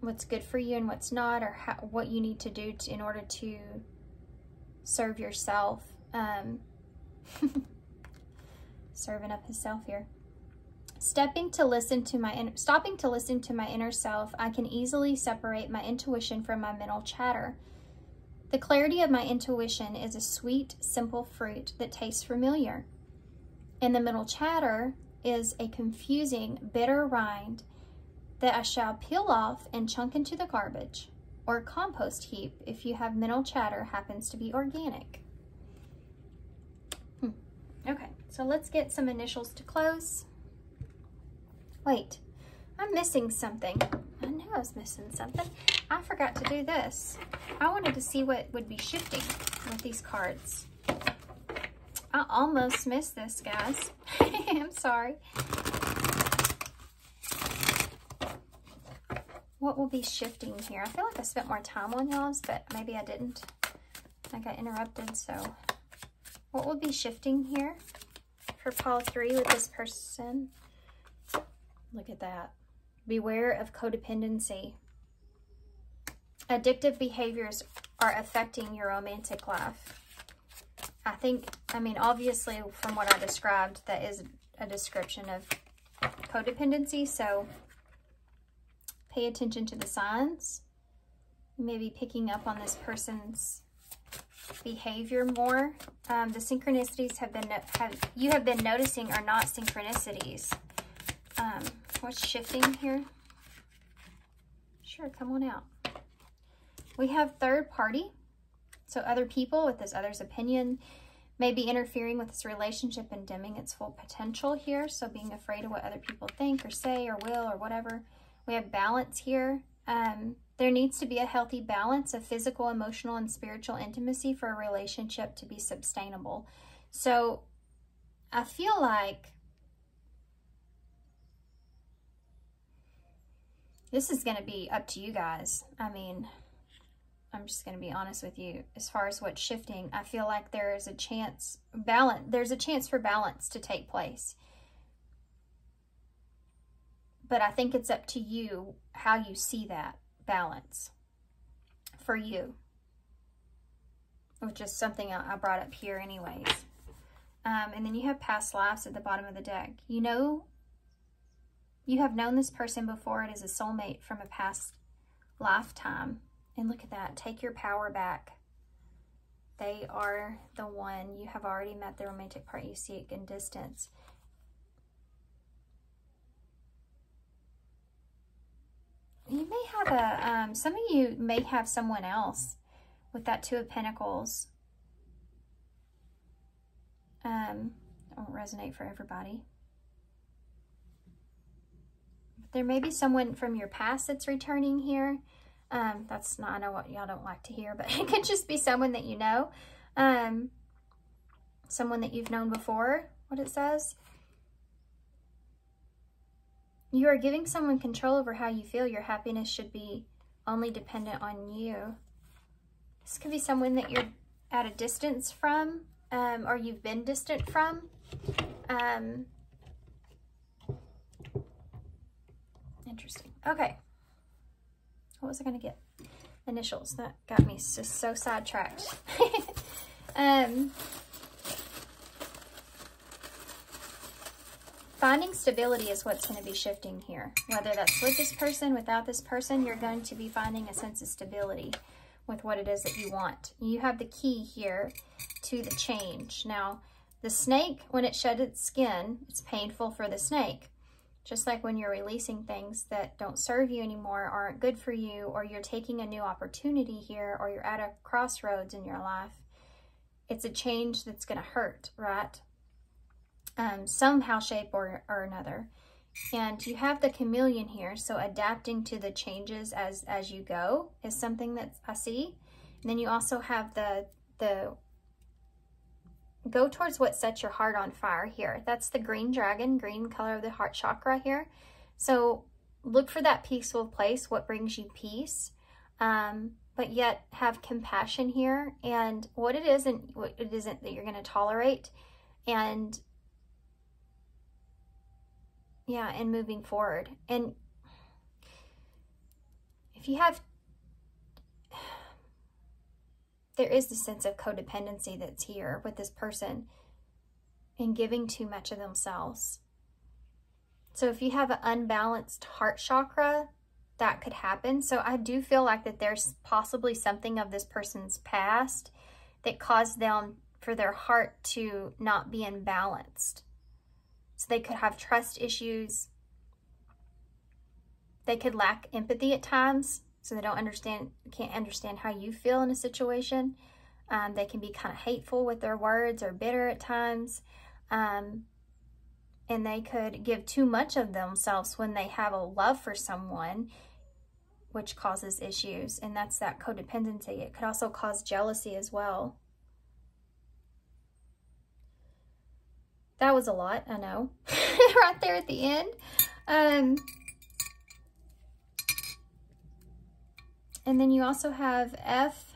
what's good for you and what's not, or how, what you need to do to, in order to serve yourself. Um, serving up himself here. Stepping to listen to my, stopping to listen to my inner self, I can easily separate my intuition from my mental chatter. The clarity of my intuition is a sweet, simple fruit that tastes familiar. And the mental chatter is a confusing, bitter rind that I shall peel off and chunk into the garbage or compost heap if you have mental chatter happens to be organic. Hmm. Okay, so let's get some initials to close. Wait, I'm missing something. I knew I was missing something. I forgot to do this. I wanted to see what would be shifting with these cards. I almost missed this, guys. I'm sorry. What will be shifting here? I feel like I spent more time on y'all's, but maybe I didn't. I got interrupted, so what will be shifting here for Pile 3 with this person? Look at that. Beware of codependency. Addictive behaviors are affecting your romantic life. I think, I mean, obviously from what I described, that is a description of codependency. So pay attention to the signs. Maybe picking up on this person's behavior more. Um, the synchronicities have been, have, you have been noticing are not synchronicities. Um, what's shifting here? Sure, come on out. We have third party. So other people with this other's opinion may be interfering with this relationship and dimming its full potential here. So being afraid of what other people think or say or will or whatever. We have balance here. Um, there needs to be a healthy balance of physical, emotional, and spiritual intimacy for a relationship to be sustainable. So I feel like this is going to be up to you guys. I mean, I'm just going to be honest with you. As far as what's shifting, I feel like there is a chance, balance, there's a chance for balance to take place. But I think it's up to you how you see that balance for you. Which is something I brought up here anyways. Um, and then you have past lives at the bottom of the deck. You know you have known this person before. It is a soulmate from a past lifetime. And look at that. Take your power back. They are the one. You have already met the romantic part you seek in distance. You may have a, um, some of you may have someone else with that Two of Pentacles. Um, won't resonate for everybody. There may be someone from your past that's returning here. Um, that's not, I know what y'all don't like to hear, but it could just be someone that you know. Um, someone that you've known before, what it says. You are giving someone control over how you feel. Your happiness should be only dependent on you. This could be someone that you're at a distance from, um, or you've been distant from. Um, Interesting. Okay. What was I going to get? Initials. That got me just so sidetracked. um, finding stability is what's going to be shifting here. Whether that's with this person, without this person, you're going to be finding a sense of stability with what it is that you want. You have the key here to the change. Now, the snake, when it shed its skin, it's painful for the snake. Just like when you're releasing things that don't serve you anymore, aren't good for you, or you're taking a new opportunity here, or you're at a crossroads in your life, it's a change that's going to hurt, right? Um, somehow, shape, or, or another. And you have the chameleon here, so adapting to the changes as, as you go is something that I see. And then you also have the, the go towards what sets your heart on fire here. That's the green dragon, green color of the heart chakra here. So look for that peaceful place, what brings you peace, um, but yet have compassion here and what it isn't, what it isn't that you're going to tolerate and yeah, and moving forward. And if you have there is the sense of codependency that's here with this person and giving too much of themselves. So if you have an unbalanced heart chakra, that could happen. So I do feel like that there's possibly something of this person's past that caused them for their heart to not be imbalanced. So they could have trust issues. They could lack empathy at times so they don't understand, can't understand how you feel in a situation. Um, they can be kind of hateful with their words or bitter at times. Um, and they could give too much of themselves when they have a love for someone which causes issues and that's that codependency it could also cause jealousy as well that was a lot i know right there at the end um and then you also have f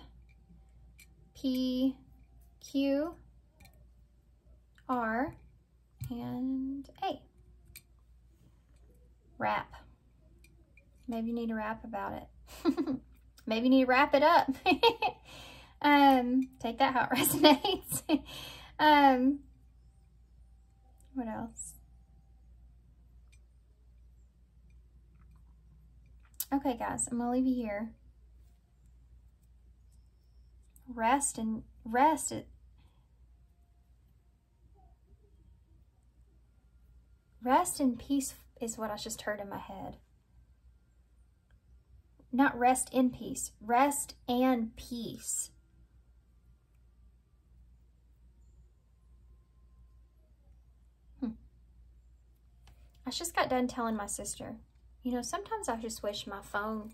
p q r and A. Wrap. Maybe you need to wrap about it. Maybe you need to wrap it up. um, take that how it resonates. um, what else? Okay, guys, I'm going to leave you here. Rest and rest. Rest and peace is what I just heard in my head. Not rest in peace, rest and peace. Hmm. I just got done telling my sister, you know, sometimes I just wish my phone,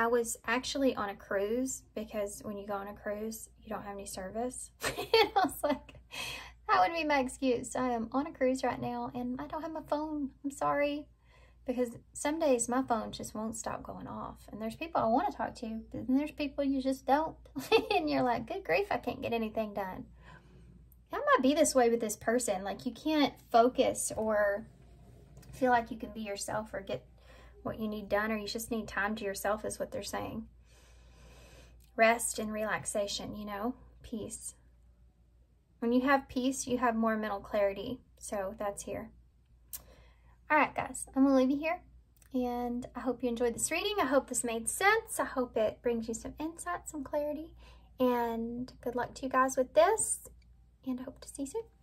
I was actually on a cruise because when you go on a cruise, you don't have any service. and I was like, that would be my excuse. I am on a cruise right now and I don't have my phone. I'm sorry. Because some days my phone just won't stop going off. And there's people I want to talk to, but then there's people you just don't. and you're like, good grief, I can't get anything done. That might be this way with this person. Like you can't focus or feel like you can be yourself or get what you need done or you just need time to yourself is what they're saying. Rest and relaxation, you know, peace. When you have peace, you have more mental clarity. So that's here. All right, guys, I'm going to leave you here. And I hope you enjoyed this reading. I hope this made sense. I hope it brings you some insight, some clarity. And good luck to you guys with this. And I hope to see you soon.